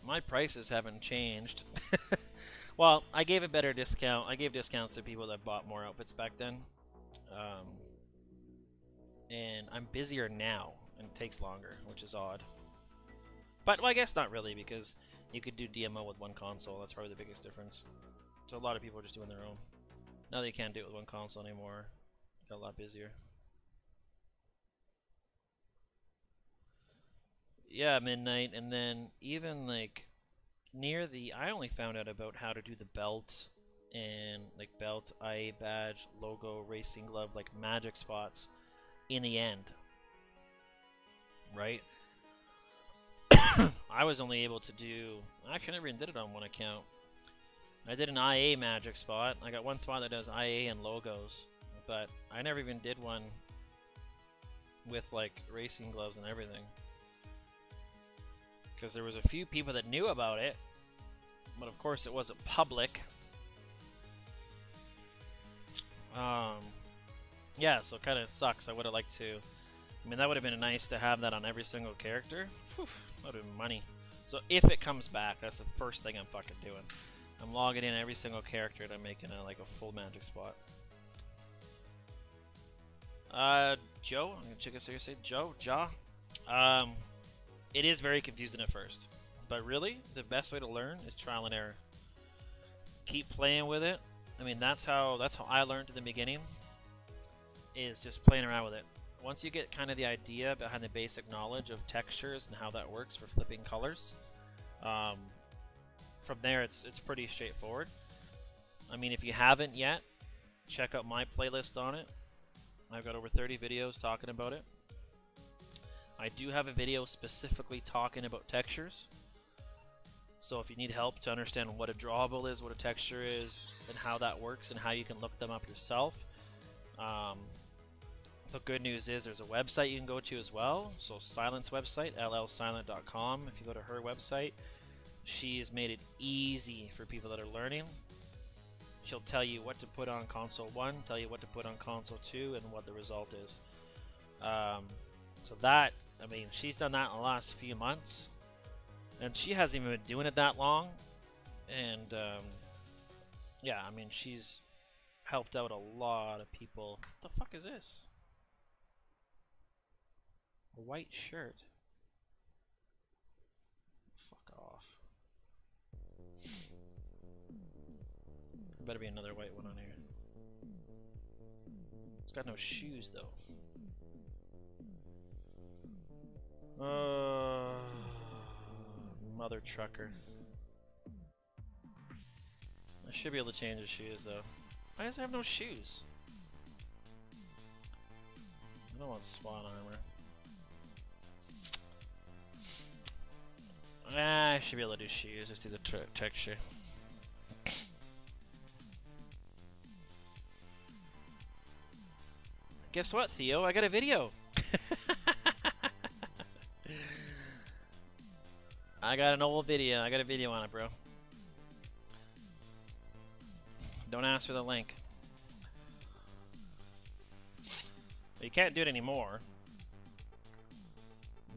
my prices haven't changed. well, I gave a better discount. I gave discounts to people that bought more outfits back then. Um, and I'm busier now, and it takes longer, which is odd. But well, I guess not really, because you could do DMO with one console. That's probably the biggest difference. So a lot of people are just doing their own. Now they can't do it with one console anymore. Got a lot busier. Yeah, midnight, and then even like near the, I only found out about how to do the belt and like belt, eye badge, logo, racing glove, like magic spots in the end. Right? I was only able to do. Actually, I never even did it on one account. I did an IA magic spot. I got one spot that does IA and logos, but I never even did one with like racing gloves and everything. Because there was a few people that knew about it, but of course it wasn't public. Um, yeah, so kind of sucks. I would have liked to. I mean, that would have been nice to have that on every single character. Whew, that would have been money. So if it comes back, that's the first thing I'm fucking doing. I'm logging in every single character and I'm making a, like a full magic spot. Uh, Joe, I'm gonna check it seriously. Joe, Ja. Um, it is very confusing at first, but really, the best way to learn is trial and error. keep playing with it. I mean, that's how that's how I learned in the beginning. Is just playing around with it. Once you get kind of the idea behind the basic knowledge of textures and how that works for flipping colors, um, from there it's it's pretty straightforward. I mean, if you haven't yet, check out my playlist on it. I've got over 30 videos talking about it. I do have a video specifically talking about textures. So if you need help to understand what a drawable is, what a texture is, and how that works, and how you can look them up yourself, um, the good news is there's a website you can go to as well. So Silent's website, llsilent.com. If you go to her website, she has made it easy for people that are learning. She'll tell you what to put on console 1, tell you what to put on console 2, and what the result is. Um, so that, I mean, she's done that in the last few months. And she hasn't even been doing it that long. And, um, yeah, I mean, she's helped out a lot of people. What the fuck is this? A white shirt. Fuck off. There better be another white one on here. It's got no shoes though. Uh, mother trucker. I should be able to change his shoes though. Why does I have no shoes? I don't want SWAT armor. Ah, I should be able to do shoes, just do the texture. Guess what, Theo? I got a video! I got an old video. I got a video on it, bro. Don't ask for the link. Well, you can't do it anymore.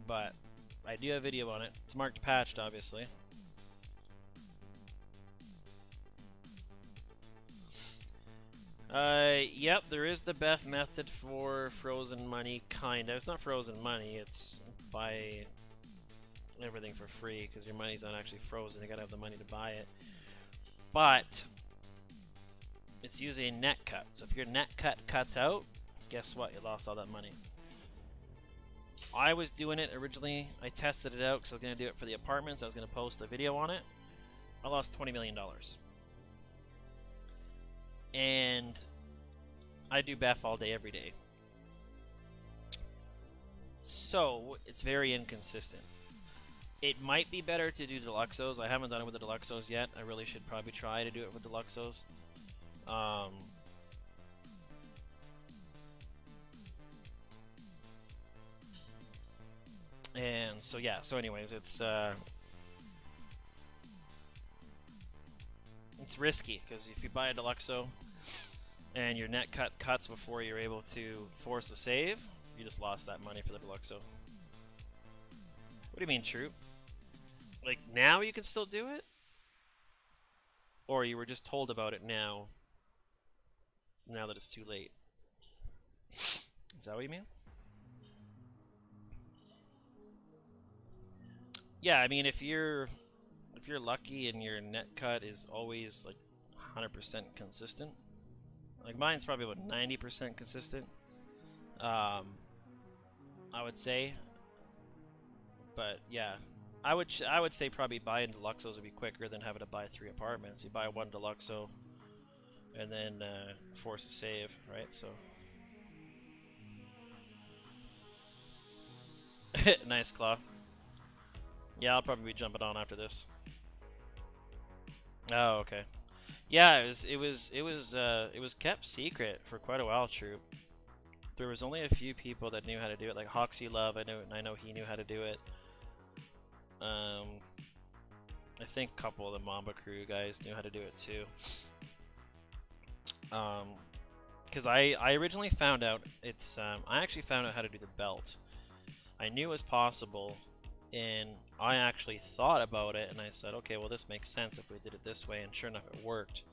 But I do have a video on it. It's marked patched, obviously. Uh, yep, there is the Beth method for frozen money, kind of. It's not frozen money, it's buy everything for free, because your money's not actually frozen, you gotta have the money to buy it. But, it's usually a net cut. So if your net cut cuts out, guess what? You lost all that money. I was doing it originally. I tested it out because I was going to do it for the apartments. I was going to post a video on it. I lost $20 million. And I do BEF all day, every day. So, it's very inconsistent. It might be better to do Deluxos. I haven't done it with the Deluxos yet. I really should probably try to do it with Deluxos. Um, and so yeah, so anyways, it's uh, it's risky because if you buy a Deluxo and your net cut cuts before you're able to force a save, you just lost that money for the Deluxo. What do you mean, Troop? Like now you can still do it? Or you were just told about it now now that it's too late. Is that what you mean? Yeah, I mean if you're if you're lucky and your net cut is always like 100% consistent, like mine's probably about 90% consistent. Um, I would say, but yeah, I would I would say probably buying deluxos would be quicker than having to buy three apartments. You buy one deluxo, and then uh, force a save, right? So. nice claw. Yeah, I'll probably be jumping on after this. Oh, okay. Yeah, it was it was it was uh, it was kept secret for quite a while. Troop. There was only a few people that knew how to do it, like Hoxie Love. I know, I know he knew how to do it. Um, I think a couple of the Mamba Crew guys knew how to do it too. Um, because I I originally found out it's um I actually found out how to do the belt. I knew it was possible, and I actually thought about it, and I said, okay, well this makes sense if we did it this way, and sure enough, it worked.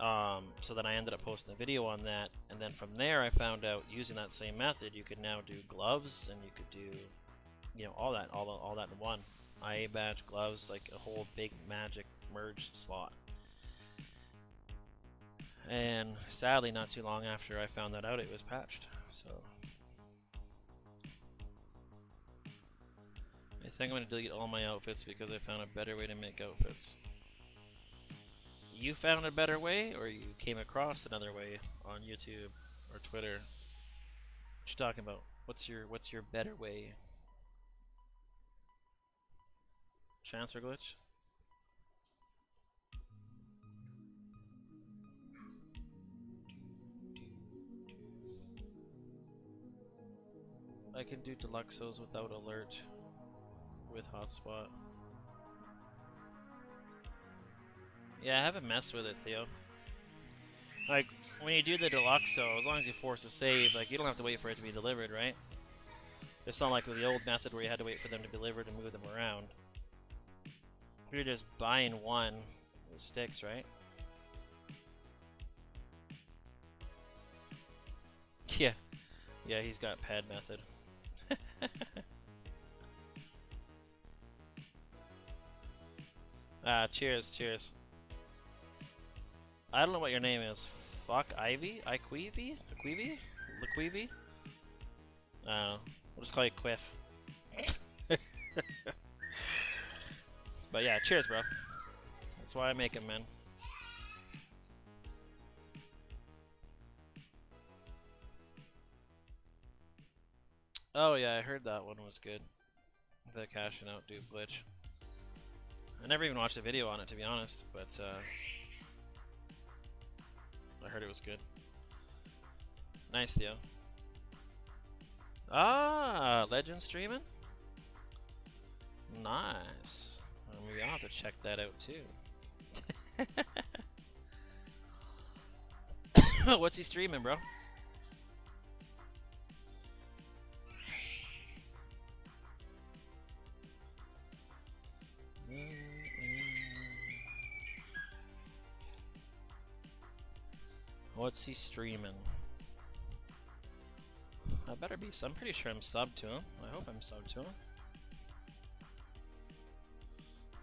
Um, so then I ended up posting a video on that, and then from there I found out using that same method, you could now do gloves, and you could do, you know, all that, all all that in one. IA badge, gloves, like a whole big magic merged slot. And sadly, not too long after I found that out, it was patched. So I think I'm gonna delete all my outfits because I found a better way to make outfits. You found a better way, or you came across another way on YouTube or Twitter? What you talking about? What's your what's your better way? Transfer glitch? I can do deluxos without alert with hotspot. Yeah, I haven't messed with it, Theo. Like, when you do the deluxo, as long as you force a save, like, you don't have to wait for it to be delivered, right? It's not like the old method where you had to wait for them to be delivered and move them around. You're just buying one, it sticks, right? Yeah. Yeah, he's got pad method. ah, cheers, cheers. I don't know what your name is. Fuck Ivy? Iqueevy? Iqueevy? Laqueevy? I don't know. We'll just call you Quiff. but yeah, cheers, bro. That's why I make it, man. Oh yeah, I heard that one was good. The cashing out dupe glitch. I never even watched a video on it to be honest, but uh, I heard it was good. Nice, Theo. Ah, legend streaming. Nice. Maybe I'll have to check that out too. What's he streaming, bro? What's he streaming? I better be. I'm pretty sure I'm sub to him. I hope I'm sub to him.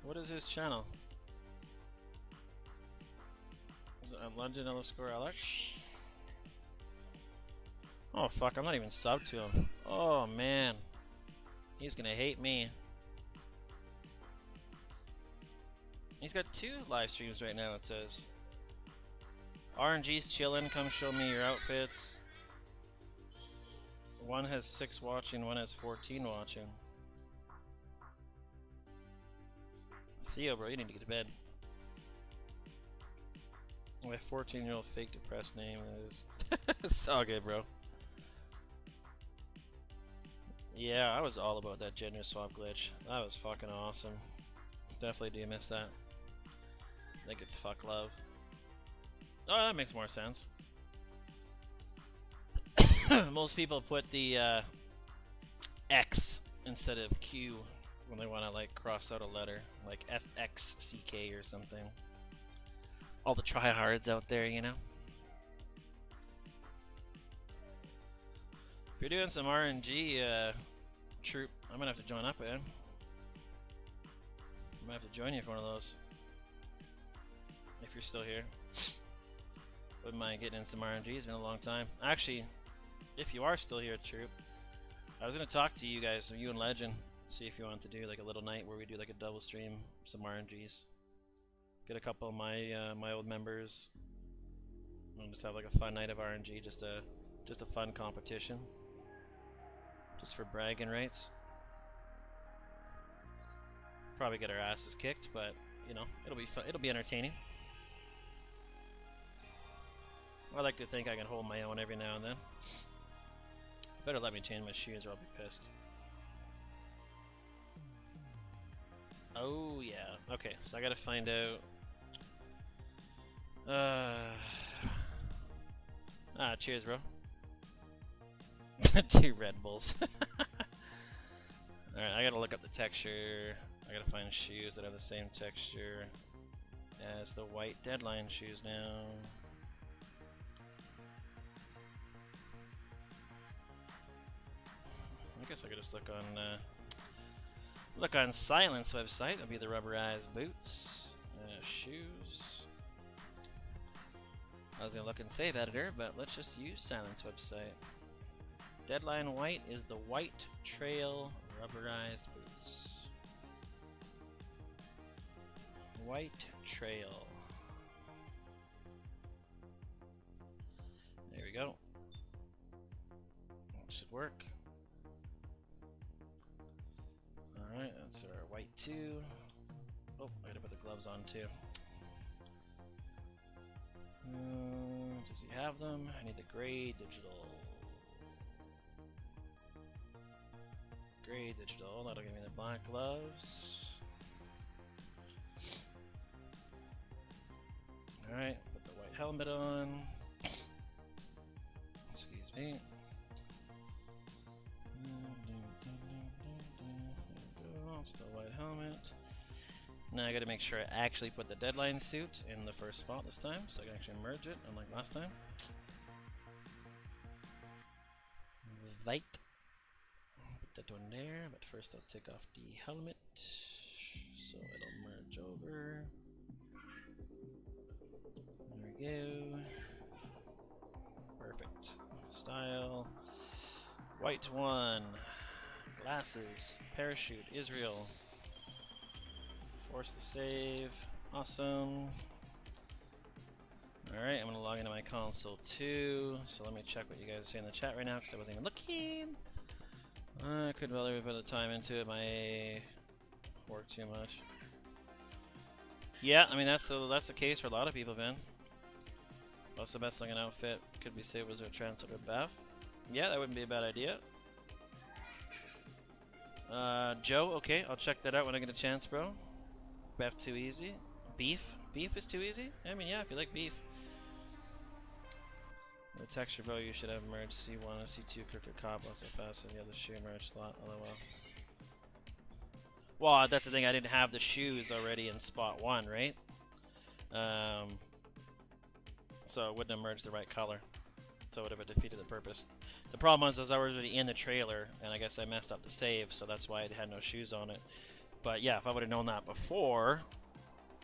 What is his channel? Is it London underscore Alex? Oh fuck, I'm not even sub to him. Oh man. He's gonna hate me. He's got two live streams right now, it says. RNG's chillin', come show me your outfits. One has 6 watching, one has 14 watching. Theo, bro, you need to get to bed. My 14 year old fake depressed name is. it's all good, bro. Yeah, I was all about that gender swap glitch. That was fucking awesome. Definitely do miss that. I think it's fuck love. Oh, that makes more sense. Most people put the uh, X instead of Q when they want to like cross out a letter, like FXCK or something. All the tryhards out there, you know. If you're doing some RNG, uh, troop, I'm gonna have to join up, man. I'm gonna have to join you for one of those. If you're still here. Wouldn't mind getting in some RNG, it's been a long time. Actually, if you are still here, Troop, I was to talk to you guys, you and Legend, see if you want to do like a little night where we do like a double stream, some RNGs. Get a couple of my uh, my old members, and just have like a fun night of RNG, just a just a fun competition, just for bragging rights. Probably get our asses kicked, but you know it'll be fun. It'll be entertaining. I like to think I can hold my own every now and then. Better let me change my shoes or I'll be pissed. Oh yeah. Okay, so I gotta find out. Uh. Ah, cheers, bro. Two Red Bulls. Alright, I gotta look up the texture. I gotta find shoes that have the same texture as the white deadline shoes now. I guess I could just look on uh, look on Silent's website. It'll be the rubberized boots, uh, shoes. I was gonna look in Save Editor, but let's just use Silent's website. Deadline White is the White Trail rubberized boots. White Trail. There we go. That should work. Alright, that's our white two. Oh, I gotta put the gloves on too. Uh, does he have them? I need the gray digital. Gray digital, that'll give me the black gloves. Alright, put the white helmet on. Excuse me. Still white helmet. Now I gotta make sure I actually put the deadline suit in the first spot this time, so I can actually merge it, unlike last time. Right. Put that one there, but first I'll take off the helmet, so it'll merge over. There we go. Perfect. Style. White one. Glasses. Parachute. Israel. Force the save. Awesome. Alright, I'm going to log into my console too. So let me check what you guys see in the chat right now because I wasn't even looking. I could really put the time into it. My work too much. Yeah, I mean that's the that's the case for a lot of people, Ben. What's the best looking outfit? Could be Save Wizard Translator Beth. Yeah, that wouldn't be a bad idea. Uh, Joe, okay, I'll check that out when I get a chance, bro. Beth too easy. Beef? Beef is too easy? I mean, yeah, if you like beef. The texture, bro, you should have merged C1 and C2 crooked cop so fast as the other shoe merge slot, lol. Well, that's the thing, I didn't have the shoes already in spot one, right? Um, so it wouldn't have merged the right color so it would have defeated the purpose. The problem was, I was already in the trailer, and I guess I messed up the save, so that's why it had no shoes on it. But yeah, if I would have known that before,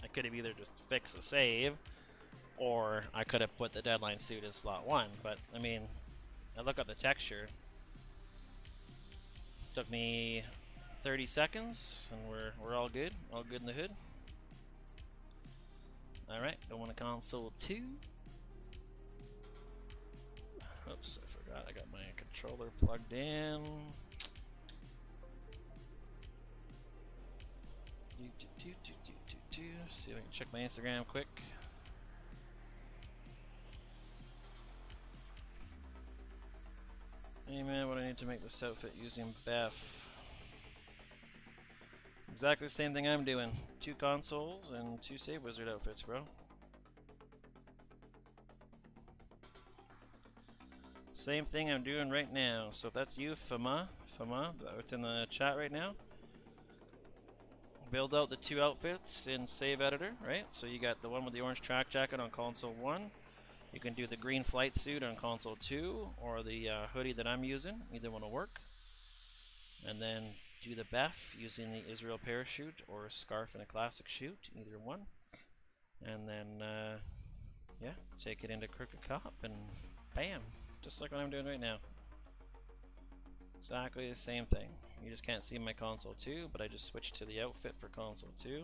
I could have either just fixed the save, or I could have put the deadline suit in slot 1. But, I mean, I look up the texture. Took me 30 seconds, and we're, we're all good. All good in the hood. Alright, go on to console 2. Controller plugged in. See if I can check my Instagram quick. Hey man, what I need to make this outfit using Beth? Exactly the same thing I'm doing. Two consoles and two Save Wizard outfits, bro. Same thing I'm doing right now. So if that's you, Fama, Fama, it's in the chat right now. Build out the two outfits in Save Editor, right? So you got the one with the orange track jacket on console 1. You can do the green flight suit on console 2, or the uh, hoodie that I'm using. Either one will work. And then do the BEF using the Israel parachute or a scarf and a classic shoot, either one. And then, uh, yeah, take it into Crooked Cop and bam, just like what I'm doing right now. Exactly the same thing. You just can't see my console 2, but I just switched to the outfit for console 2.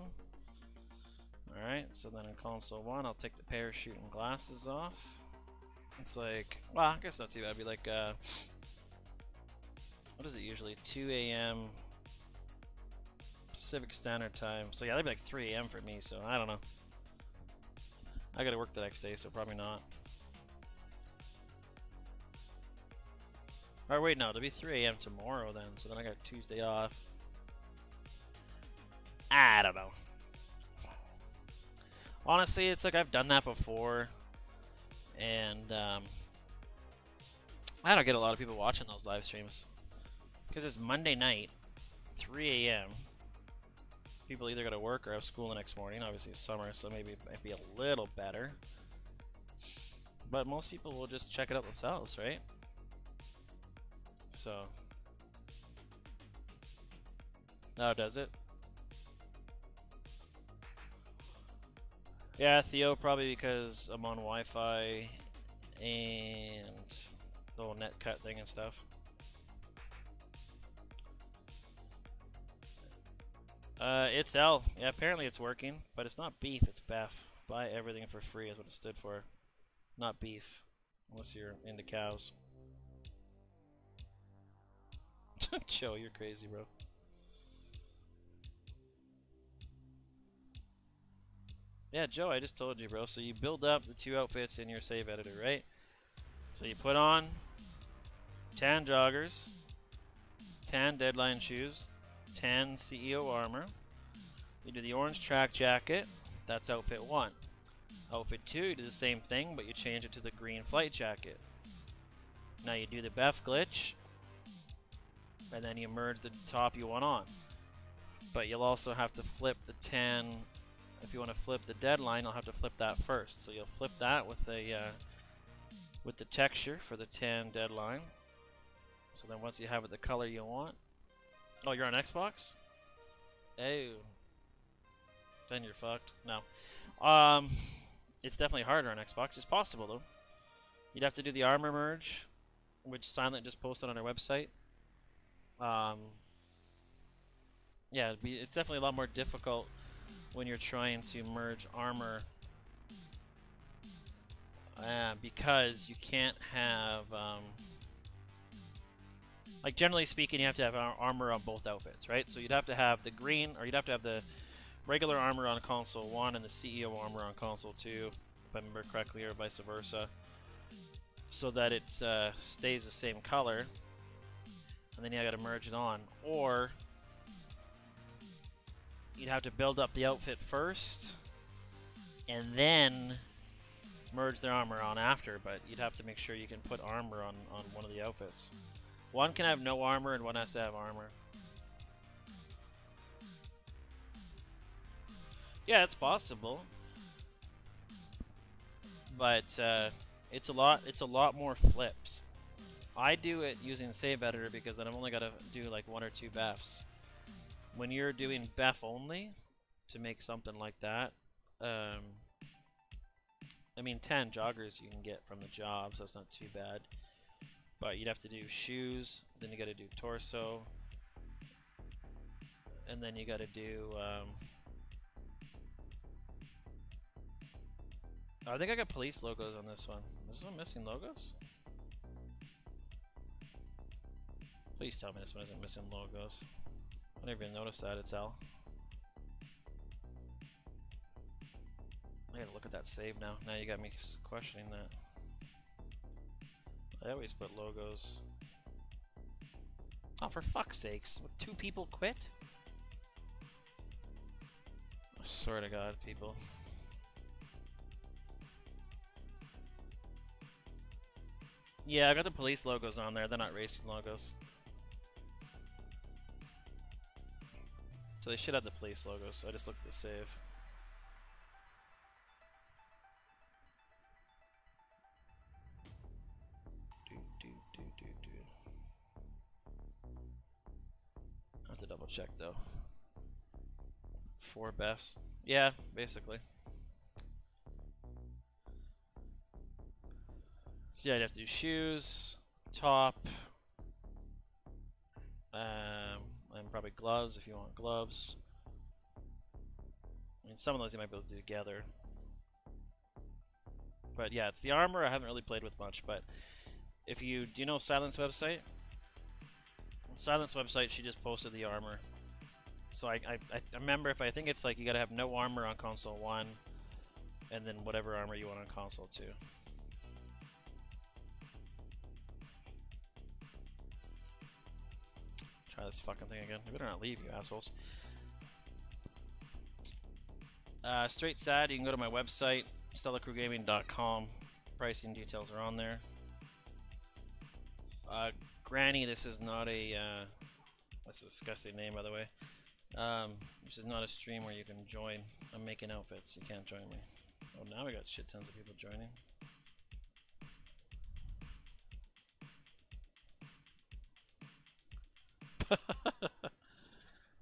Alright, so then in console 1, I'll take the parachute and glasses off. It's like, well, I guess not too bad. It'd be like, uh, what is it usually? 2 a.m. Pacific Standard Time. So yeah, that'd be like 3 a.m. for me, so I don't know. I gotta work the next day, so probably not. Or wait, no, it'll be 3 a.m. tomorrow then, so then I got Tuesday off. I don't know. Honestly, it's like I've done that before, and um, I don't get a lot of people watching those live streams because it's Monday night, 3 a.m. People either go to work or have school the next morning. Obviously, it's summer, so maybe it might be a little better. But most people will just check it out themselves, right? So. Oh, does it? Yeah, Theo probably because I'm on Wi-Fi and the net cut thing and stuff. Uh, it's L. Yeah, apparently it's working, but it's not beef, it's BEF. Buy everything for free is what it stood for. Not beef, unless you're into cows. Joe, you're crazy, bro. Yeah, Joe, I just told you, bro. So you build up the two outfits in your save editor, right? So you put on tan joggers, tan deadline shoes, tan CEO armor. You do the orange track jacket. That's outfit one. Outfit two, you do the same thing, but you change it to the green flight jacket. Now you do the BEF glitch, and then you merge the top you want on. But you'll also have to flip the 10, If you want to flip the deadline, you'll have to flip that first. So you'll flip that with a uh, with the texture for the 10 deadline. So then once you have it the color you want, oh, you're on Xbox. Oh, then you're fucked. No, um, it's definitely harder on Xbox. It's possible though. You'd have to do the armor merge, which Silent just posted on our website. Um, yeah, be, it's definitely a lot more difficult when you're trying to merge armor. Uh, because you can't have um, like generally speaking you have to have armor on both outfits right? So you'd have to have the green or you'd have to have the regular armor on console 1 and the CEO armor on console 2 if I remember correctly or vice versa. So that it uh, stays the same color and then you got to merge it on. Or you'd have to build up the outfit first, and then merge their armor on after. But you'd have to make sure you can put armor on on one of the outfits. One can have no armor, and one has to have armor. Yeah, it's possible, but uh, it's a lot. It's a lot more flips. I do it using save editor because then I've only got to do like one or two BEFs. When you're doing BEF only, to make something like that, um, I mean 10 joggers you can get from the job, so that's not too bad. But you'd have to do shoes, then you got to do torso, and then you got to do. Um, I think I got police logos on this one. Is this one missing logos? Please tell me this one isn't missing logos. I never even noticed that, it's L. I gotta look at that save now. Now you got me questioning that. I always put logos. Oh, for fuck's sakes. Two people quit? I swear to God, people. Yeah, I got the police logos on there. They're not racing logos. So they should have the police logo, so I just looked at the save. That's a double check though. Four BEFs. Yeah, basically. So yeah, I'd have to do shoes, top, and probably gloves if you want gloves. I mean, some of those you might be able to do together. But yeah, it's the armor I haven't really played with much, but if you, do you know Silent's website? Silent's website, she just posted the armor. So I, I, I remember if I think it's like you gotta have no armor on console 1, and then whatever armor you want on console 2. Try this fucking thing again. You better not leave, you assholes. Uh, straight sad, you can go to my website, stellacrewgaming.com. Pricing details are on there. Uh, Granny, this is not a, uh, that's a disgusting name by the way. Um, this is not a stream where you can join. I'm making outfits, you can't join me. Oh, now we got shit tons of people joining.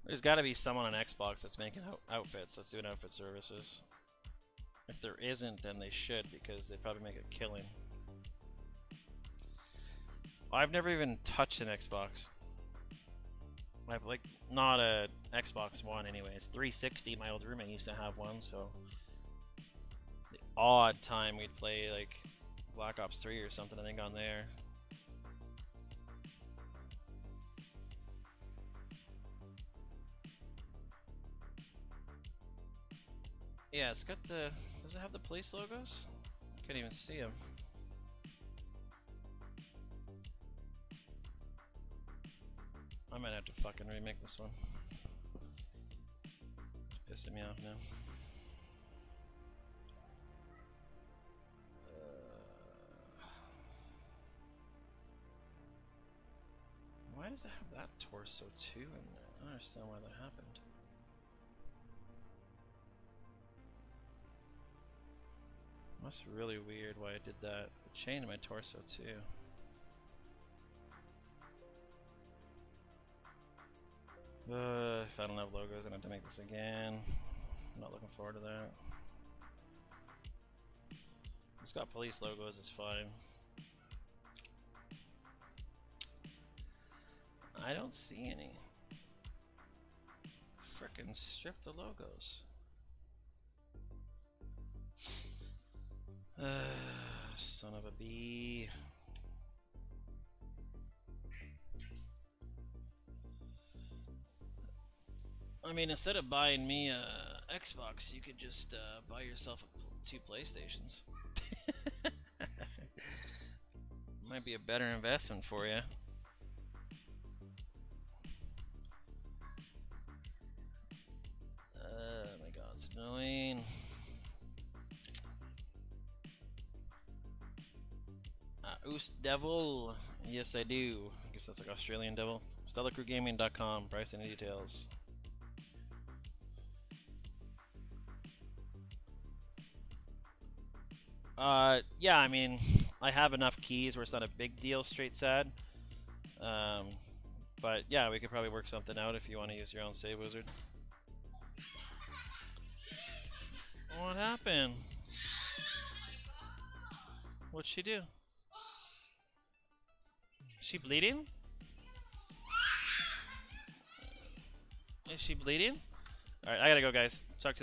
There's got to be someone on Xbox that's making out outfits, that's doing outfit services. If there isn't, then they should because they probably make a killing. I've never even touched an Xbox. I've like not a Xbox One anyway. It's 360. My old roommate used to have one, so the odd time we'd play like Black Ops 3 or something. I think on there. Yeah, it's got the. Does it have the police logos? Can't even see them. I might have to fucking remake this one. It's pissing me off now. Uh, why does it have that torso two in there? I don't understand why that happened. That's really weird why I did that. A chain in my torso two. Uh, if I don't have logos, I'm gonna have to make this again. I'm not looking forward to that. It's got police logos, it's fine. I don't see any. Frickin' strip the logos. Uh, son of a bee. I mean, instead of buying me a Xbox, you could just uh, buy yourself pl two PlayStations. Might be a better investment for you. Oh my god, it's annoying. Oost Devil. Yes, I do. I guess that's like Australian Devil. StellaCrewGaming.com. Price and details. Uh, yeah, I mean, I have enough keys where it's not a big deal, straight sad. Um, but yeah, we could probably work something out if you want to use your own save wizard. What happened? What'd she do? She bleeding? Is she bleeding? Alright, I gotta go, guys. Talk to you